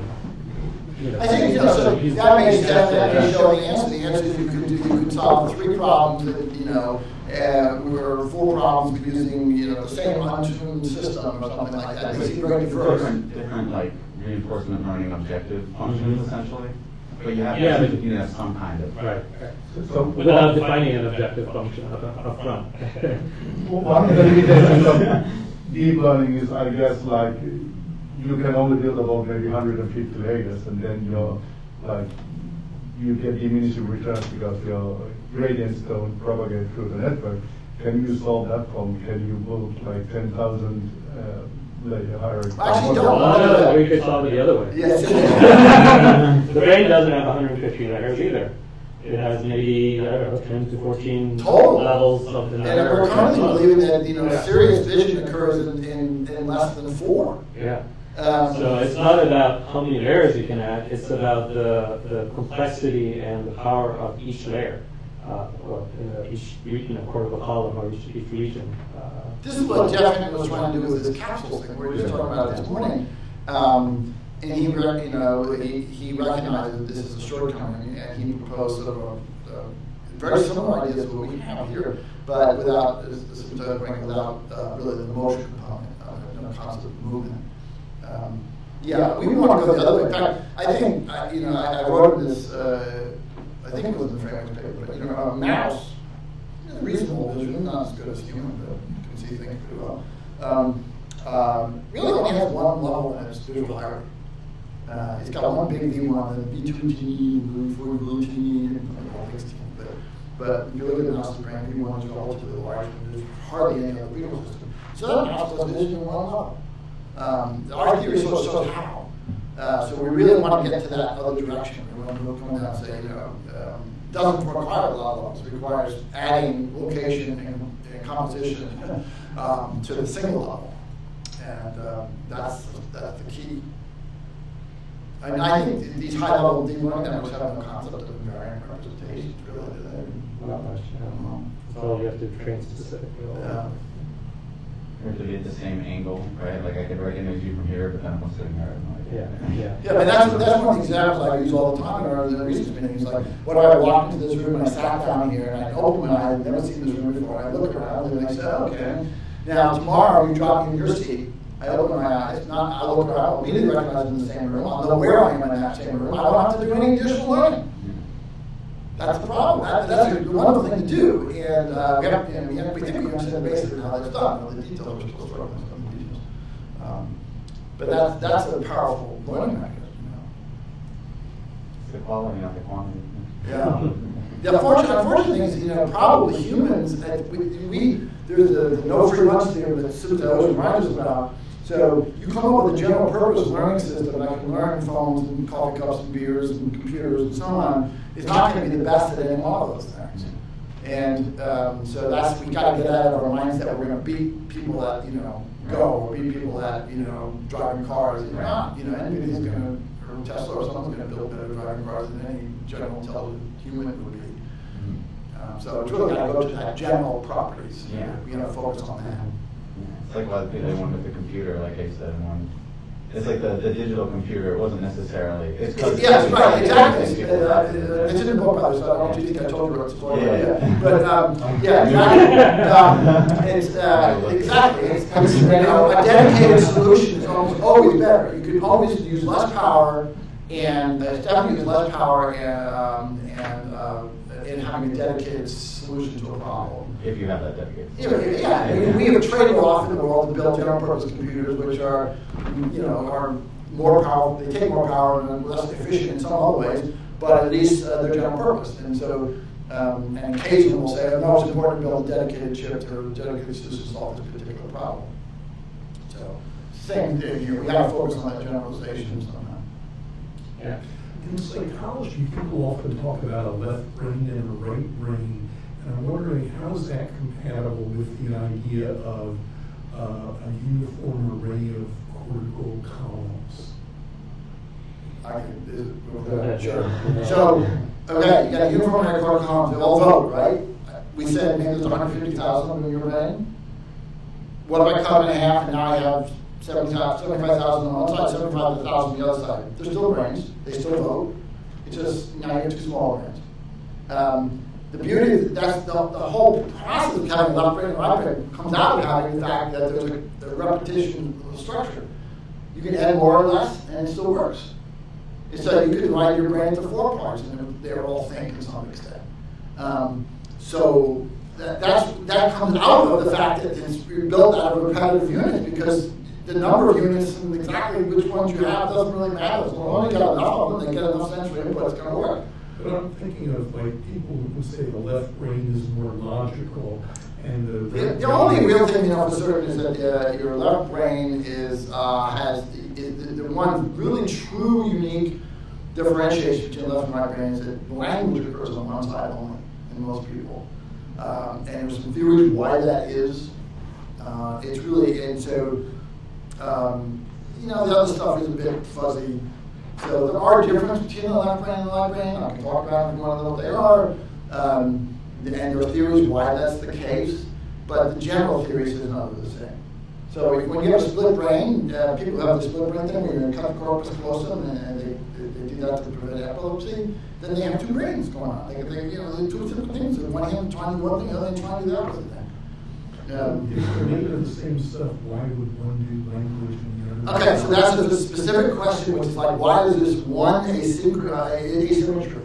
S: you know.
F: I think, you know, so that makes sense,
S: that
F: that
S: to-
F: may show the answer, the answer is you could, you could solve three problems that, you know, uh, or four problems using, you know, the same untuned system or something like that, because you bring it.
Q: Different, different like reinforcement learning objective functions
S: Mhm.
Q: essentially. But you have
S: Yeah,
Q: to,
S: but-
Q: you know, some kind of.
S: Right.
L: So
S: Without defining an objective function up, up front.
L: One of the limitations of deep learning is, I guess, like, you can only build about maybe 150 layers, and then you're, like, you get diminishing returns because your gradients don't propagate through the network. Can you solve that problem? Can you build like 10,000 uh, layer hierarchy?
F: Actually, don't.
S: no, no, we could solve it the other way.
F: Yes.
S: The brain doesn't have 150 layers either. It has maybe, I don't know, 10 to 14
F: Total.
S: levels, something like
F: And we're currently believing that, you know,
S: Yeah.
F: serious vision occurs in, in, in less than four.
S: Yeah.
F: Um,
S: So it's not about how many layers you can add, it's about the, the complexity and the power of each layer. Uh, or uh, each, you know, cortical column or each, each region. Uh,
F: This is what Geoff was trying to do with this capsule thing, we were just talking about it this morning. Um, and he, you know, he, he recognized that this is a shortcoming, and he proposed sort of a, a very similar ideas to what we have here, but without, as as I'm talking, without uh, really the motion component, uh, no constant movement. Um, Yeah, we want to go the other way. In fact, I think, I- you know, I I wrote in this, uh, I think it was in the framework paper, but, you know, a mouse, reasonable vision, not as good as human, but you can see things pretty well. Um, um, really only has one level in its visual hierarchy. Uh, it's got one big view on the B2T, V4 T, and all things, but, but if you look at the mouse's brain, V1 is relatively large, and there's hardly any other visual system. So that mouse does vision in one level. Um, our theory shows, shows how. Uh, so we really want to get to that other direction. We want to come down and say, you know, um, doesn't require a lot of levels. It requires adding location and, and composition um, to the single level. And um, that's, that's the key. I mean, I think th- these high-level deep learning networks have no concept of invariant representations, really, do they?
S: Not much, yeah. That's all you have to train specifically.
F: Yeah.
Q: Or to be at the same angle, right? Like I could recognize you from here, but then I'm sitting there, I have no idea.
S: Yeah, yeah.
F: Yeah, but that's, that's one of the examples I use all the time in our the research meetings, like, what if I walked into this room and I sat down here and I opened my eyes, I've never seen this room before, I look around and I say, okay. Now, tomorrow, you drop me in your seat, I open my eyes, not, I look around, I'll immediately recognize in the same room, I'll know where I am in that same room, I don't have to do any additional learning. That's the problem, that, that's a wonderful thing to do, and, uh, we have, and we have, we think we understand basically how that's done, the details are still struggling, some of the details. Um, But that's, that's a powerful learning mechanism, you know.
Q: It's the quality, not the quantity.
F: Yeah. The unfortunate, unfortunate thing is, you know, probably humans, we, we, there's the the no free lunch theory that Sue always reminds us about. So you come up with a general purpose learning system that can learn phones and coffee cups and beers and computers and so on, is not gonna be the best at any one of those things. And, um, so that's, we gotta get out of our mindset, that we're gonna beat people that, you know, go, or beat people that, you know, driving cars, and not, you know, anybody's gonna, or Tesla or someone's gonna build better driving cars than any general intelligent human would be. Um, so it's really gotta go to that general properties,
Q: Yeah.
F: we gotta focus on that.
Q: It's like why they went with the computer, like I said, one. It's like the, the digital computer, it wasn't necessarily, it's. 'cause-
F: Yes, right, exactly. Uh, It's in the book, so I don't think I told you what it's for.
Q: Yeah, yeah.
F: But, um, yeah, exactly. Um, It's, uh, exactly, it's, it's, you know, a dedicated solution is almost always better. You can always use less power and, uh, definitely use less power and, um, and, uh, in having a dedicated solution to a problem.
Q: If you have that dedicated.
F: Yeah, yeah, I mean, we have a traded off in the world to build general purpose computers, which are, you know, are more powerful, they take more power and are less efficient in some other ways, but at least uh, they're general purpose. And so, um, and occasionally we'll say, no, it's important to build a dedicated chip or a dedicated solution to solve this particular problem. So, same thing here, we gotta focus on that generalization somehow.
S: Yeah.
B: In psychology, people often talk about a left brain and a right brain, and I'm wondering how is that compatible with the idea of uh, a uniform array of cortical columns?
F: I can,
B: Yeah, sure.
F: So, okay, you got a uniform array of cortical columns, they all vote, right? We said maybe there's hundred fifty thousand in your brain. What if I cut it in half and now I have seventy-five thousand on one side, seventy-five thousand on the other side? They're still brains, they still vote, it's just now you have two small brains. Um, the beauty, that's the, the whole process of having left brain and right brain comes out of having the fact that there's a, a repetition of the structure. You can add more or less, and it still works. And so you could divide your brain into four parts, and they're all think to some extent. Um, so that, that's, that comes out of the fact that it's built out of repetitive units because the number of units and exactly which ones you have doesn't really matter. As long as you got enough of them, they get enough sensory input, it's going to work.
B: But I'm thinking of like people who say the left brain is more logical and the.
F: The, the only real thing you know for certain is that uh, your left brain is uh, has is the, the one really true unique differentiation between left and right brain is that language occurs on one side only in most people. Um, and there's some theories why that is. Uh, it's really and so um, you know the other stuff is a bit fuzzy. So there are differences between the left brain and the right brain. I can talk about if you want to know what they are. Um, and there are theories why that's the case, but the general theory is not the same. So if, when you have a split brain, uh, people have the split brain thing, where you cut corpus callosum and, and they, they, they, do that to prevent epilepsy, then they have two brains going on. They, they you know, they two different things. One hand trying to do one thing, the other hand trying to do the opposite thing. Um,
B: if they're made of the same stuff, why would one do language and?
F: Okay, so that's a specific question, which is like, why is this one asynchro- uh, asymmetry?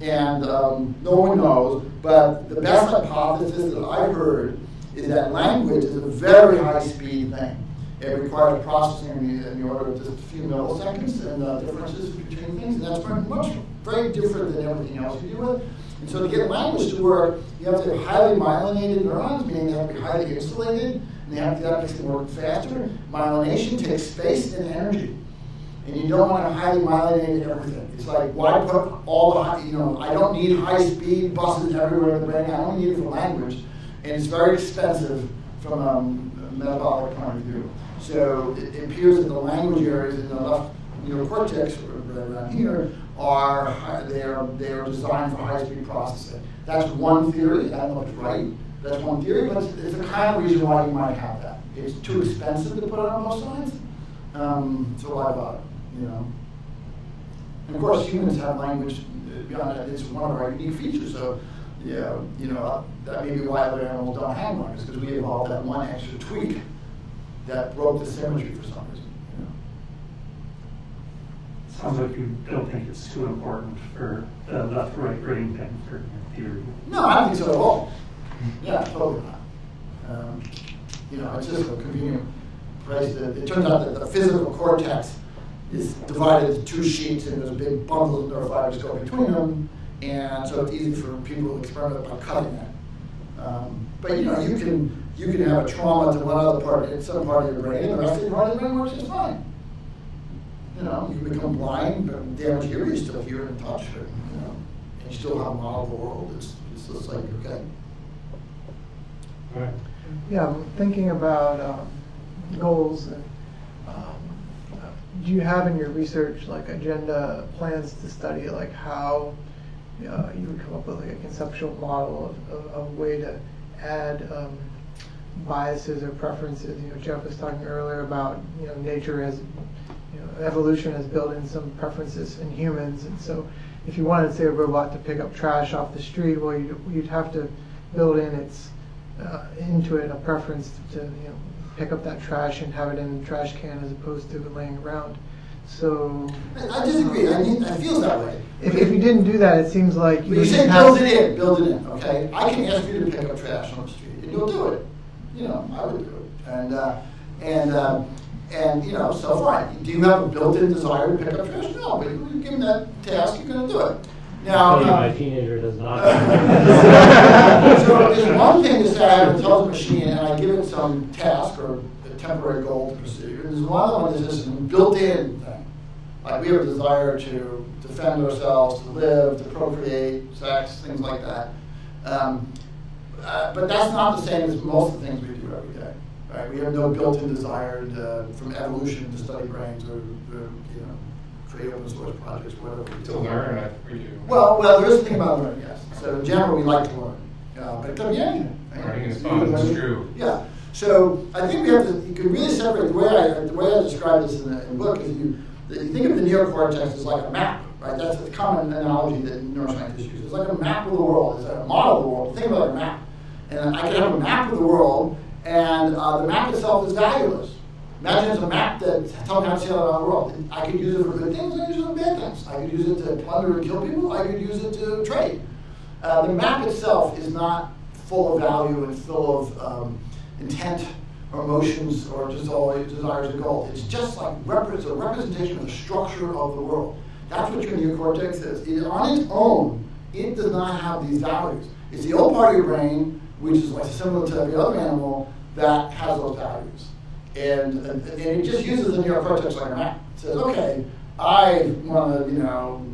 F: And um, no one knows, but the best hypothesis that I've heard is that language is a very high speed thing. It requires processing in the, in the order of just a few milliseconds and uh, differences between things, and that's very much very different than everything else you deal with. And so to get language to work, you have to have highly myelinated neurons, meaning they have to be highly insulated, and makes them work faster. Myelination takes space and energy. And you don't want to highly myelinate everything. It's like, why put all the, high, you know, I don't need high speed buses everywhere in the brain. I only need it for language. And it's very expensive from um, a metabolic point of view. So it, appears that the language areas in the left neocortex, around here, are they are they are designed for high speed processing. That's one theory. I don't know if it's right. That's one theory, but it's, the kind of reason why you might have that. It's too expensive to put it on both sides. Um, so why bother? You know. And of course, humans have language. Uh, beyond that, it's one of our unique features. So, yeah, you know, uh, that may be why other animals don't have one, is because we evolved that one extra tweak that broke the symmetry for some reason. You know.
G: Sounds like you don't think it's too important for uh, the left-right brain thing for your theory.
F: No, I don't think so at all. Yeah, totally not. Um, you know, it's just a convenient place. To, it turns out that the physical cortex is divided into two sheets, and there's a big bundle of neurofibers go between them, and so it's easy for people to experiment by cutting that. Um, but you know, you can you can have a trauma to one other part, in some part of your brain, and the rest of your part of the brain works just fine. You know, you become blind, but damage here, you still here and touch, you know, and you still have a model of the world. It's, it's just like, okay.
B: Right.
D: Yeah, thinking about um, goals. And, um, do you have in your research like agenda plans to study like how uh, you would come up with like a conceptual model of, of, of a way to add um, biases or preferences? You know, Jeff was talking earlier about you know nature as you know, evolution has built in some preferences in humans, and so if you wanted, to say, a robot to pick up trash off the street, well, you'd, you'd have to build in its uh, into it a preference to, to, you know pick up that trash and have it in the trash can as opposed to laying around. So
F: I disagree. I, need, I feel that way.
D: if, if you didn't do that, it seems like
F: But you say build it in, build it in, okay? I can ask you to pick up trash on the street, and you'll do it. You know, I would do it. And, uh, and, uh, and, you know, so fine. Do you have a built-in desire to pick up trash? No, but you give them that task, you're gonna do it. Now, uh,
S: my teenager does not.
F: so it's one thing to say I have a intelligent machine and I give it some task or a temporary goal to pursue. There's another one that's just a built-in thing. Like we have a desire to defend ourselves, to live, to procreate, sex, things like that. Um, uh, but that's not the same as most of the things we do every day. Right? We have no built-in desire to, from evolution to study brains or, or you know, create open source projects, whatever. we
A: To learn, I we do.
F: Well, well, there is a thing about learning, yes. So in general, we like to learn, uh, but it could be anything.
A: Learning is fun, it's true.
F: Yeah. So I think we have to. You can really separate the way I the way I describe this in the, in the book is you, you think of the neocortex as like a map, right? That's a common analogy that neuroscientists use. It's like a map of the world. It's like a model of the world. Think about a map. And I can have a map of the world, and uh, the map itself is valueless. Imagine it's a map that tells me how to sail around the world. I could use it for good things, I could use it for bad things. I could use it to plunder and kill people, I could use it to trade. Uh, the map itself is not full of value and full of um, intent or emotions or desires and goals. It's just like rep- it's a representation of the structure of the world. That's what your neocortex is. It, on its own, it does not have these values. It's the old part of your brain, which is like similar to every other animal, that has those values. And, and, and it just uses the neocortex like a map. It says, okay, I want to, you know,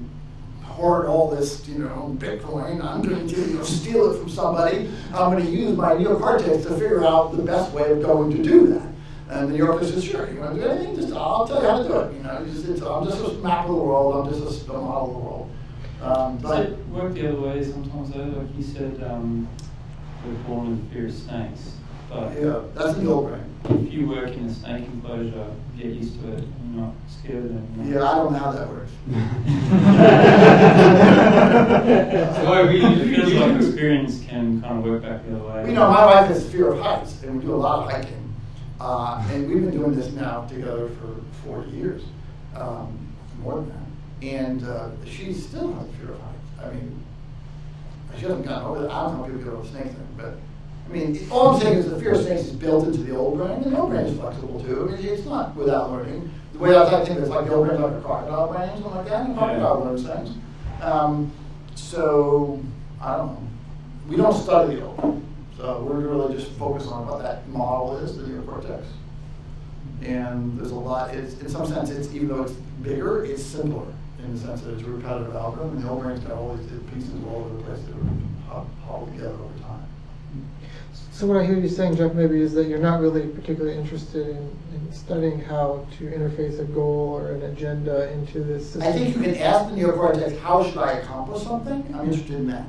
F: hoard all this, you know, Bitcoin. I'm going to you know, steal it from somebody. I'm going to use my neocortex to figure out the best way of going to do that. And the neocortex says, sure, you want to do anything? Just, I'll tell you how to do it. You know, it's just, it's, I'm just a map of the world. I'm just a, model of the world. Um,
J: Does
F: but,
J: it work the other way sometimes though? Like you said, um, we're born with fear of snakes. But
F: Yeah, that's in the old brain.
J: If you work in a snake enclosure, get used to it, and you're not scared of them.
F: yeah, I don't know how that works.
J: So we, it feels like experience can kind of work back the other way.
F: You know, my wife has fear of heights, and we do a lot of hiking. Uh, and we've been doing this now together for 40 years, um, more than that. And uh, she still has fear of heights. I mean, she hasn't gotten over that. I don't know if people get over the snake thing, but I mean, all I'm saying is the fear of snakes is built into the old brain, and the old brain is flexible too. I mean, it's not without learning. The way I like to think it's like the old brain is like a crocodile brain, something like that, and a crocodile learns things. Um, so, I don't know. We don't study the old brain. So we're really just focused on what that model is, the neocortex. And there's a lot, it's, in some sense, it's, even though it's bigger, it's simpler in the sense that it's a repetitive algorithm, and the whole brain's got all these pieces all over the place that are cobbled together over time.
D: So what I hear you saying, Jeff, maybe is that you're not really particularly interested in, in studying how to interface a goal or an agenda into this system.
F: I think you can ask the neocortex, how should I accomplish something? I'm interested in that.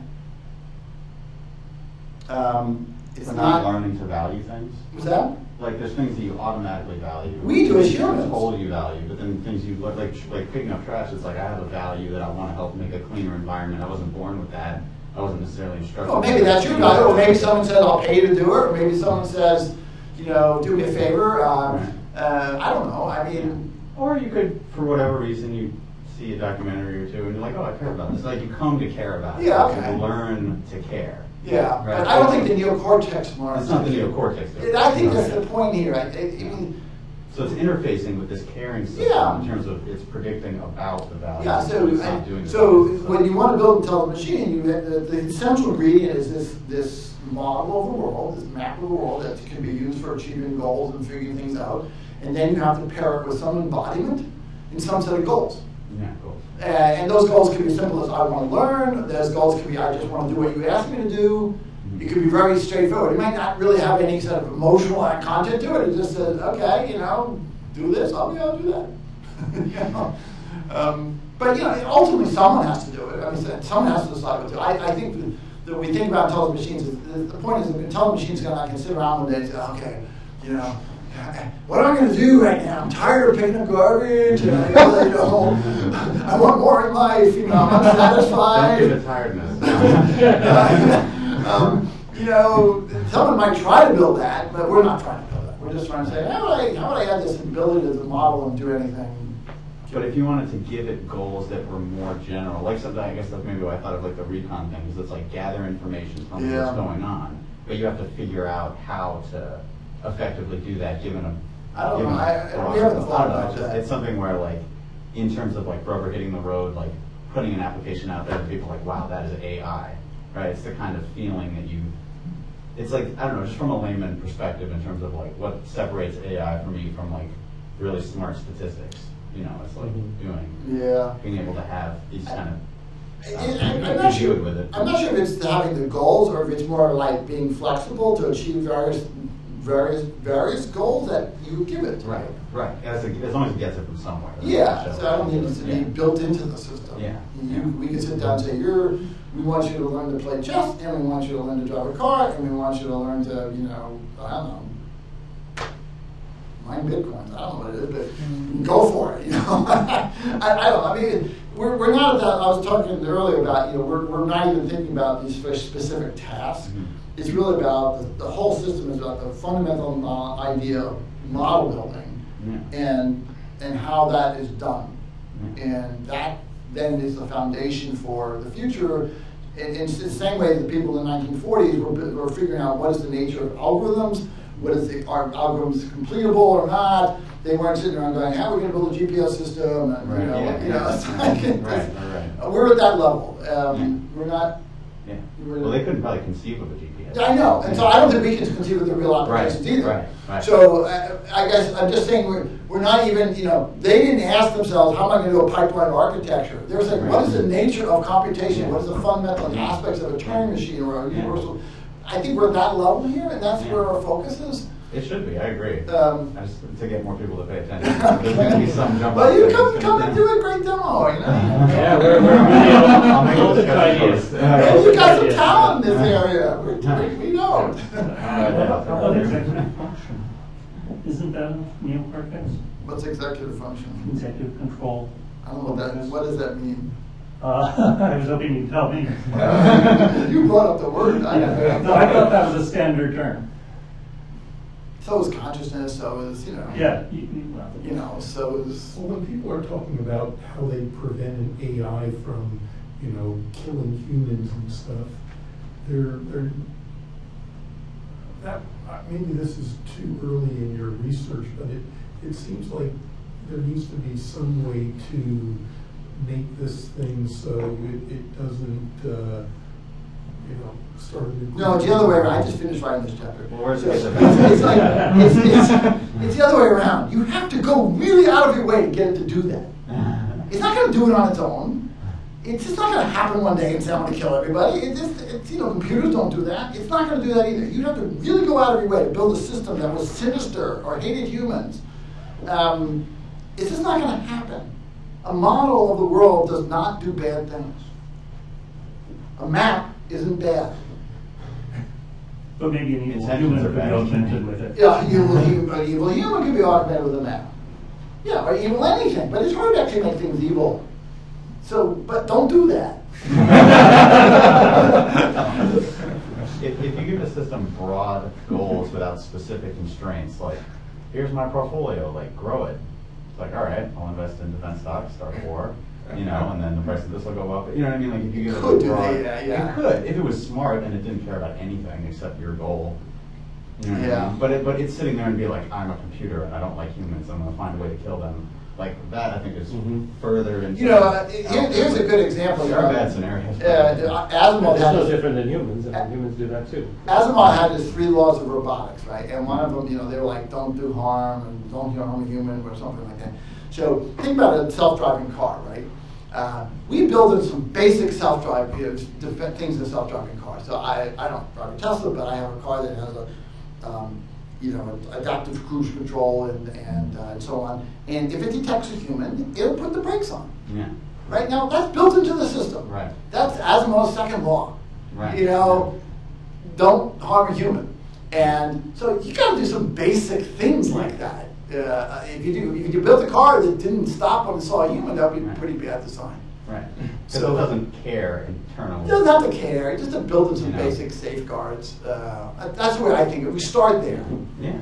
F: Um, it's
Q: But
F: not,
Q: learning to value things.
F: what's that?
Q: Like there's things that you automatically value.
F: We do as
Q: Things
F: humans.
Q: Told you value, but then things you look like like picking up trash. It's like I have a value that I want to help make a cleaner environment. I wasn't born with that. I wasn't necessarily instructed.
F: Well, maybe that's your guy, or maybe someone says, I'll pay you to do it, or maybe someone says, you know, do me a favor. Um, uh, I don't know. I mean,
Q: Or you could, for whatever reason, you see a documentary or two and you're like, oh, I care about this. Like you come to care about it.
F: Yeah, okay.
Q: You learn to care.
F: yeah,
Q: Right.
F: but I don't think the neocortex learns.
Q: It's not the neocortex. though.
F: I think that's the point here. I, I I mean,
Q: So it's interfacing with this caring system
F: Yeah.
Q: in terms of it's predicting about the value.
F: Yeah, so,
Q: It's
F: I-
Q: not doing
F: so when you want to build an intelligent machine, you, the, the essential ingredient is this, this model of the world, this map of the world that can be used for achieving goals and figuring things out. And then you have to pair it with some embodiment and some set of goals.
Q: Yeah.
F: Uh, and those goals can be as simple as I want to learn. Those goals can be I just want to do what you asked me to do. It could be very straightforward. It might not really have any sort of emotional content to it. It just says, okay, you know, do this. I'll be able to do that. you know? um, but you know, ultimately, someone has to do it. I mean, someone has to decide what to do. I, I think that, we think about intelligent machines. The, the point is, that intelligent machines going to sit around one day and say, okay, you know, what am I going to do right now? I'm tired of picking up garbage, and I, you know, I want more in life. You know, I'm unsatisfied.
Q: Don't it tiredness.
F: Um, you know, someone might try to build that, but we're not trying to build that. We're just trying to say, how would I, how would I add this ability to the model and do anything?
Q: But if you wanted to give it goals that were more general, like something, I guess that's maybe why I thought of like the recon thing, is it's like gather information from
F: Yeah.
Q: what's going on, but you have to figure out how to effectively do that given a.
F: I don't
Q: given
F: know. I- I- we haven't thought about
Q: it's just-
F: that.
Q: It's something where like, in terms of like rubber hitting the road, like putting an application out there, people are like, wow, that is AI, right? It's the kind of feeling that you, it's like, I don't know, just from a layman perspective in terms of like what separates AI for me from like really smart statistics. You know, it's like mm-hmm. doing,
F: Yeah.
Q: being able to have these kind of.
F: I- I'm not sure.
Q: with it.
F: I'm not sure if it's having the goals or if it's more like being flexible to achieve various various various goals that you give it.
Q: Right, right. As, it- as long as it gets it from somewhere.
F: Yeah, so I don't need it to be
Q: Yeah.
F: built into the system.
Q: Yeah,
F: You, we can sit down and say, you're, we want you to learn to play chess, and we want you to learn to drive a car, and we want you to learn to, you know, I don't know, mine bitcoins. I don't know what it is, but go for it. You know, I, I don't. I mean, we're, we're not at that. I was talking earlier about you know we're, we're not even thinking about these specific tasks. Mm-hmm. It's really about the, the whole system is about the fundamental mo- idea of model building and and how that is done, and that then is the foundation for the future. In, in the same way that people in the 1940s were, were figuring out what is the nature of algorithms, what is the, are algorithms completable or not? They weren't sitting around going, how are we going to build a GPS system? And,
Q: Right,
F: you know,
Q: yeah,
F: you know,
Q: yeah. Right, right,
F: we're at that level. Um, We're not.
Q: Yeah.
F: we're-
Q: Well, they couldn't probably conceive of a GPS.
F: I know, and so I don't think we can conceive of the real operations
Q: Right,
F: either.
Q: right, right.
F: So uh, I guess I'm just saying we're, we're not even, you know, they didn't ask themselves, how am I going to do a pipeline architecture? They were saying, what is the nature of computation? What is the fundamental aspects of a Turing machine or a universal? I think we're at that level here, and that's where our focus is.
Q: It should be, I agree.
F: Um,
Q: I just, to get more people to pay attention. There's gonna be some jump.
F: Well, you come, come and do a great demo, you know?
S: Yeah, we're, we're
Q: I'll make a
S: open to
Q: discussion
S: ideas.
F: And you got some
S: Ideas.
F: talent in this area. We, we- we know.
G: How about executive function? Isn't that a neocortex?
F: What's executive function?
G: Executive control.
F: I don't know what that, what does that mean?
G: Uh, I was hoping you'd tell me.
F: You brought up the word. I-
G: No, I thought that was a standard term.
F: So is consciousness, so is, you know.
G: Yeah, you- you- well.
F: You know, so is.
B: Well, when people are talking about how they prevent an AI from, you know, killing humans and stuff, they're, they're, that, maybe this is too early in your research, but it, it seems like there needs to be some way to make this thing so it, it doesn't, uh, you know, start a new.
F: No, it's the other way around. I just finished writing this chapter.
Q: Well, where's
F: So
Q: the-
F: it's, it's like, it's, it's, it's the other way around. You have to go really out of your way to get it to do that. It's not going to do it on its own. It's just not going to happen one day and say, I'm going to kill everybody. It just, it's, you know, computers don't do that. It's not going to do that either. You have to really go out of your way to build a system that was sinister or hated humans. Um, it's just not going to happen. A model of the world does not do bad things. A map isn't bad.
G: But maybe an evil
Q: Intentions
G: human
Q: are
G: could be
Q: bad.
G: augmented with it.
F: Yeah, evil, human, an evil human can be augmented with a map. Yeah, or evil anything, but it's hard to actually make things evil. So, but don't do that.
Q: If, if you give a system broad goals without specific constraints, like, here's my portfolio, like, grow it. It's like, all right, I'll invest in defense stocks, start a war, you know, and then the price of this will go up. You know what I mean? Like, if you give it
F: Could
Q: a
F: do
Q: broad,
F: that, yeah, yeah.
Q: it could if it was smart and it didn't care about anything except your goal. You know what I
F: Yeah.
Q: mean? But it, but it's sitting there and be like, I'm a computer and I don't like humans. I'm gonna find a way to kill them. Like that, I think is further into.
F: You know, uh, here, here's a good example.
Q: There are bad scenarios.
F: Uh, Asimov
S: It's
F: had
S: no different than humans, and humans do that too.
F: Asimov had his three laws of robotics, right? And one of them, you know, they were like, don't do harm and don't harm a human or something like that. So think about a self-driving car, right? Uh, we build in some basic self-driving you know, things in self-driving car. So I, I don't drive a Tesla, but I have a car that has a, um, you know, adaptive cruise control and, and, uh, and so on. And if it detects a human, it'll put the brakes on.
Q: Yeah.
F: Right now, that's built into the system.
Q: Right.
F: That's Asimov's second law.
Q: Right.
F: You know, don't harm a human. And so you got to do some basic things like that. Uh, if you do, if you built a car that didn't stop when it saw a human, that would be a pretty bad design.
Q: Right.
F: So-
Q: So it doesn't care internally.
F: It doesn't have to care, just to build in some
Q: You know.
F: basic safeguards. Uh, that's where I think. We start there,
Q: Yeah.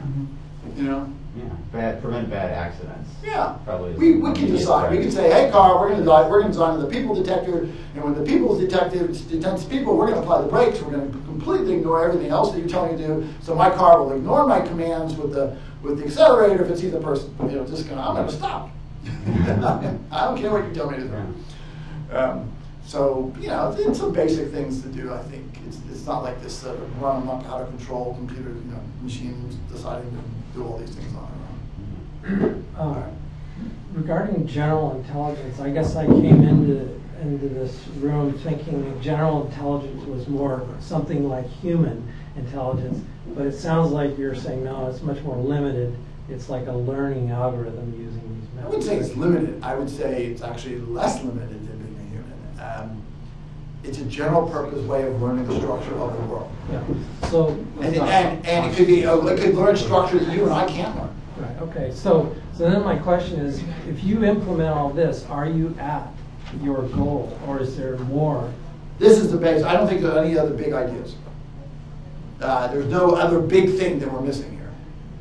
F: you know.
Q: Yeah. Bad prevent bad accidents.
F: Yeah.
Q: Probably.
F: We, we can
Q: immediate
F: decide. We can say, hey, car, we're going to we're going to design the people detector, and when the people detector detects people, we're going to apply the brakes. We're going to completely ignore everything else that you're telling me to do. So my car will ignore my commands with the with the accelerator if it sees the person. You know, just going, I'm going to stop. I don't care what you tell me to do. Um, so you know, it's, it's some basic things to do. I think it's, it's not like this uh, run amok, out of control computer, you know, machines deciding to do all these things on their own.
K: Uh, Regarding general intelligence, I guess I came into, into this room thinking that general intelligence was more something like human. intelligence. But it sounds like you're saying, no, it's much more limited. It's like a learning algorithm using these methods.
F: I wouldn't say it's limited. I would say it's actually less limited than being a human. Um, it's a general purpose way of learning the structure of the world.
K: Yeah. So
F: And, and, and it could be, a- it could learn structure that you and I can't learn.
K: Right, okay, so, so then my question is, if you implement all this, are you at your goal, or is there more?
F: This is the base. I don't think there are any other big ideas. Uh, there's no other big thing that we're missing here,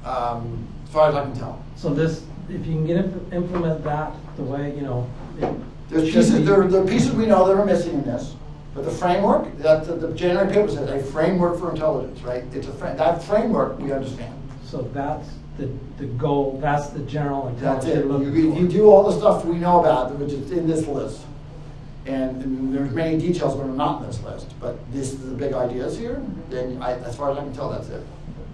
F: um, as far as I can tell.
K: So this, if you can get, imp- implement that the way, you know. it
F: There's pieces, there, there are pieces we know that are missing in this, but the framework, that, the, the January paper says a framework for intelligence, right? It's a, fra- that framework we understand.
K: So that's the, the goal, that's the general
F: That's
K: intelligence
F: it.
K: you're
F: You, you do all the stuff we know about, which is in this list. And, and there's many details that are not in this list, but this is the big ideas here, then I, as far as I can tell, that's it.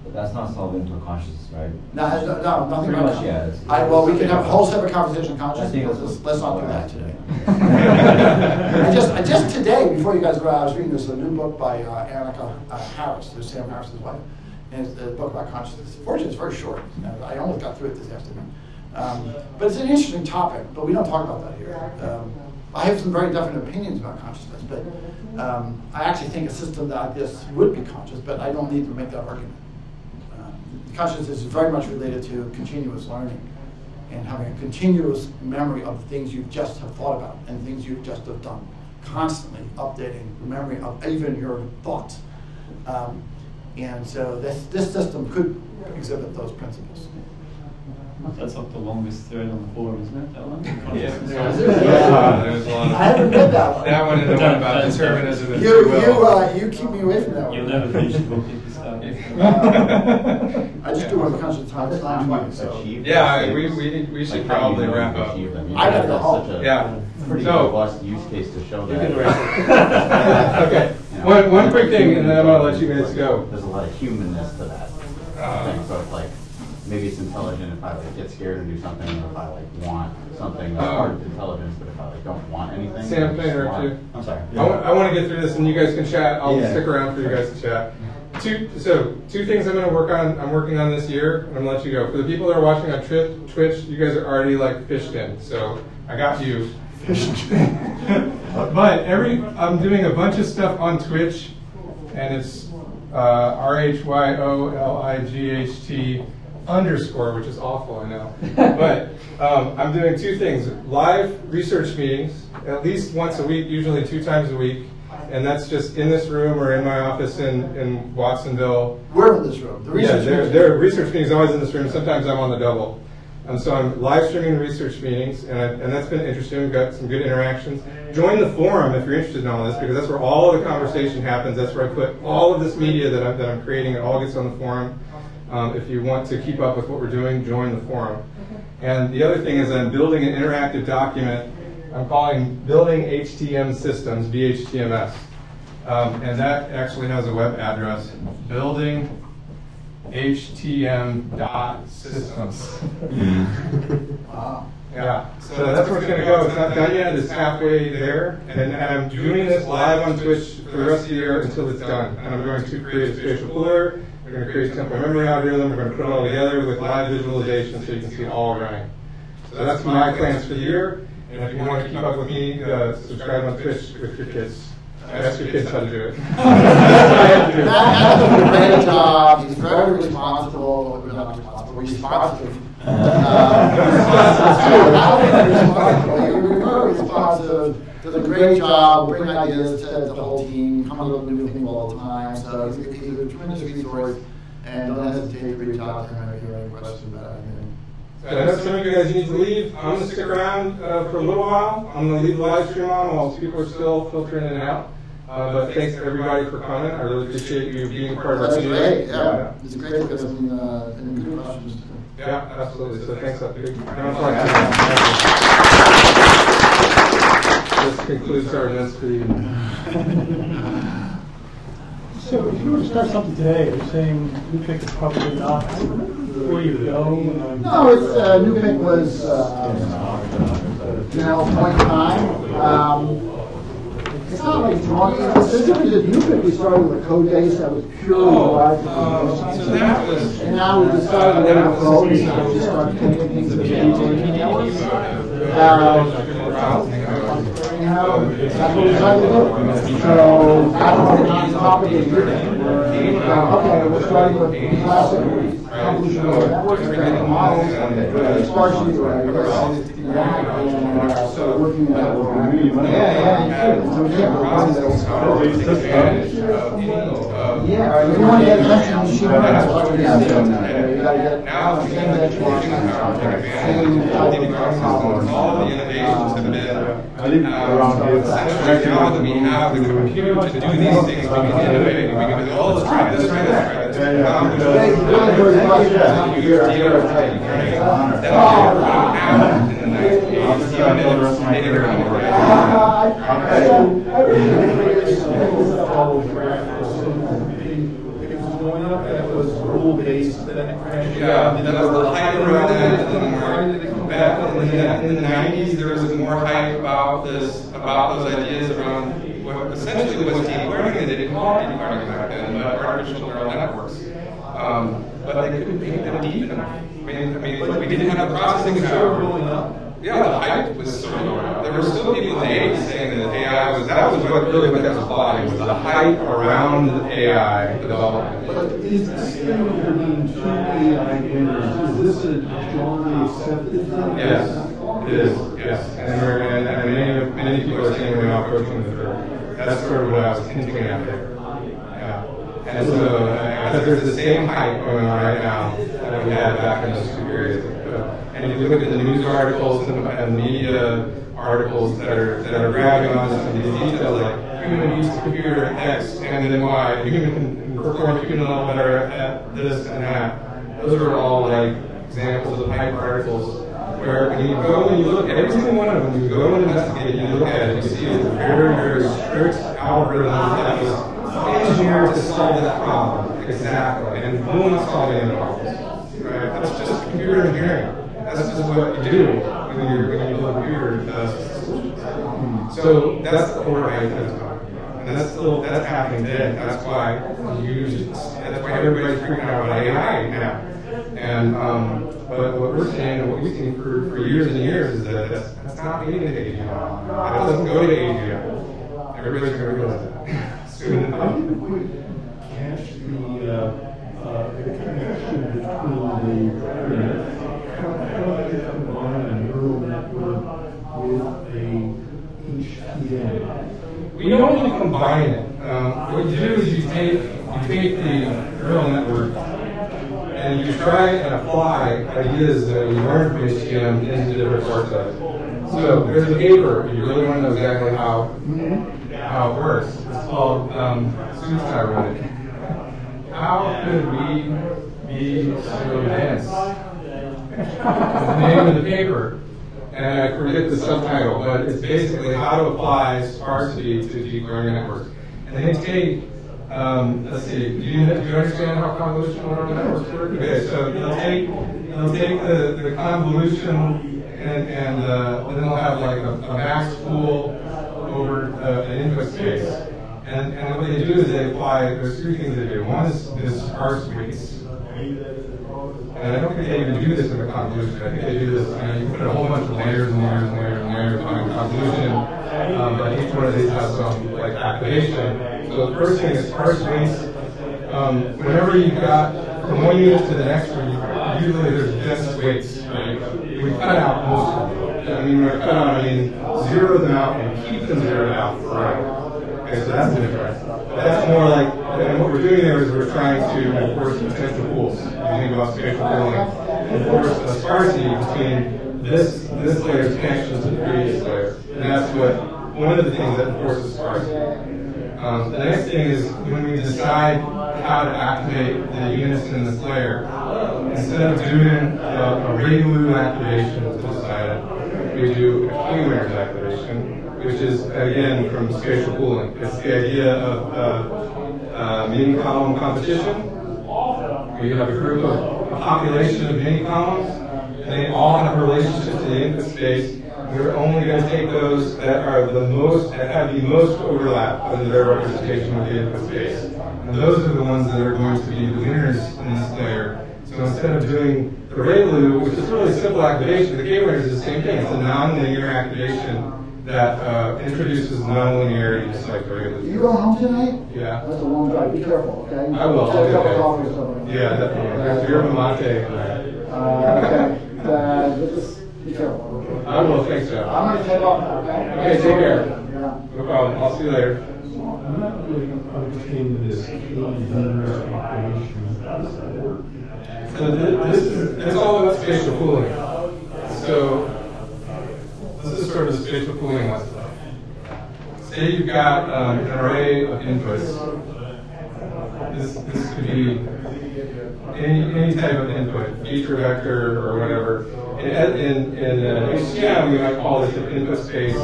M: But that's not solving for consciousness, right?
F: No, no, no, nothing
M: Pretty
F: about
M: much, yeah. it's-
F: I, well, we can have a whole separate conversation on consciousness, but let's, let's not do that today. I just, I just today, before you guys go out, I was reading this, a new book by uh, Annaka uh, Harris, who's Sam Harris's wife, and it's a book about consciousness. Fortunately, it's very short. Uh, I almost got through it this afternoon. Um, but it's an interesting topic, but we don't talk about that here. Um, I have some very definite opinions about consciousness, but um, I actually think a system like this would be conscious, but I don't need to make that argument. Um, consciousness is very much related to continuous learning and having a continuous memory of things you just have thought about and things you just have done, constantly updating the memory of even your thoughts. Um, and so this, this system could exhibit those principles.
J: That's like the longest thread on the forum, isn't it? That one?
A: Yeah.
J: Consciousness.
A: Yeah, there's a lot of-
F: I haven't read that one.
A: That one and the one about determinism and
F: You,
A: free will.
F: you, uh, you keep me away from that one.
J: You'll never finish the book if you start.
F: I just do one conscious time slam twice, so.
A: Yeah, I- we, we, we should
Q: Like how you
A: probably wrap
Q: you've
A: up.
Q: them.
F: I gotta go
Q: that's
F: home.
Q: such a
A: Yeah.
Q: Pretty
A: So-
Q: robust use case to show that.
A: okay, one, one quick thing, and then I'm gonna let you guys go.
Q: There's a lot of humanness to that
A: Uh,
Q: thing, so it's like, maybe it's intelligent if I like get scared and do something, or if I like want something that's part of intelligence, but if I like don't want anything.
A: Sam,
Q: I
A: can I
Q: just
A: interrupt
Q: want-
A: you?
Q: I'm sorry.
A: I want, I want to get through this and you guys can chat. I'll
Q: Yeah.
A: stick around for you guys to chat. Two, so two things I'm going to work on. I'm working on this year. And I'm going to let you go. For the people that are watching on Tri- Twitch, you guys are already like fished in. So I got you. but every I'm doing a bunch of stuff on Twitch, and it's uh, R H Y O L I G H T underscore, which is awful, I know. but um, I'm doing two things: live research meetings, at least once a week, usually two times a week, and that's just in this room or in my office in in Watsonville.
F: We're in this room. The research
A: there are research meetings always in this room. Sometimes I'm on the double. And so I'm live streaming the research meetings, and, I, and that's been interesting. We've got some good interactions. Join the forum if you're interested in all this, because that's where all of the conversation happens. That's where I put all of this media that I'm, that I'm creating. It all gets on the forum. Um, if you want to keep up with what we're doing, join the forum. And the other thing is I'm building an interactive document I'm calling Building HTM Systems, BHTMS. Um, and that actually has a web address, building HTM dot systems.
F: Wow.
A: Yeah, so that's where it's gonna go. It's not done yet, it's halfway there. And, and I'm doing this live on Twitch for the rest of the year until it's done. And I'm going to create a spatial pooler, we're gonna create a temporal memory algorithm, we're gonna put it all together with live visualization so you can see it all running. So that's my plans for the year. And if you want to keep up with me, uh, subscribe on Twitch with your kids. Ask your kids how to do it.
F: Does a great job. He's very responsible, not responsible, responsive. Uh, responsive, does a great job, bring ideas to the whole team, coming up with new things all the time. So he's a- he's a tremendous resource, and don't hesitate to reach out to him if you have any questions about anything.
A: I know some of you guys need to leave. I'm gonna stick around uh, for a little while. I'm gonna leave the live stream on while people are still filtering in and out. Uh, but thanks everybody for coming. I really appreciate you being part of our
F: That's
A: community.
F: great, yeah. It's great to get some, uh, some good questions.
A: Yeah, absolutely. So thanks. up. Big round of. This concludes our events for the evening.
T: So if you were to start something today, you're saying NuPIC is probably not where you go? um,
F: No, it's, uh, NuPIC was, uh, you know, point in time. Um,
U: It's not like drawing, there's difference if you could be starting with a code base that was purely derived from
A: Oh, so that was.
U: And now we decided we're gonna go and so just start taking things to the networks. Um, you know, that's what we decided to do. So, I don't topic of your, uh, okay, we're starting with classic convolutional networks, and models, uh, sparsely and, uh, so working with that. Yeah, yeah, yeah, Yeah, if you want to get attention, machine learning, that's what you have to do. You gotta get,
A: Now,
U: same benchmarks, same type of
A: all the innovations have been.
L: I live.
A: Essentially, now that we have. The computer to do these things, we can innovate, we can do, let's try this, try this, try this. Um,
U: Really good question.
A: You're a dealer type, right? Then I'll put an app in the next page, even if it's made around the
B: Going up, that was rule-based, then it crashed.
A: Yeah, that was the hype around that, and then more, back in the, in the nineties, there was more hype about this, about those ideas around what essentially was deep learning, they didn't call it deep learning back then, but artificial neural networks. Um, but they couldn't make them deep enough. I mean, I mean, we didn't have the processing power. Yeah, the hype was still going up. There were still people in the 80s saying that AI was, that was what really what that was applied, was the hype around AI development.
B: But is the standard between two AI vendors, is this a generally accepted thing?
A: Yes, it is, yes. And, we're, and, and many, many people are saying we're now approaching the third. That's sort of what I was hinting at there. Yeah. And so, uh, because there's the same hype going on right now that we had back in those two periods. And if you look at the news articles and, and media articles that are that are grabbing on some of these details, like human needs computer X and then Y, human can perform human better at this and that. Those are all like examples of hype articles where when you go and you look at every single one of them, you go and investigate, you look at it, you see it's very, very strict algorithm that was engineered to solve that problem. Exactly. And no one's solving any problems. Right? That's just computer engineering. That's just what you do when you're when you a computer uh, So that's the core right there. And that's still that's happening today. That's why you use it. that's why everybody's freaking out about AI now. And um, but what we're saying and what we've seen for, for years and years is that that's, that's not leading to AGI. That doesn't go to AGI. Everybody's going to realize that soon enough.
B: Catch the, uh, uh, the connection between the, how, how do you combine a neural network with HTM?
A: We don't really combine it. Um, what you do is you take you take the neural network and you try and apply ideas that you learned from HTM into different parts of it. So there's a paper, if you really want to know exactly how how it works. It's called um, and wrote it. How could we be so dense? the name of the paper, and I forget the subtitle, but it's basically how to apply sparsity to deep learning networks. And they take, um, let's see, do you, do you understand how convolutional neural networks work? Okay, so they'll take, they'll take the, the convolution and, and uh, then they'll have like a, a max pool over uh, an input space. And, and what they do is they apply, there's three things they do. One is, is sparse weights. And I don't think they even do this in the convolution. I think they do this, you know, you put a whole bunch of layers and layers and layers and layers on convolution, um, but each one of these has some like activation. So the first thing is sparse weights. Um, whenever you've got from one unit to the next one, usually there's dense weights. Right? We cut out most of them. I mean, I cut out, I mean zero them out and keep them zeroed out forever. Okay, so that's different. That's more like, and what we're doing there is we're trying to enforce potential pools. You think about spatial pooling. Enforce a sparsity between this this layer's connection to the previous layer. And that's what one of the things that enforces sparsity. Um, the next thing is when we decide how to activate the units in this layer, instead of doing a, ReLU activation we do a K-winners activation which is again from spatial pooling. It's the idea of uh, uh, mini column competition. We have a group of a population of mini columns, and they all have a relationship to the input space. We're only going to take those that are the most, that have the most overlap under their representation of the input space. And those are the ones that are going to be the winners in this layer. So instead of doing the ReLU, which is really simple activation, the K-winners is the same thing. It's a nonlinear activation that uh, introduces nonlinearity just like the ReLU.
U: You going home tonight?
A: Yeah.
U: That's a long drive, be careful, okay?
A: I will.
U: Get
A: I'll
U: a
A: do
U: cup of
A: that.
U: coffee or something.
A: Yeah, definitely. After your mate.
U: Uh, okay, uh, just be careful, okay?
A: I will, thanks, Jeff.
U: I'm gonna take off now, okay?
A: Okay, take care.
U: Yeah.
A: No problem. I'll see you later.
B: I'm not really understanding this KV operation.
A: So thi- this is, it's all about spatial pooling. So is sort of the spatial pooling lesson. Say you've got um, an array of inputs. This, this could be any, any type of input, feature vector or whatever. In, in, in uh, we might call this an input space,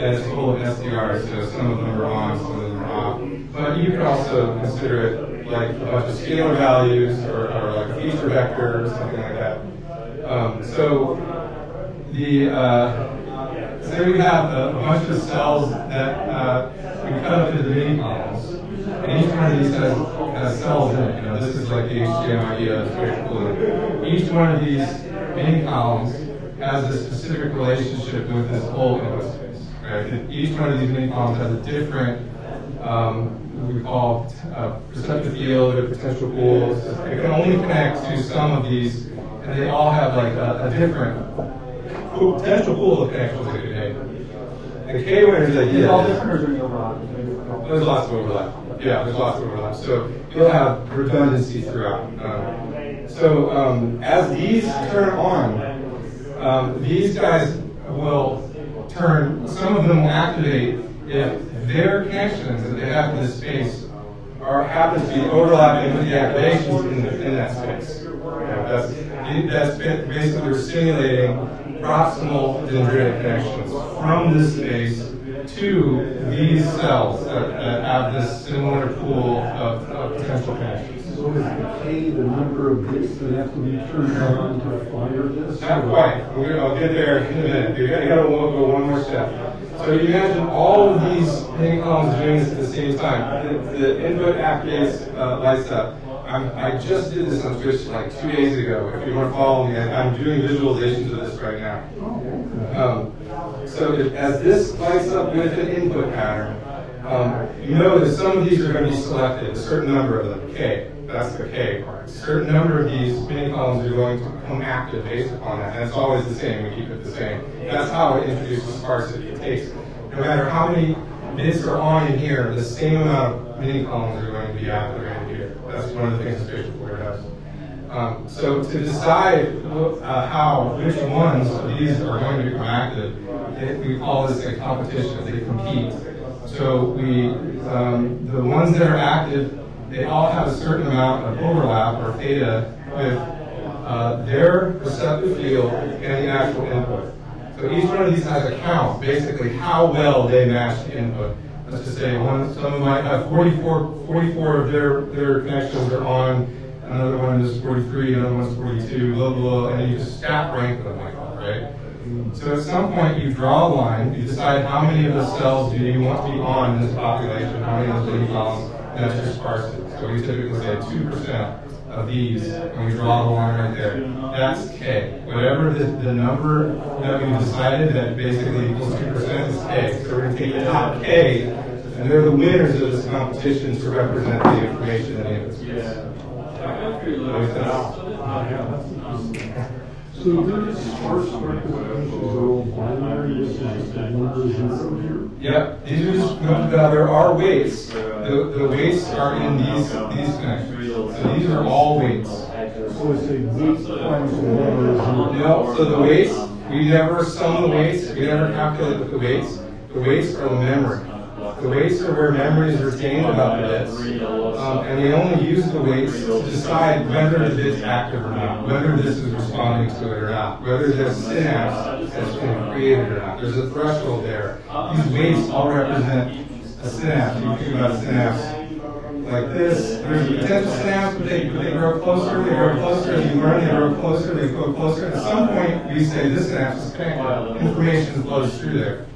A: it's full of SDRs, so some of them are on, some of them are off. But you could also consider it like a bunch of scalar values or, or like a feature vector or something like that. Um, so the uh, say we have a, bunch of cells that uh, we cut up into mini columns, and each one of these has, has cells in it. You know, this is like the idea of spatial pooling. Each one of these mini columns has a specific relationship with this whole input space. Right? Each one of these mini columns has a different um, we call uh, perceptive field or potential pools. It can only connect to some of these, and they all have like a, a different potential pool of connections that could. The K-winners idea
U: All different or any overlap?
A: there's lots of overlap. Yeah, there's lots of overlap. So you'll have redundancy throughout. Um, so um, as these turn on, um, these guys will turn, some of them will activate if their connections that they have to this space are happen to be overlapping with the activations in, the, in that space. Yeah, that's, that's basically we're simulating proximal dendritic connections from this space to these cells that, that have this similar pool of, of potential connections.
B: So is the K the number of bits that have to be turned on to fire this?
A: Not quite. I'll get there in a minute. You gotta, gotta go one more step. So you imagine all of these mini columns doing this at the same time. The, the input activates, uh, lights up. I'm, I just did this on Twitch like two days ago. If you want to follow me, I'm doing visualizations of this right now. Um, so if, as this lights up with an input pattern, um, you know that some of these are going to be selected, a certain number of them, K. That's the K part. A certain number of these mini columns are going to become active based upon that, and it's always the same. We keep it the same. That's how it introduces sparsity. It takes, no matter how many bits are on in here, the same amount of mini columns are going to be activated. That's one of the things spatial pooler does. Um, so to decide uh, how, which ones of these are going to become active, it, we call this a competition. They compete. So we, um, the ones that are active, they all have a certain amount of overlap or theta with uh, their receptive field and the actual input. So each one of these has a count, basically how well they match the input. Let's say one, some of might uh, have 44, 44 of their, their connections are on, another one is 43, another one's 42, blah, blah, blah, and you just stack rank them like that, right? So at some point you draw a line, you decide how many of the cells do you want to be on in this population, how many of those mini columns, and that's your sparsity. So we typically say 2% of these, and we draw the line right there. That's K. Whatever the, the number that we decided that basically equals 2% is K. So we're going to take the top K, and they're the winners of this competition to represent the information in the input space. Makes sense?
B: So there's sparse representations are all binary, this is just the numbers in here.
A: Yep, these are just, no, there are weights. The, the weights are in these, these connectors. So these are all weights.
B: So it's a
A: No, so the weights, we never sum the weights, we never calculate the weights. The weights are memory. The weights are where memory is retained about the bits. Um, and we only use the weights to decide whether the bit's active or not, whether this is responding to it or not, whether this synapse has been created or not. There's a threshold there. These weights all represent a synapse. You think about a synapse like this. There's potential snaps, but they, they grow closer, they grow closer, as you learn, they grow closer, they grow closer. At some point, we say this synapse is connected. Information flows through there.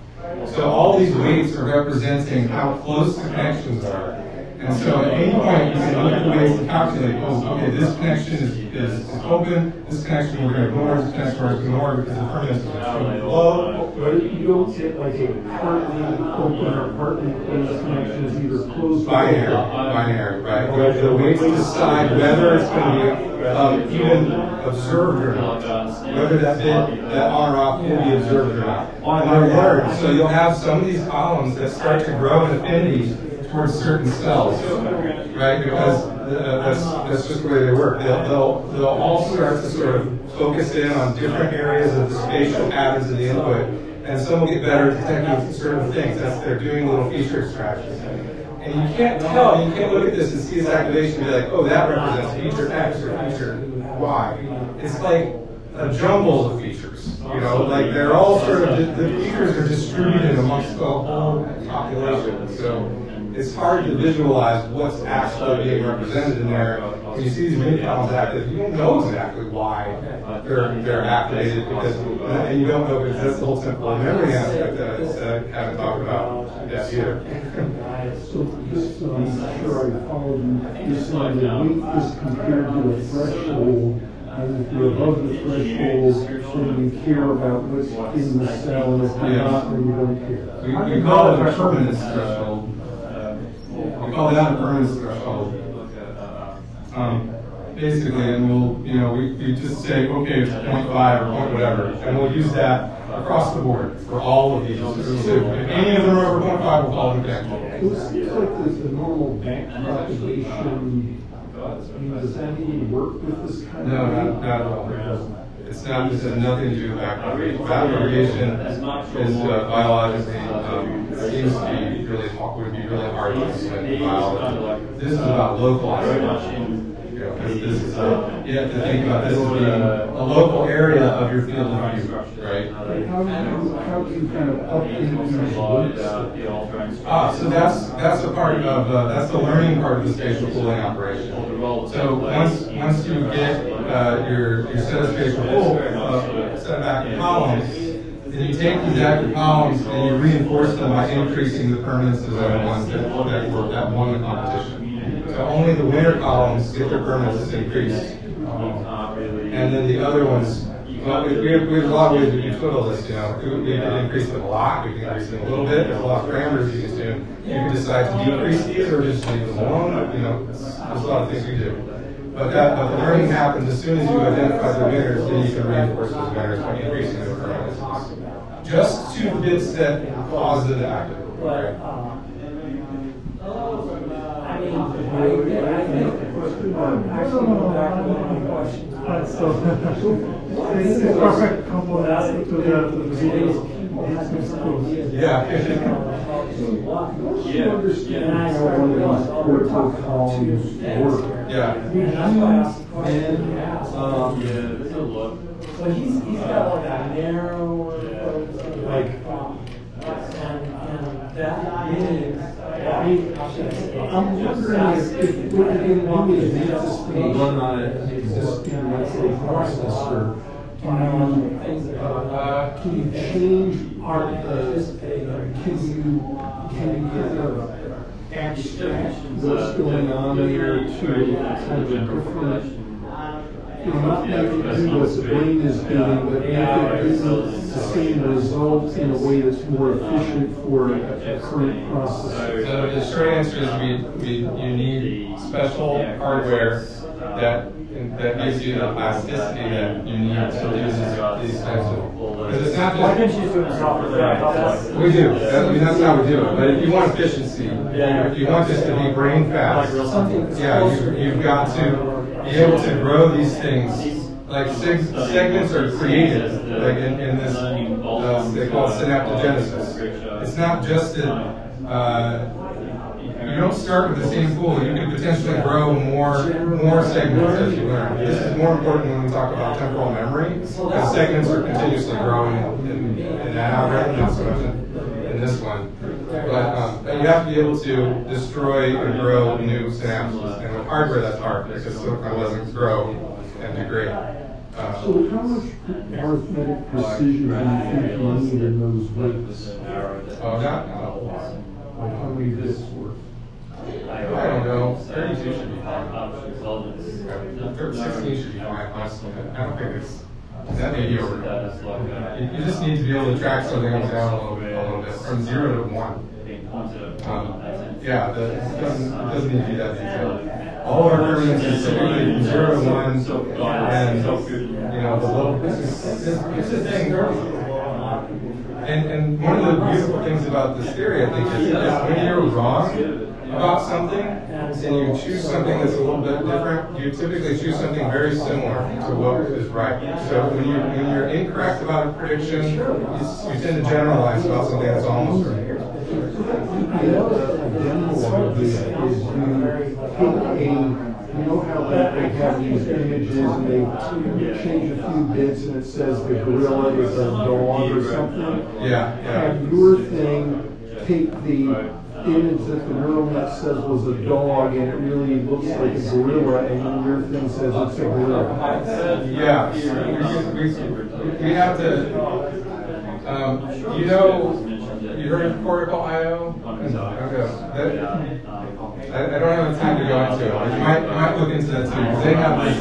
A: So all these weights are representing how close the connections are. And so at any point, you can look at the ways to calculate, oh, okay, this connection is, is, is open, this connection we're going to ignore, this connection we're going to ignore because the permanence is extremely low.
B: But you don't get like a partly open or partly closed connection is either closed or
A: Binary,
B: open.
A: binary, right? The, the weights decide whether it's going to be um, even observed or not, whether that bit, that on or off will be observed or not. They're learned, so you'll have some of these columns that start to grow in affinity towards certain cells, right? Because uh, that's, that's just the way they work. They'll, they'll, they'll all start to sort of focus in on different areas of the spatial patterns of the input, and some will get better at detecting certain things. That's they're doing little feature extractions. And you can't tell, you can't look at this and see this activation and be like, oh, that represents feature X or feature Y. It's like a jumble of features. You know, like they're all sort of, the features are distributed amongst the whole population. So it's hard to visualize what's actually being represented in there. When you see these mini columns active, you don't know exactly why they're, they're activated because, and you don't know because that's the whole temporal memory aspect that I haven't talked about yet either.
B: So just so I'm sure I followed you, you're saying the weight is compared to a threshold, and if you're above the threshold, then you care about what's in the cell, and if you're not, then you don't care.
A: We, we call it a permanence threshold. We call that a permanence threshold. Um, basically, and we'll, you know, we, we just say, okay, it's 0.5 or point whatever, and we'll use that across the board for all of these. So if any of them are over 0.5, we'll call them connected.
B: So it seems like there's a normal back propagation, I mean, does that even work with this kind of?
A: No, not, not at all. It's not, this has nothing to do with back propagation. Back is uh, biologically, um, seems to be really, would be really hard to explain in biology. This is about localizing. You this, is, uh, you have to think about this as being a local area of your field of view, right?
B: How do you, how do you kind of weights?
A: Ah, so that's, that's a part of, uh, that's the learning part of the spatial pooling operation. So once, once you get, uh, your, your set of spatial pool, uh, set of active columns, then you take these active columns and you reinforce them by increasing the permanence of the ones that, that that won the competition. So only the winner columns get their permanence increased. And then the other ones, well, we, have, we have a lot of ways we can twiddle this, you know. We, can increase them a lot, we can increase them a little bit, there's a lot of parameters you can do. You can decide to decrease these or just leave them alone, you know, there's a lot of things you do. But that, but the learning happens as soon as you identify the winners, then you can reinforce those winners by increasing their permanence. Just to the bits that it to right?
K: I mean, I, I think, actually, going back to one of my questions.
C: Uh, so, this is a perfect complement to the, to the video.
A: Yeah.
B: Once you understand how one of these cortical columns work.
A: Yeah.
K: And,
B: um,
K: So he's, he's got like a narrower, like, and, and that is,
B: I'm wondering if, if anticipate run on an existing, let's you, uh, can you change of the, can you, can you kind of abstract what's going on there to kind of a different, you know, not make it do what the brain is doing, but make it do the same result in a way that's more efficient for a current processor?
A: So the short answer is we, we, you need special hardware that, that gives you the plasticity that you need to do these, these types of, because it's not
K: Why
A: just.
K: didn't you do it software?
A: We do, That- I mean, that's how we do it, but if you want efficiency, if you want this to be brain fast, yeah, you, you've got to be able to grow these things, like sig- segments are created, like in, in this, um, they call it synaptogenesis. It's not just that, uh, you don't start with the same pool, you can potentially grow more, more segments as you learn. This is more important when we talk about temporal memory, because segments are continuously growing in, in that algorithm, not so much in, in this one. But, um, you have to be able to destroy and grow new synapses. And with hardware, that's hard because silicon doesn't grow and degrade. Um,
B: So how much arithmetic precision do you think you need in those weights?
A: Oh, not, not a lot.
B: Like how many bits worth?
A: I don't know. 32 should be fine. Thir- 16 should be fine, honestly. I don't think it's, that may be over. You, you just need to be able to track something up down a little bit, a little bit, from zero to one. Um, yeah, the, it doesn't, doesn't need to be that detailed. All our is typically from zero to one, and, you know, the little, it's, it's, it's the thing. And, and one of the beautiful things about this theory, I think, is, is when you're wrong about something, and you choose something that's a little bit different, you typically choose something very similar to what is right. So when you when you're incorrect about a prediction, you, you tend to generalize about something that's almost right.
B: The other of this is you take a, you know how like they have these images and they change a few bits and it says the gorilla is a dog or something?
A: Yeah.
B: Have your thing take the image that the neural net says was a dog and it really looks like a gorilla and your thing says it's a gorilla.
A: Yeah, we, we, we have to, um, you know, you heard of Cortical.io? Okay. That- I, I don't have the time to go into it, you might, you might look into that too, because they have this,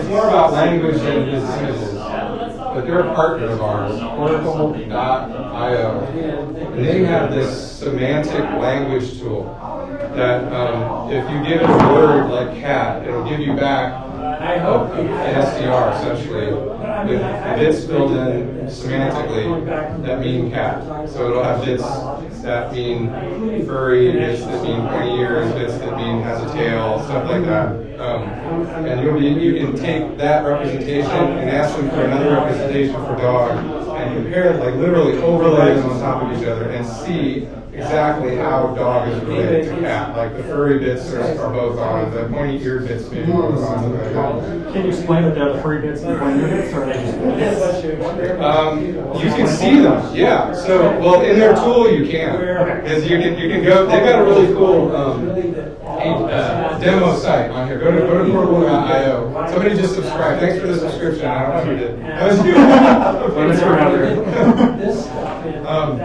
A: it's more about language than it is images. But they're a partner of ours, Cortical.io, and they have this semantic language tool that, um, if you give it a word like cat, it'll give you back I hope an SDR essentially with bits filled in semantically that mean cat. So it'll have bits that mean furry, bits that mean pointy ears, bits that mean has a tail, stuff like that. Um, and you'll be, you can take that representation and ask them for another representation for dog and compare it, like literally overlay them on top of each other and see exactly how dog is related to cat. Like the furry bits are, are both on, the pointy ear bits maybe both on.
G: Can you explain that they're the furry bits and the pointy bits, or are they just?
A: Um, you can see them, yeah. So, well, in their tool you can, because you can you can go. They've got a really cool um, uh, demo site on here. Go to go to cortical.io. Somebody just subscribed. Thanks for the subscription. I don't know who did. That was you. Um,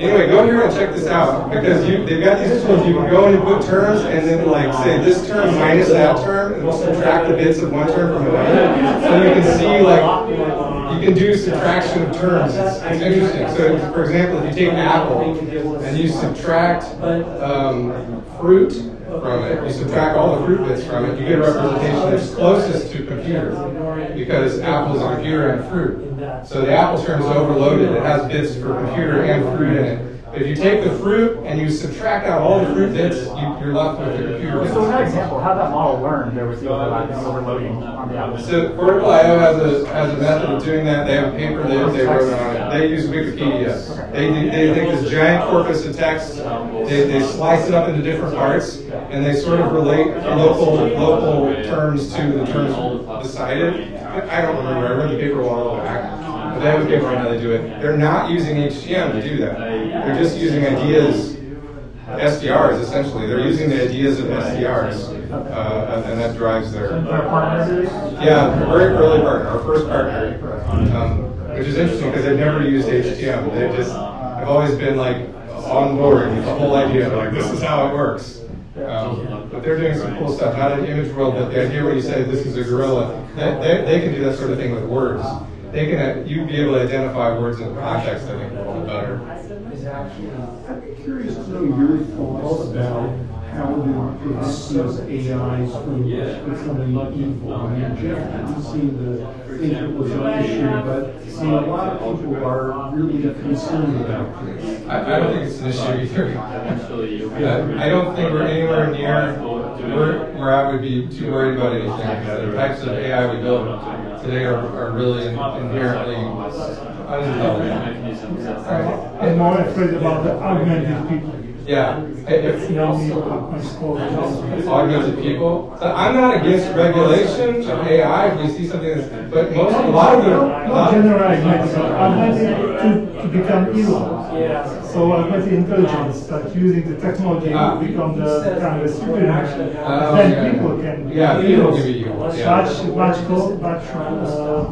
A: anyway, go here and check this out because you they've got these tools. You can go in and put terms and then like say this term minus that term, and we'll subtract the bits of one term from another. So you can see like you can do subtraction of terms. It's, it's interesting. So, for example, if you take apple and you subtract um, fruit from it, you subtract all the fruit bits from it, you get a representation that's closest to computer because apple is a computer and fruit. So the apple term is overloaded. It has bits for computer and fruit in it. If you take the fruit and you subtract out all the fruit bits, you, you're left with the computer bits.
G: So in that example, how that model learned there was the overlap and overloading on the apple.
A: So Cortical.io has a has a method of doing that. They have a paper that they wrote on it. They use Wikipedia. They they take this giant corpus of text. They, they slice it up into different parts, and they sort of relate local local terms to the terms decided. I don't remember. I read the paper a while back. They a paper on how they do it. They're not using HTM to do that. They're just using ideas SDRs essentially. They're using the ideas of SDRs, uh, and that drives their. Yeah, very early partner, our first partner, um, which is interesting because they've never used HTM. They just have always been like on board with the whole idea, of like this is how it works. Um, but they're doing some cool stuff, not in image world, but the idea when you say this is a gorilla, they, they, they can do that sort of thing with words. They can, you'd be able to identify words in the context, I think, a little bit better.
B: I'm curious to know your thoughts about how to prevent these AIs from becoming evil. I mean, Jeff didn't seem to think it was an issue, but I mean, a lot of people are really concerned about this.
A: I, I don't think it's an issue either. I, I don't think we're anywhere near where, where I would be too worried about anything. The types of AI we build today are, are really inherently undeveloped.
C: I'm more afraid about the augmented people.
A: Yeah. If,
C: You know, I suppose.
A: people. So I'm not against regulation of AI if we see something that's, but most, a lot of the, a
C: Not
A: lot-
C: generalized, augmented to, to become evil.
K: Yeah.
C: So artificial intelligence, like using the technology
A: Ah.
C: to become the kind of superhuman.
A: Oh,
C: then
A: yeah.
C: people can be
A: Yeah,
C: evil.
A: people can be evil, yeah.
C: Much, much, co- much, uh,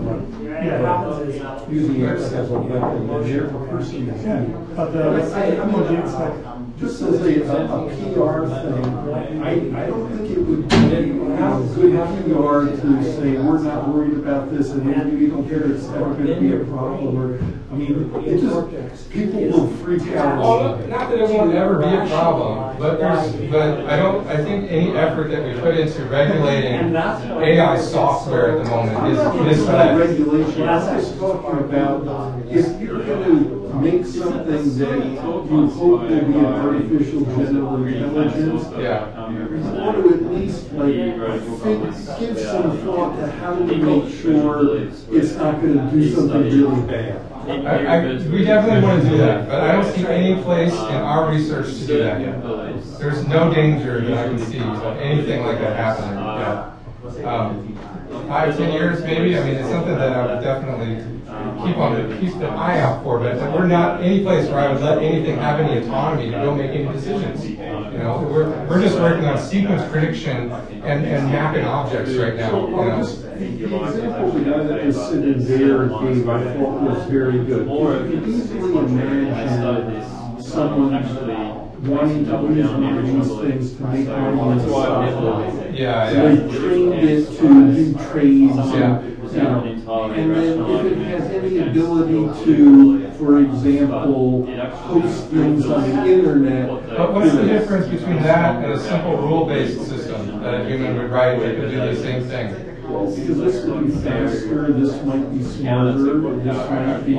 C: yeah.
B: Using it as a weapon, the mere person
C: Yeah, but the technology, it's like,
B: Just as a, a a PR thing, I, I don't think it would be, you know, good PR to say, we're not worried about this and we don't care it's ever gonna be a problem or, I mean, it just, people will freak out.
A: Well, not that it won't ever be a problem, but there's, but I don't, I think any effort that we put into regulating AI software at the moment is
B: It's not
A: misled.
B: regulation, I'm just talking about, if you're gonna make something that you hope will be an artificial general intelligence,
A: Yeah.
B: you want to at least like, think, give some thought to how do we make sure it's not gonna do something really bad.
A: I, I, we definitely want to do that, but I don't see any place in our research to do that yet. There's no danger that I can see of anything like that happening yet. Um, five, ten years maybe, I mean, it's something that I would definitely keep on, keep an eye out for, but we're not any place where I would let anything have any autonomy to go make any decisions. You know, we're, we're just working on sequence prediction and, and mapping objects right now, you know.
B: the the example the guy that was sitting there gave, I thought was very good. You can easily imagine someone wanting to use one of these things to make money in the stock.
A: Yeah,
B: So
A: yeah.
B: they trained it to do trades
A: Yeah.
B: and, you know, and then if it has any ability to, for example, post things on the internet.
A: But what's the difference between that and a simple rule-based system that a human would write that could do the same thing?
B: Well, because this would be faster, this might be smarter, this might be.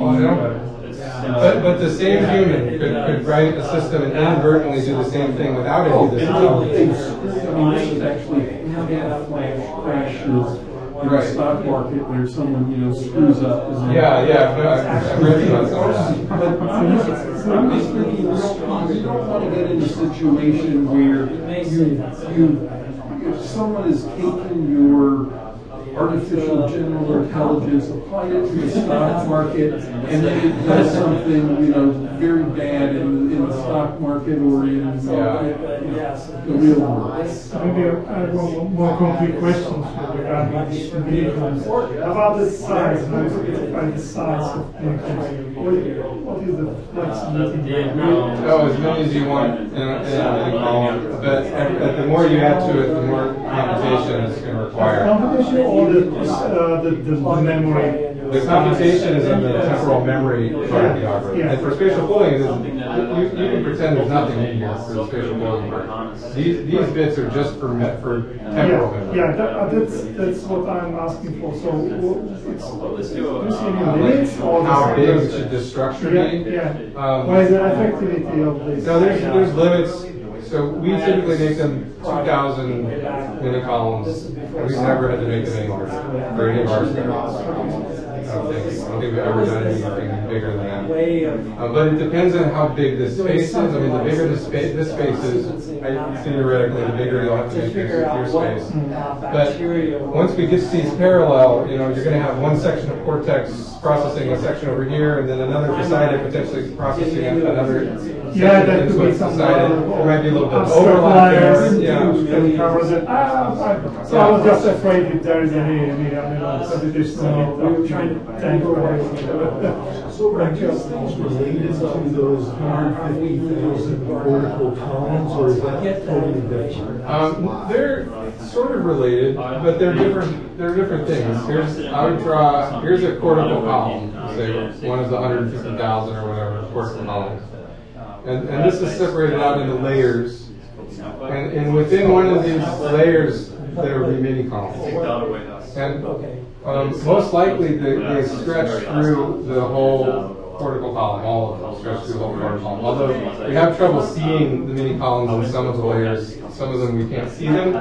A: Well, But, but the same human could, could write a system and inadvertently do the same thing without any oh, of this.
B: Oh, they- they screw- I mean, this is actually half flash crashes in the
A: Right.
B: stock market where someone, you know, screws up. isn't it?
A: Yeah, yeah, no, I've- I've read about of that.
B: But I'm just thinking, you don't, you don't want to get in a situation where you, you, if someone is taking your artificial general intelligence, apply it to the stock market, and then it does something, you know, very bad in, in the stock market or in uh, the real world.
C: Maybe I have one more concrete questions regarding vehicles. About the size, how is it defined the size of vehicles? What what is the flexibility?
A: Oh, as many as you want in a, in in column, but at- at the more you add to it, the more computation it's going to require.
C: The, uh, the, the memory?
A: The computation is in the temporal memory part of the algorithm. And for spatial pooling, it you, you can pretend there's nothing in here for the spatial pooling part. These, these bits are just for, me- for temporal
C: Yeah,
A: memory.
C: yeah, that, uh, that's, that's what I'm asking for, so, it's, see any limits or?
A: How big should this structure be?
C: Yeah, yeah.
A: Um,
C: What is the effectivity of this?
A: No, there's, there's limits, so we typically make them two thousand mini columns, and we've never had to make them anymore, for any of our. I don't think, I don't think we've ever done anything bigger than that. Uh, but it depends on how big the space is, I mean, the bigger the space, this space is, I- theoretically, the bigger you'll have to make your, your space. But once we get to these parallel, you know, you're gonna have one section of cortex processing a section over here, and then another beside it potentially processing another section.
C: Yeah, that
A: and
C: could be
A: it's
C: some.
A: beside it. There might be a little bit of overlap
C: layers
A: there, yeah.
C: to cover the- ah, I- So I was just afraid if there is any, any, I mean, uh, computational. We were trying to tangle
B: So are these things related to those hundred fifty thousand cortical columns, or is that totally different?
A: Um, they're sort of related, but they're different. They're different things. Here's I would draw. Here's a cortical column. Say one is 150,000 or whatever cortical columns, and and this is separated out into layers. And, and within one of these layers, there will be mini columns. And um, most likely, they, they stretch through the whole cortical column, all of them stretch through the whole cortical column. Although we have trouble seeing the mini columns in some of the layers, some of them we can't see them,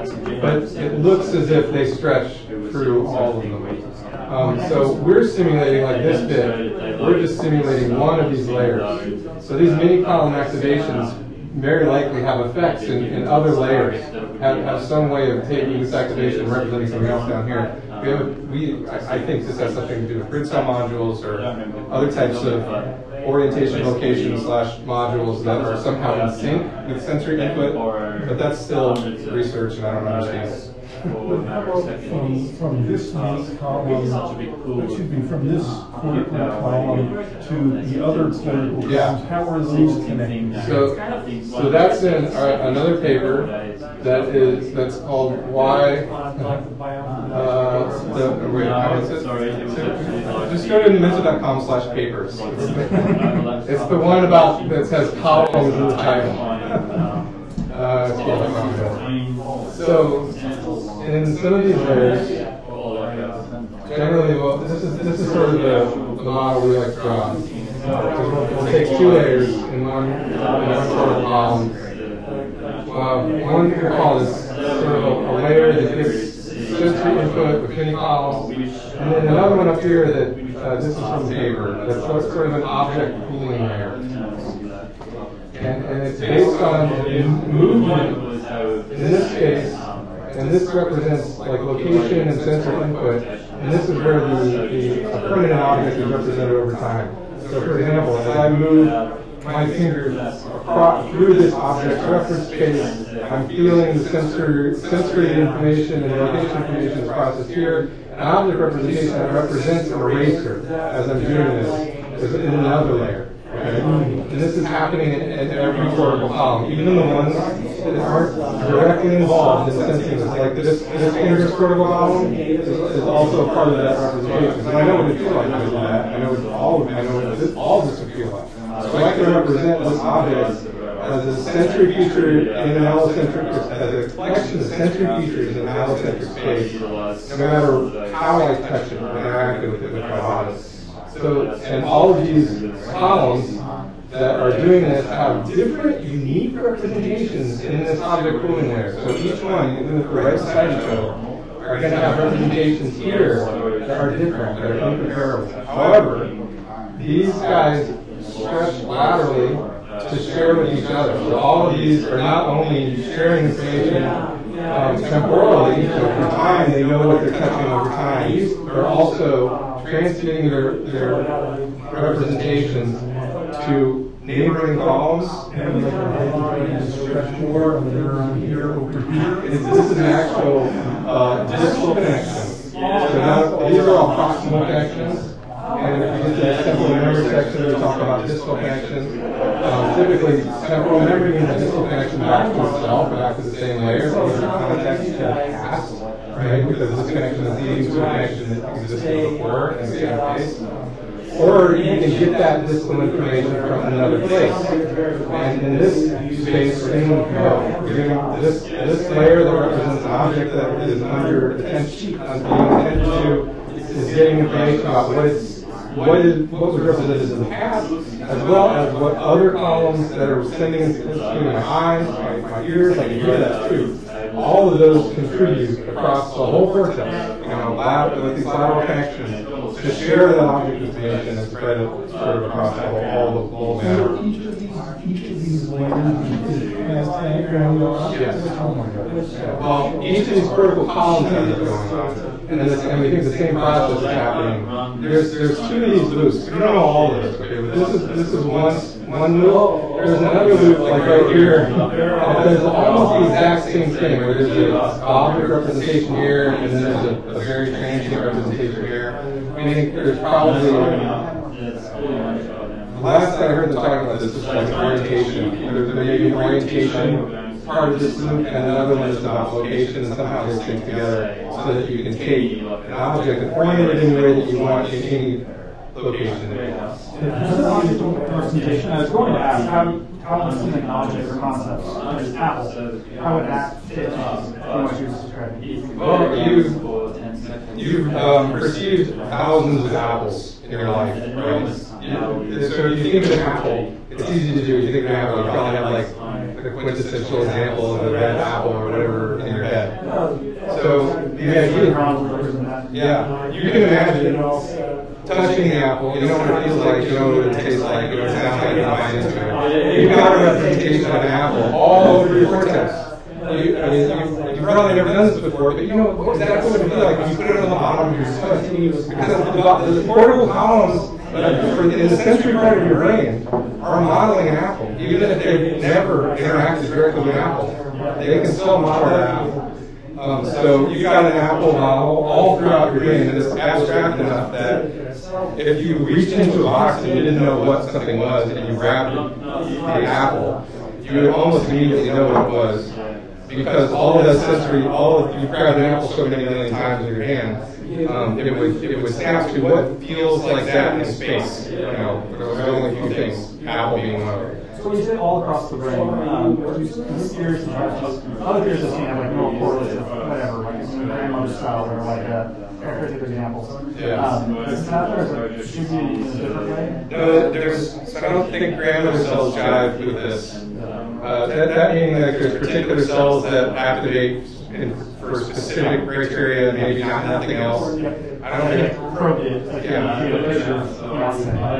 A: but it looks as if they stretch through all of them. Um, so we're simulating like this bit, we're just simulating one of these layers. So these mini column activations very likely have effects in, in other layers, have, have some way of taking this activation and representing something else down here. we have, we, I, think this has something to do with grid cell modules or other types of orientation location slash modules that are somehow in sync with sensory input, but that's still research and I don't understand.
T: But how about from, from this main column, excuse me, from this cortical column to the other cortical
A: Yeah.
T: columns, how are those connected?
A: So, so that's in uh, another paper that is, that's called Why, uh, the, wait, how is it? Just go to numenta.com slash papers. It's the one about, that says columns in the title. Uh, it's called- in some of these layers, generally, well, this is, this is sort of the, the model we like to draw. So We'll take two layers in one, in one sort of column. Uh, one we call this sort of a, a layer that gives sensory input with many columns. And then another one up here that, uh, this is from Tabor, that's sort sort of an object pooling layer. And, and it's based on movement, in this case, and this represents like location and sensor input, and this is where the, the permanent object is represented over time. So for example, as I move my finger through this object's reference space, I'm feeling the sensory, sensory information and location information is processed here. An object representation that represents an eraser as I'm doing this is in another layer. And this is happening in, in every cortical column, even the ones that aren't directly involved in sensing this. Like this, this cortical column is, is also part of that representation. And I know what it feels like do that. I know what all of I know what this, all this would feel like. So I can represent this object as a sensory feature in an allocentric, as a collection of sensory features in an allocentric space, no matter how I touch it or interact with it with my body. So, and all of these columns that are doing this have different unique representations in this object pooling layer. So each one, even if they're right beside each other, are going to have representations here that are different, that are incomparable. However, these guys stretch laterally to share with each other. So all of these are not only sharing information um, temporally, so over time they know what they're touching over time, they're also transmitting their, their representations to neighboring columns.
T: And a stretch more of the here over here.
A: It's, this is an actual uh, distal connection. So now, these are all proximal connections. And if you to the temporal memory section, we talk about distal connections. Um, typically, temporal memory means a distal connection back to itself, back to the same layer. So these are contexts to the past, right? Because this connection is leading to a connection that existed before in the same place. Or you can get that distal information from another place. And in this space, we're getting, this, this layer that represents an object that is under attention, uh, to, is getting information about what it's, what is, what was represented in the past, as well as what other columns that are sending information to my eyes, my, my ears, I can hear that too. All of those contribute across the whole cortex, you know, lab, with these lateral connections, to share that object information and spread it sort of across the whole, all the whole matter.
T: So each of these, each of these layers is has diagram on it?
A: Yes. Well, each of these cortical columns has it going on, and, this, and we think the same process is happening. There's there's two of these loops. We don't know all of this, okay? But this is this is one one loop. There's another loop like right here. that does almost the exact same thing, where there's an object representation here, and then there's a, a very transient representation here. Think there's probably The last I heard them talking about this was like orientation. There's maybe orientation part of this loop, and another one is about location, and somehow they stick together so that you can take an object and orient it in the way that you want in any location that.
V: This is object representation. I was going to ask, how, how does something object or concept, such as Apple, how would that fit in what you were describing?
A: Well, you've, you've um, perceived thousands of apples in your life, right? You- So you think of an apple, it's easy to do. You think you probably have like the quintessential example of a red apple or whatever in your head. So the idea, yeah, you can imagine touching the apple, you know what it feels like, you know what it tastes like, you know what it sounds like, you into it. You've got a representation of an apple all over your cortex. You, I mean, you, you've probably never done this before, but you know what what it would feel like you put it on the bottom of your foot. Because the, the cortical columns for, in the sensory part of your brain are modeling an apple. Even if they've never interacted directly with an apple, they can still model an apple. Um, so you've got an apple model all throughout your brain, and it's abstract enough that if you reached into a box and you didn't know what something was, and you grabbed the apple, you would almost immediately know what it was because all of that sensory, all of, you've grabbed an apple so many million times in your hand, um, it would it would snap to what feels like that in space. You know, there's only a few things, apple being one of them.
V: So you say all across the brain, um, other ears just have like neural correlates whatever, like grandmother style or like a archetype examples.
A: Yeah.
V: Um, is that is it distributed in a different way?
A: No, there's, so I don't think grandmother cells jive with this. Uh, that, that meaning that there's particular cells that activate in, for specific criteria, maybe not nothing else. I don't think.
V: Appropriate, like,
A: Yeah.
V: you know, picture of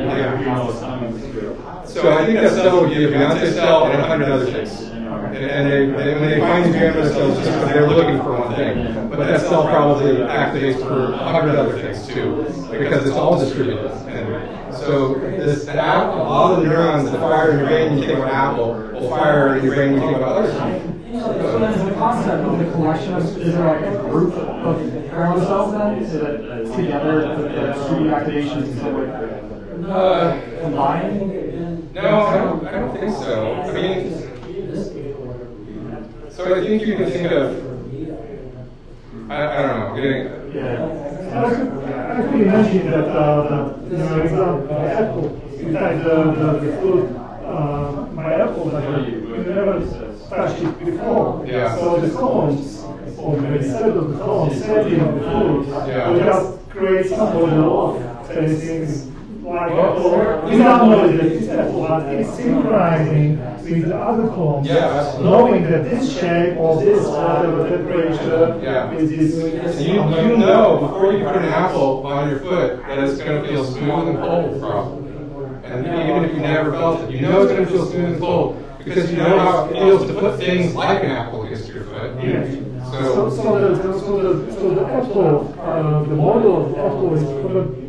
A: Yeah. So I think that cell would be a Beyonce cell and a hundred other things. And, and they, they, when they find these grandmother cells, just because they're looking for one thing. But that cell probably activates for a hundred other things too, because it's all distributed. And so this, the apple, all the neurons that fire in your brain when you think about apple will fire in your brain when you think about other things.
V: So then is the concept of the collection of, is there like a group of grandmother cells then? Is it together, the, the distributed activations is it like
A: Uh,
V: combined?
A: No, I don't, I don't think so. I mean, so I think you can think of, I, I don't know, getting,
C: I actually mentioned that uh, the, you know, example, apple, in fact, the, the, the fruit, uh, my apple, like, you never touched it before.
A: Yeah.
C: So the cones, or instead of the cones, setting of the fruit,
A: Yeah.
C: will just create some model of facing like apple. You not know that it's apple, but it's synchronizing with the other cones.
A: Yeah.
C: Knowing that this shape or this whatever temperature
A: Yeah.
C: is this.
A: And you, you know before you put an apple on your foot that it's going to feel smooth and cold probably. And even if you never felt it, you know it's going to feel smooth and cold because you know how it feels to put things like an apple against your foot.
C: So,
A: So,
C: so the, so the, so the apple, uh, the model of the apple is probably,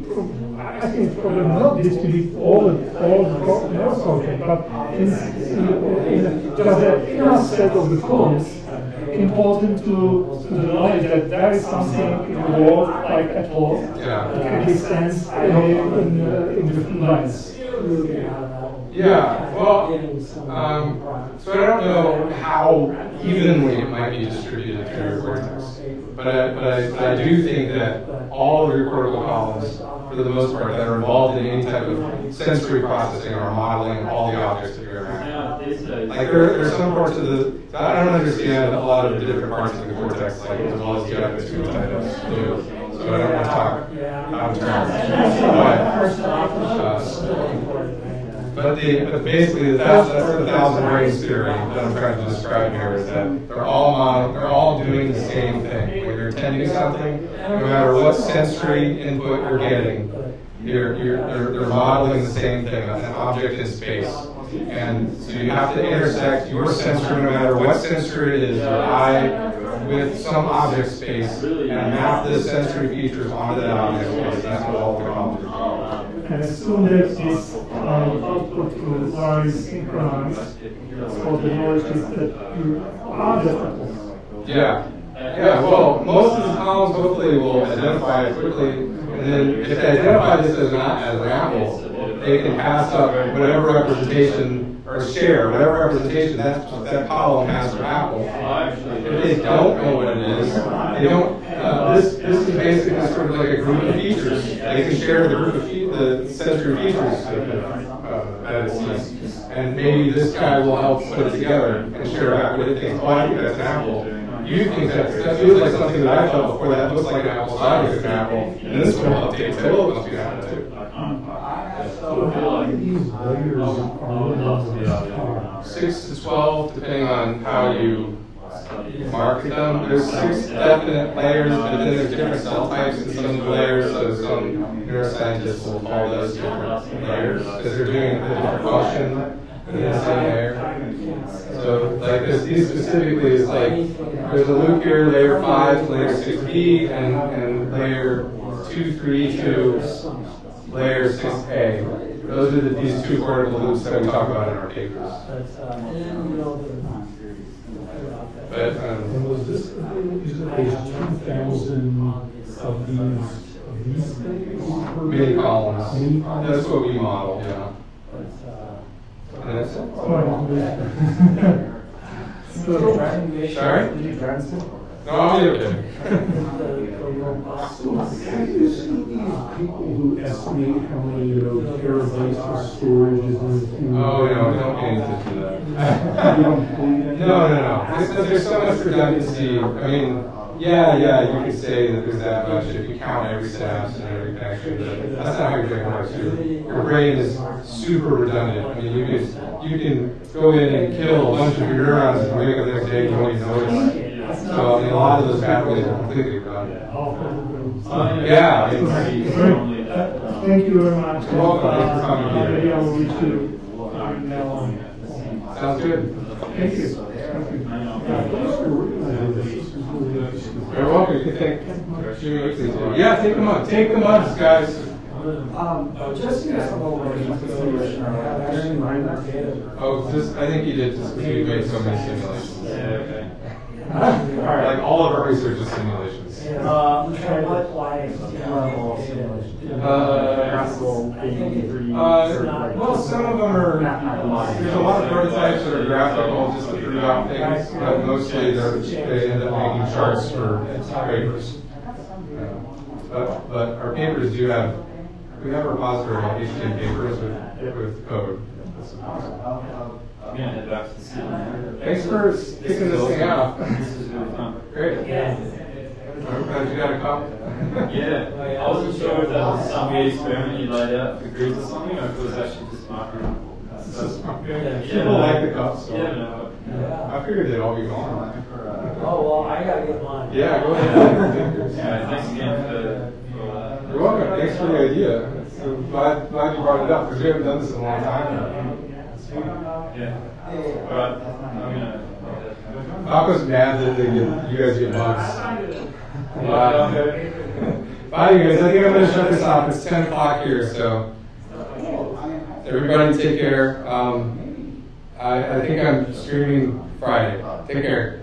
C: I think it's probably not distribute all the, all the co- content, but in, in, in just the inner set of the cones, important to, to the knowledge that there is something in the world like apple
A: Yeah.
C: that exists uh, in, uh, in different lines.
A: yeah, well, um, so I don't know how evenly it might be distributed through your cortex. But I, but I, but I do think that all of your cortical columns, for the most part, that are involved in any type of sensory processing or modeling all the objects that you're around. Like there, there are some parts of the, I don't understand a lot of the different parts of the cortex, like as well as the other two types do. So I don't want to talk out of turn. But, uh, the, but basically, thousand, that's the thousand brains theory that I'm trying to describe here is that they're all mon- they're all doing the same thing. You're something, no matter what sensory input you're getting, you're, you're, they're, they're modeling the same thing, an object in space. And so you have to intersect your sensor, no matter what sensor it is, your eye, with some object space, and map the sensory features onto that object space. That's what all the columns are.
C: And as soon as this um, output flows are synchronized, so the knowledge is that you are the.
A: Yeah. Yeah, well, most of the columns hopefully will identify it quickly, and then if they identify this as an, as an apple, they can pass up whatever representation or share whatever representation that that column has for apple. If they don't know what it is, they don't. Uh, this this is basically sort of like a group of features. They can share the group of fe- the sensory features that it sees, and maybe this guy will help put it together and share back what it thinks. Oh, I think that's an apple. You think that that feels like something that I felt before. That looks like an apple. So I an apple. And this one will update. Say, well, it must be an apple too.
U: So how many layers are
A: Six to twelve, depending on how you market them. There's six definite layers, but then there's different cell types in some of the layers. So some neuroscientists will call those different layers because they're doing a different function. In the. So like this, these specifically is like, there's a loop here, layer five, to layer six B, and, and layer two, three to layer six A. Those are the, these two cortical loops that we talk about in our papers. But,
T: And
A: um,
T: was this, is it page two thousand of these, of these things? per-
A: columns,
T: Mini columns?
A: that's what we model, yeah. And that's it. Sorry? No, I'll be okay.
T: So have you seen these people who estimate how many, you know, terabytes of storage is in?
A: Oh, no, don't get into that.
T: You don't believe that?
A: No, no, no. There's, there's so much redundancy. I mean, yeah, yeah, you could say that there's that much if you count every synapse and every connection, but that's not how your brain works. Your, your brain is super redundant. I mean, you can, you can go in and kill a bunch of your neurons and wake up the next day and you won't even notice. So, I mean, a lot of those pathways are completely redundant. Yeah. I mean,
C: Thank you very much.
A: You're welcome. Thanks for coming here.
C: Maybe I will reach you uh, email on.
A: Sounds good.
C: Thank you. Thank you.
A: You're welcome. You can take. Yeah, take them up. Take them up, guys.
K: Um, just to get some over consideration, I have actually mined that data.
A: Oh, just, I think you did just because we made so many simulations.
K: Yeah, okay.
A: All right, like all of our research is simulations.
K: Uh, I'm trying to apply level of simulation.
A: Uh, uh, well, some of them are, there's a lot of prototypes that are graphical, just to prove out things, but mostly they're, they end up making charts for papers. But, but our papers do have, we have a repository of HTM papers with, with code.
J: I'm gonna head back to the city.
A: Thanks for kicking this thing out.
J: This is really fun.
A: Great. I'm glad you got a copy.
J: Yeah, I wasn't sure if that was some weird experiment you laid out for grids or something, or if it was actually just marketing.
A: People like the cups, so.
J: Yeah, no.
A: I figured they'd all be gone.
K: Oh, well, I gotta get mine.
A: Yeah, go ahead.
J: Yeah, thanks again for, for uh,
A: You're welcome. Thanks for the idea. I'm glad, glad you brought it up because we haven't done this in a long time.
J: Yeah. All right. I'm gonna.
A: Paco's mad that they get, you guys get bugs. Yeah. Bye, you guys. I think I'm going to shut this off. It's 10 o'clock here, so everybody take care. Um, I, I think I'm streaming Friday. Take care.